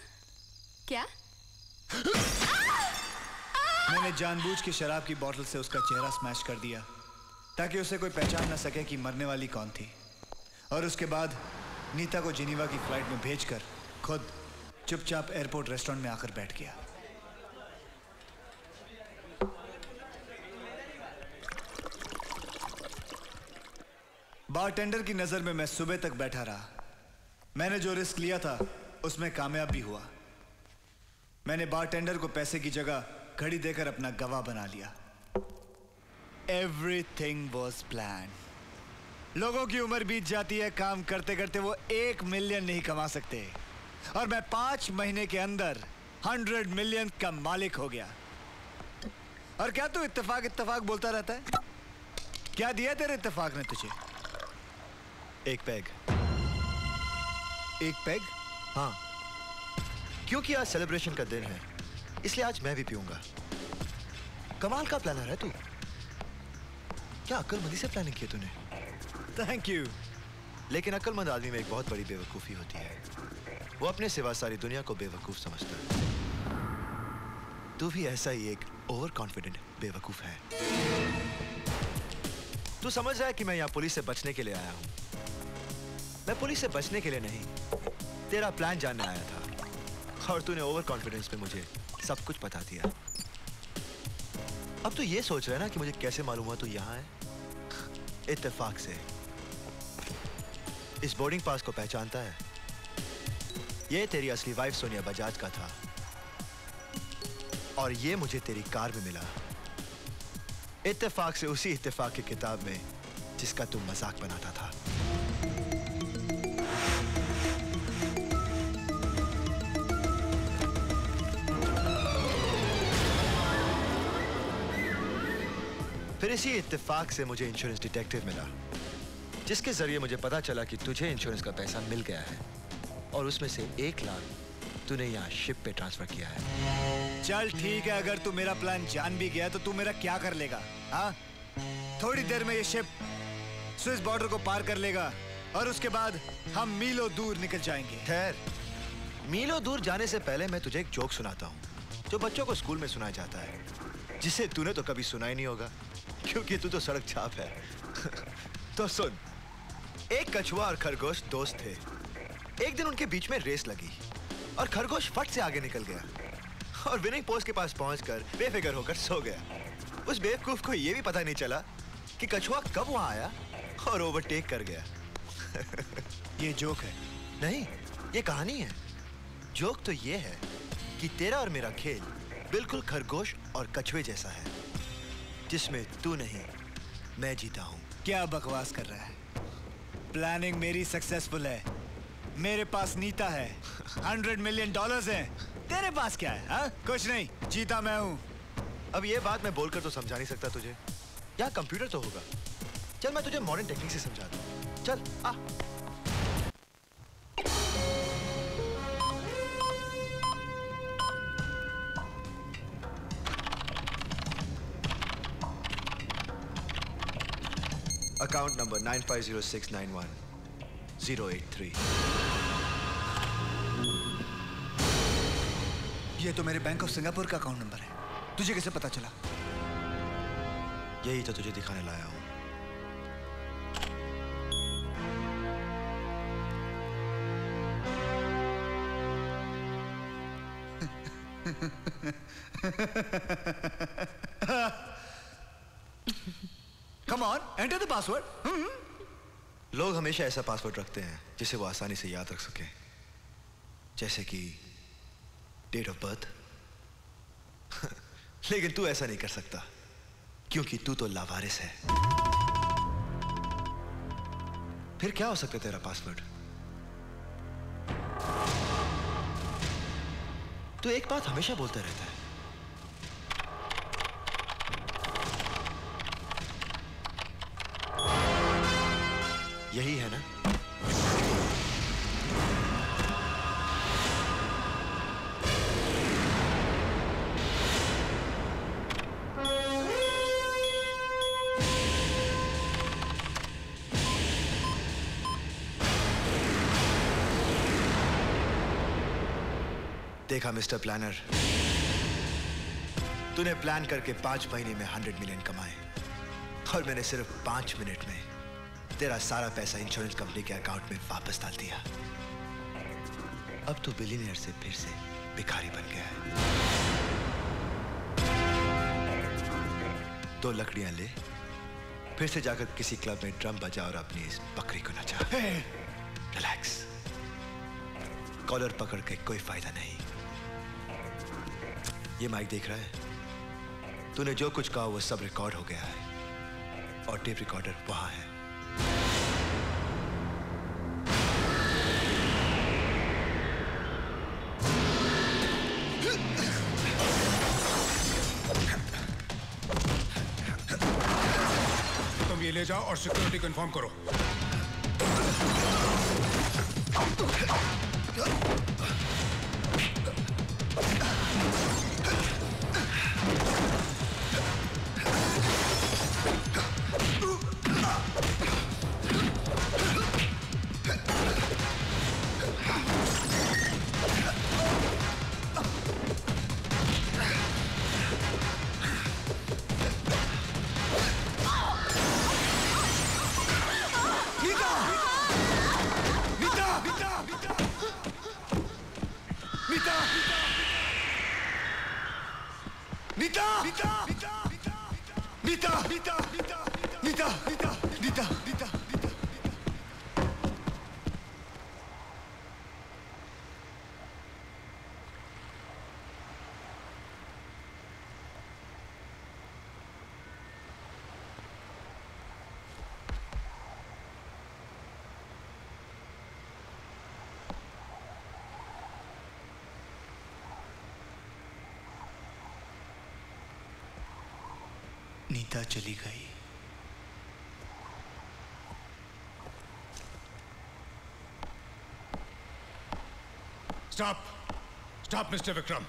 क्या? मैंने जानबूझ के शराब की बोतल से उसका चेहरा स्मैश कर दिया ताकि उसे कोई पहचान ना सके कि मरने वाली कौन थी। और उसके बाद नीता को जिनीवा की फ़्लाइट में भेजकर खुद चुपचाप एयरपोर्ट रेस्टोरेंट में आकर बैठ गया। बारटेंडर की नज़र में मैं सुबह तक बैठा रहा। मैंने जो रिस्क लिया था, उसमें कामयाब भी हुआ। मैंने बारटेंडर को पैसे की जगह घड़ी देकर अपना गवाह बना लिया। एवरीथिंग वॉज़ प्लान लोगों की उम्र बीत जाती है, काम करते करते वो एक मिलियन नहीं कमा सकते। और मैं पाँच महीने के अंदर हंड्रेड मिलियन का मालिक हो गया। और क्या तू इत्तेफाक इत्तेफाक बोलता रहता है? क्या दिया तेरे इत्तेफाक ने तुझे? एक पैग। एक पैग? हाँ। क्योंकि आज सेलिब्रेशन का दिन है इसलिए आज मैं भी पीऊँगा। कमाल का प्लानर है तू। क्या अक्लमंदी से प्लानिंग की तूने? थैंक यू लेकिन अक्लमंद आदमी में एक बहुत बड़ी बेवकूफ़ी होती है। वो अपने सिवा सारी दुनिया को बेवकूफ़ समझता है। तू भी ऐसा ही एक ओवर कॉन्फिडेंट बेवकूफ़ है। तू समझ रहा है कि मैं यहाँ पुलिस से बचने के लिए आया हूँ। मैं पुलिस से बचने के लिए नहीं। तेरा प्लान जानने आया था। और तूने ओवर कॉन्फिडेंस में मुझे सब कुछ बता दिया। अब तू ये सोच रहा है ना कि मुझे कैसे मालूम हुआ तू यहाँ है? इत्तेफाक से। इस बोर्डिंग पास को पहचानता है। ये तेरी असली वाइफ सोनिया बजाज का था। और ये मुझे तेरी कार में मिला। इत्तेफाक से उसी इत्तेफाक की किताब में जिसका तू मज़ाक बनाता था। फिर इसी इत्तेफाक से मुझे इंश्योरेंस डिटेक्टिव मिला जिसके ज़रिए मुझे पता चला कि तुझे इंश्योरेंस का पैसा मिल गया है और उसमें से एक लाख तूने यहाँ शिप पे ट्रांसफ़र किया है। चल ठीक है अगर तू मेरा प्लान जान भी गया तो तू मेरा क्या कर लेगा हाँ? थोड़ी देर में ये शिप स्विस बॉर्डर को पार कर लेगा और उसके बाद हम मीलों दूर निकल जाएँगे। ठहर मीलों दूर जाने से पहले मैं तुझे एक जोक सुनाता हूँ जो बच्चों को स्कूल में सुनाया जाता है जिसे तूने तो कभी सुना ही नहीं होगा। क्योंकि तू तो सड़क छाप है। तो सुन, एक कछुआ और खरगोश दोस्त थे। एक दिन उनके बीच में रेस लगी और खरगोश फट से आगे निकल गया और विनिंग पोस्ट के पास पहुंचकर बेफिक्र होकर सो गया। उस बेवकूफ़ को यह भी पता नहीं चला कि कछुआ कब वहाँ आया और ओवरटेक कर गया। ये जोक है। नहीं, ये कहानी है। जोक तो ये है कि तेरा और मेरा खेल बिल्कुल खरगोश और कछुए जैसा है। जिसमें तू नहीं, मैं जीता हूँ। क्या बकवास कर रहा है? प्लानिंग मेरी सक्सेसफुल है। मेरे पास नीता है। हंड्रेड मिलियन डॉलर्स हैं। तेरे पास क्या है, हा? कुछ नहीं, जीता मैं हूँ। अब ये बात मैं बोलकर तो समझा नहीं सकता तुझे। यहाँ कंप्यूटर तो होगा। चल, मैं तुझे मॉडर्न टेक्निक से समझा हूँ चल, आ। Account number nine five zero six nine one zero eight three ये तो मेरे बैंक ऑफ़ सिंगापुर का अकाउंट नंबर है। तुझे कैसे पता चला? यही तो तुझे दिखाने लाया हूँ। Come on enter the password लोग हमेशा ऐसा पासवर्ड रखते हैं, जिसे वो आसानी से याद रख सके। जैसे कि डेट ऑफ़ बर्थ लेकिन तू ऐसा नहीं कर सकता, क्योंकि तू तो लावारिस है। फिर क्या हो सकता तेरा पासवर्ड तू एक बात हमेशा बोलता रहता है। यही है ना? देखा, मिस्टर प्लानर? तूने प्लान करके पाँच महीने में हंड्रेड मिलियन कमाए और मैंने सिर्फ़ पाँच मिनट में तेरा सारा पैसा इंश्योरेंस कंपनी के अकाउंट में वापस डाल दिया। अब तू बिलीनियर से फिर से भिखारी बन गया है। दो लकड़ियाँ ले फिर से जाकर किसी क्लब में ड्रम बजा और अपनी इस बकरी को नचा। रिलैक्स कॉलर पकड़ के कोई फ़ायदा नहीं। ये माइक देख रहा है? तूने जो कुछ कहा वो सब रिकॉर्ड हो गया है। और टेप रिकॉर्डर वहाँ है। और सिक्योरिटी कंफर्म करो। चली गई। Stop stop mister Vikram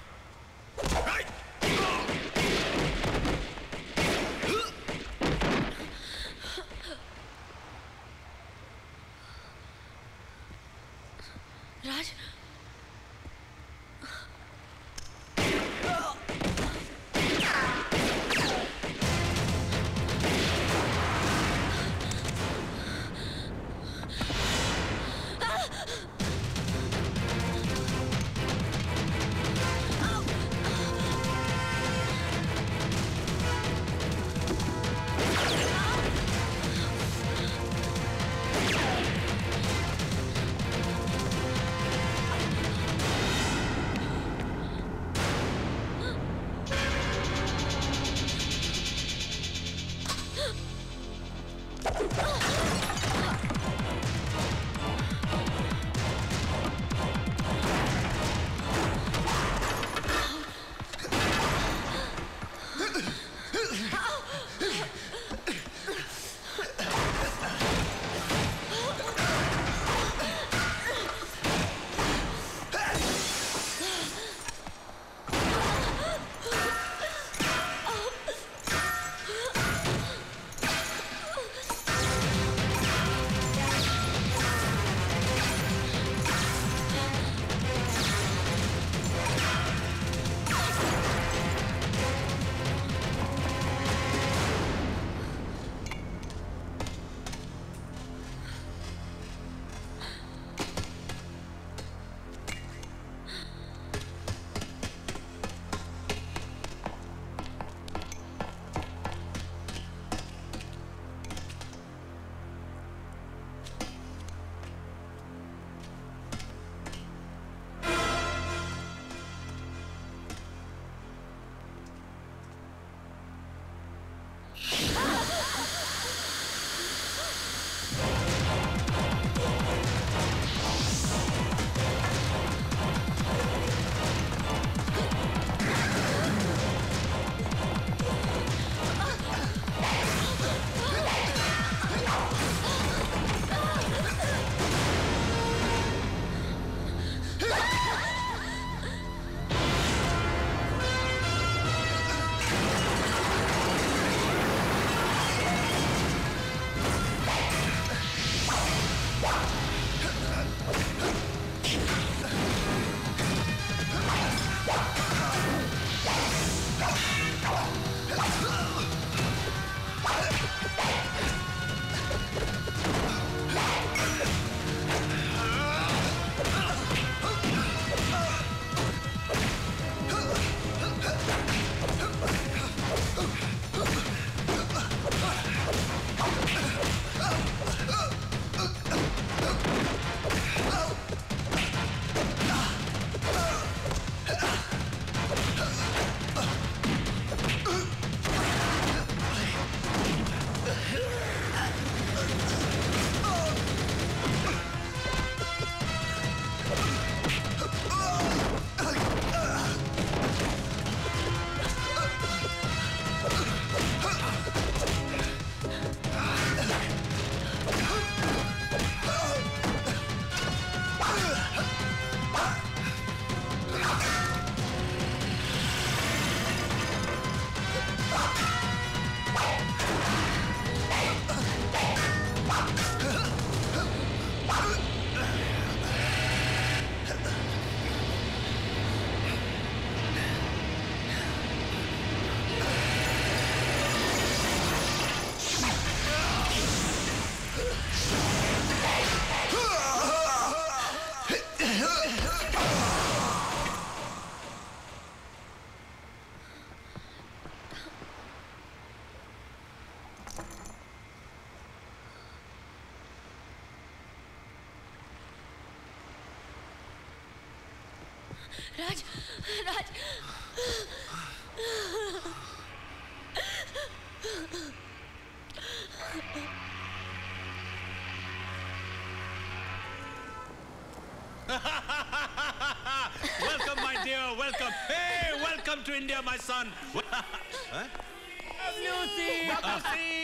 to India, my son.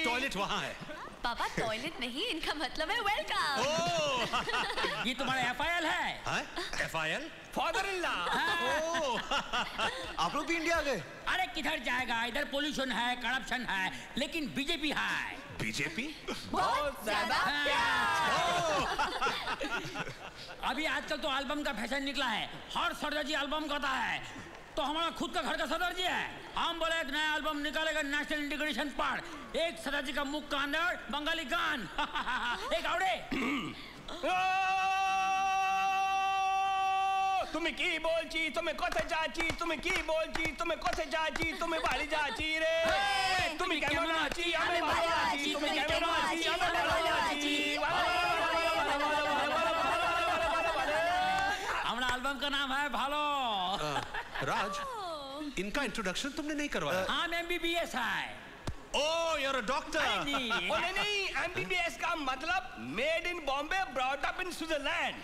Toilet वहाँ है। पापा टॉयलेट नहीं इनका मतलब है वेलकम ये तुम्हारा एफ़ है। F I L father in law आप लोग भी इंडिया गए? अरे किधर जाएगा? इधर पोल्यूशन है करप्शन है लेकिन बीजेपी है। बीजेपी बहुत ज़्यादा अभी आजकल तो एल्बम का फ़ैशन निकला है। हर सरदार जी एल्बम करता है। तो हमारा खुद का घर का सरदार जी है हम बोले एक नया एल्बम निकालेगा नेशनल इंटीग्रेशन पर एक सरदार जी का मुख का अंदर बंगाली गान एक आवड़े তুমি কি বলছি তুমি কোথায় যাচ্ছি তুমি কি বলছি তুমি কোথায় যাচ্ছি তুমি বাড়ি যাচ্ছি রে তুমি কেমন আছি আমি ভালো আছি তুমি কেমন আছি আমি ভালো আছি हमारा एल्बम का नाम है भालो राज इनका इंट्रोडक्शन तुमने नहीं करवाया। एमबीबीएस है ओ you're a doctor. ओ नहीं नहीं एमबीबीएस का मतलब made in Bombay brought up in Switzerland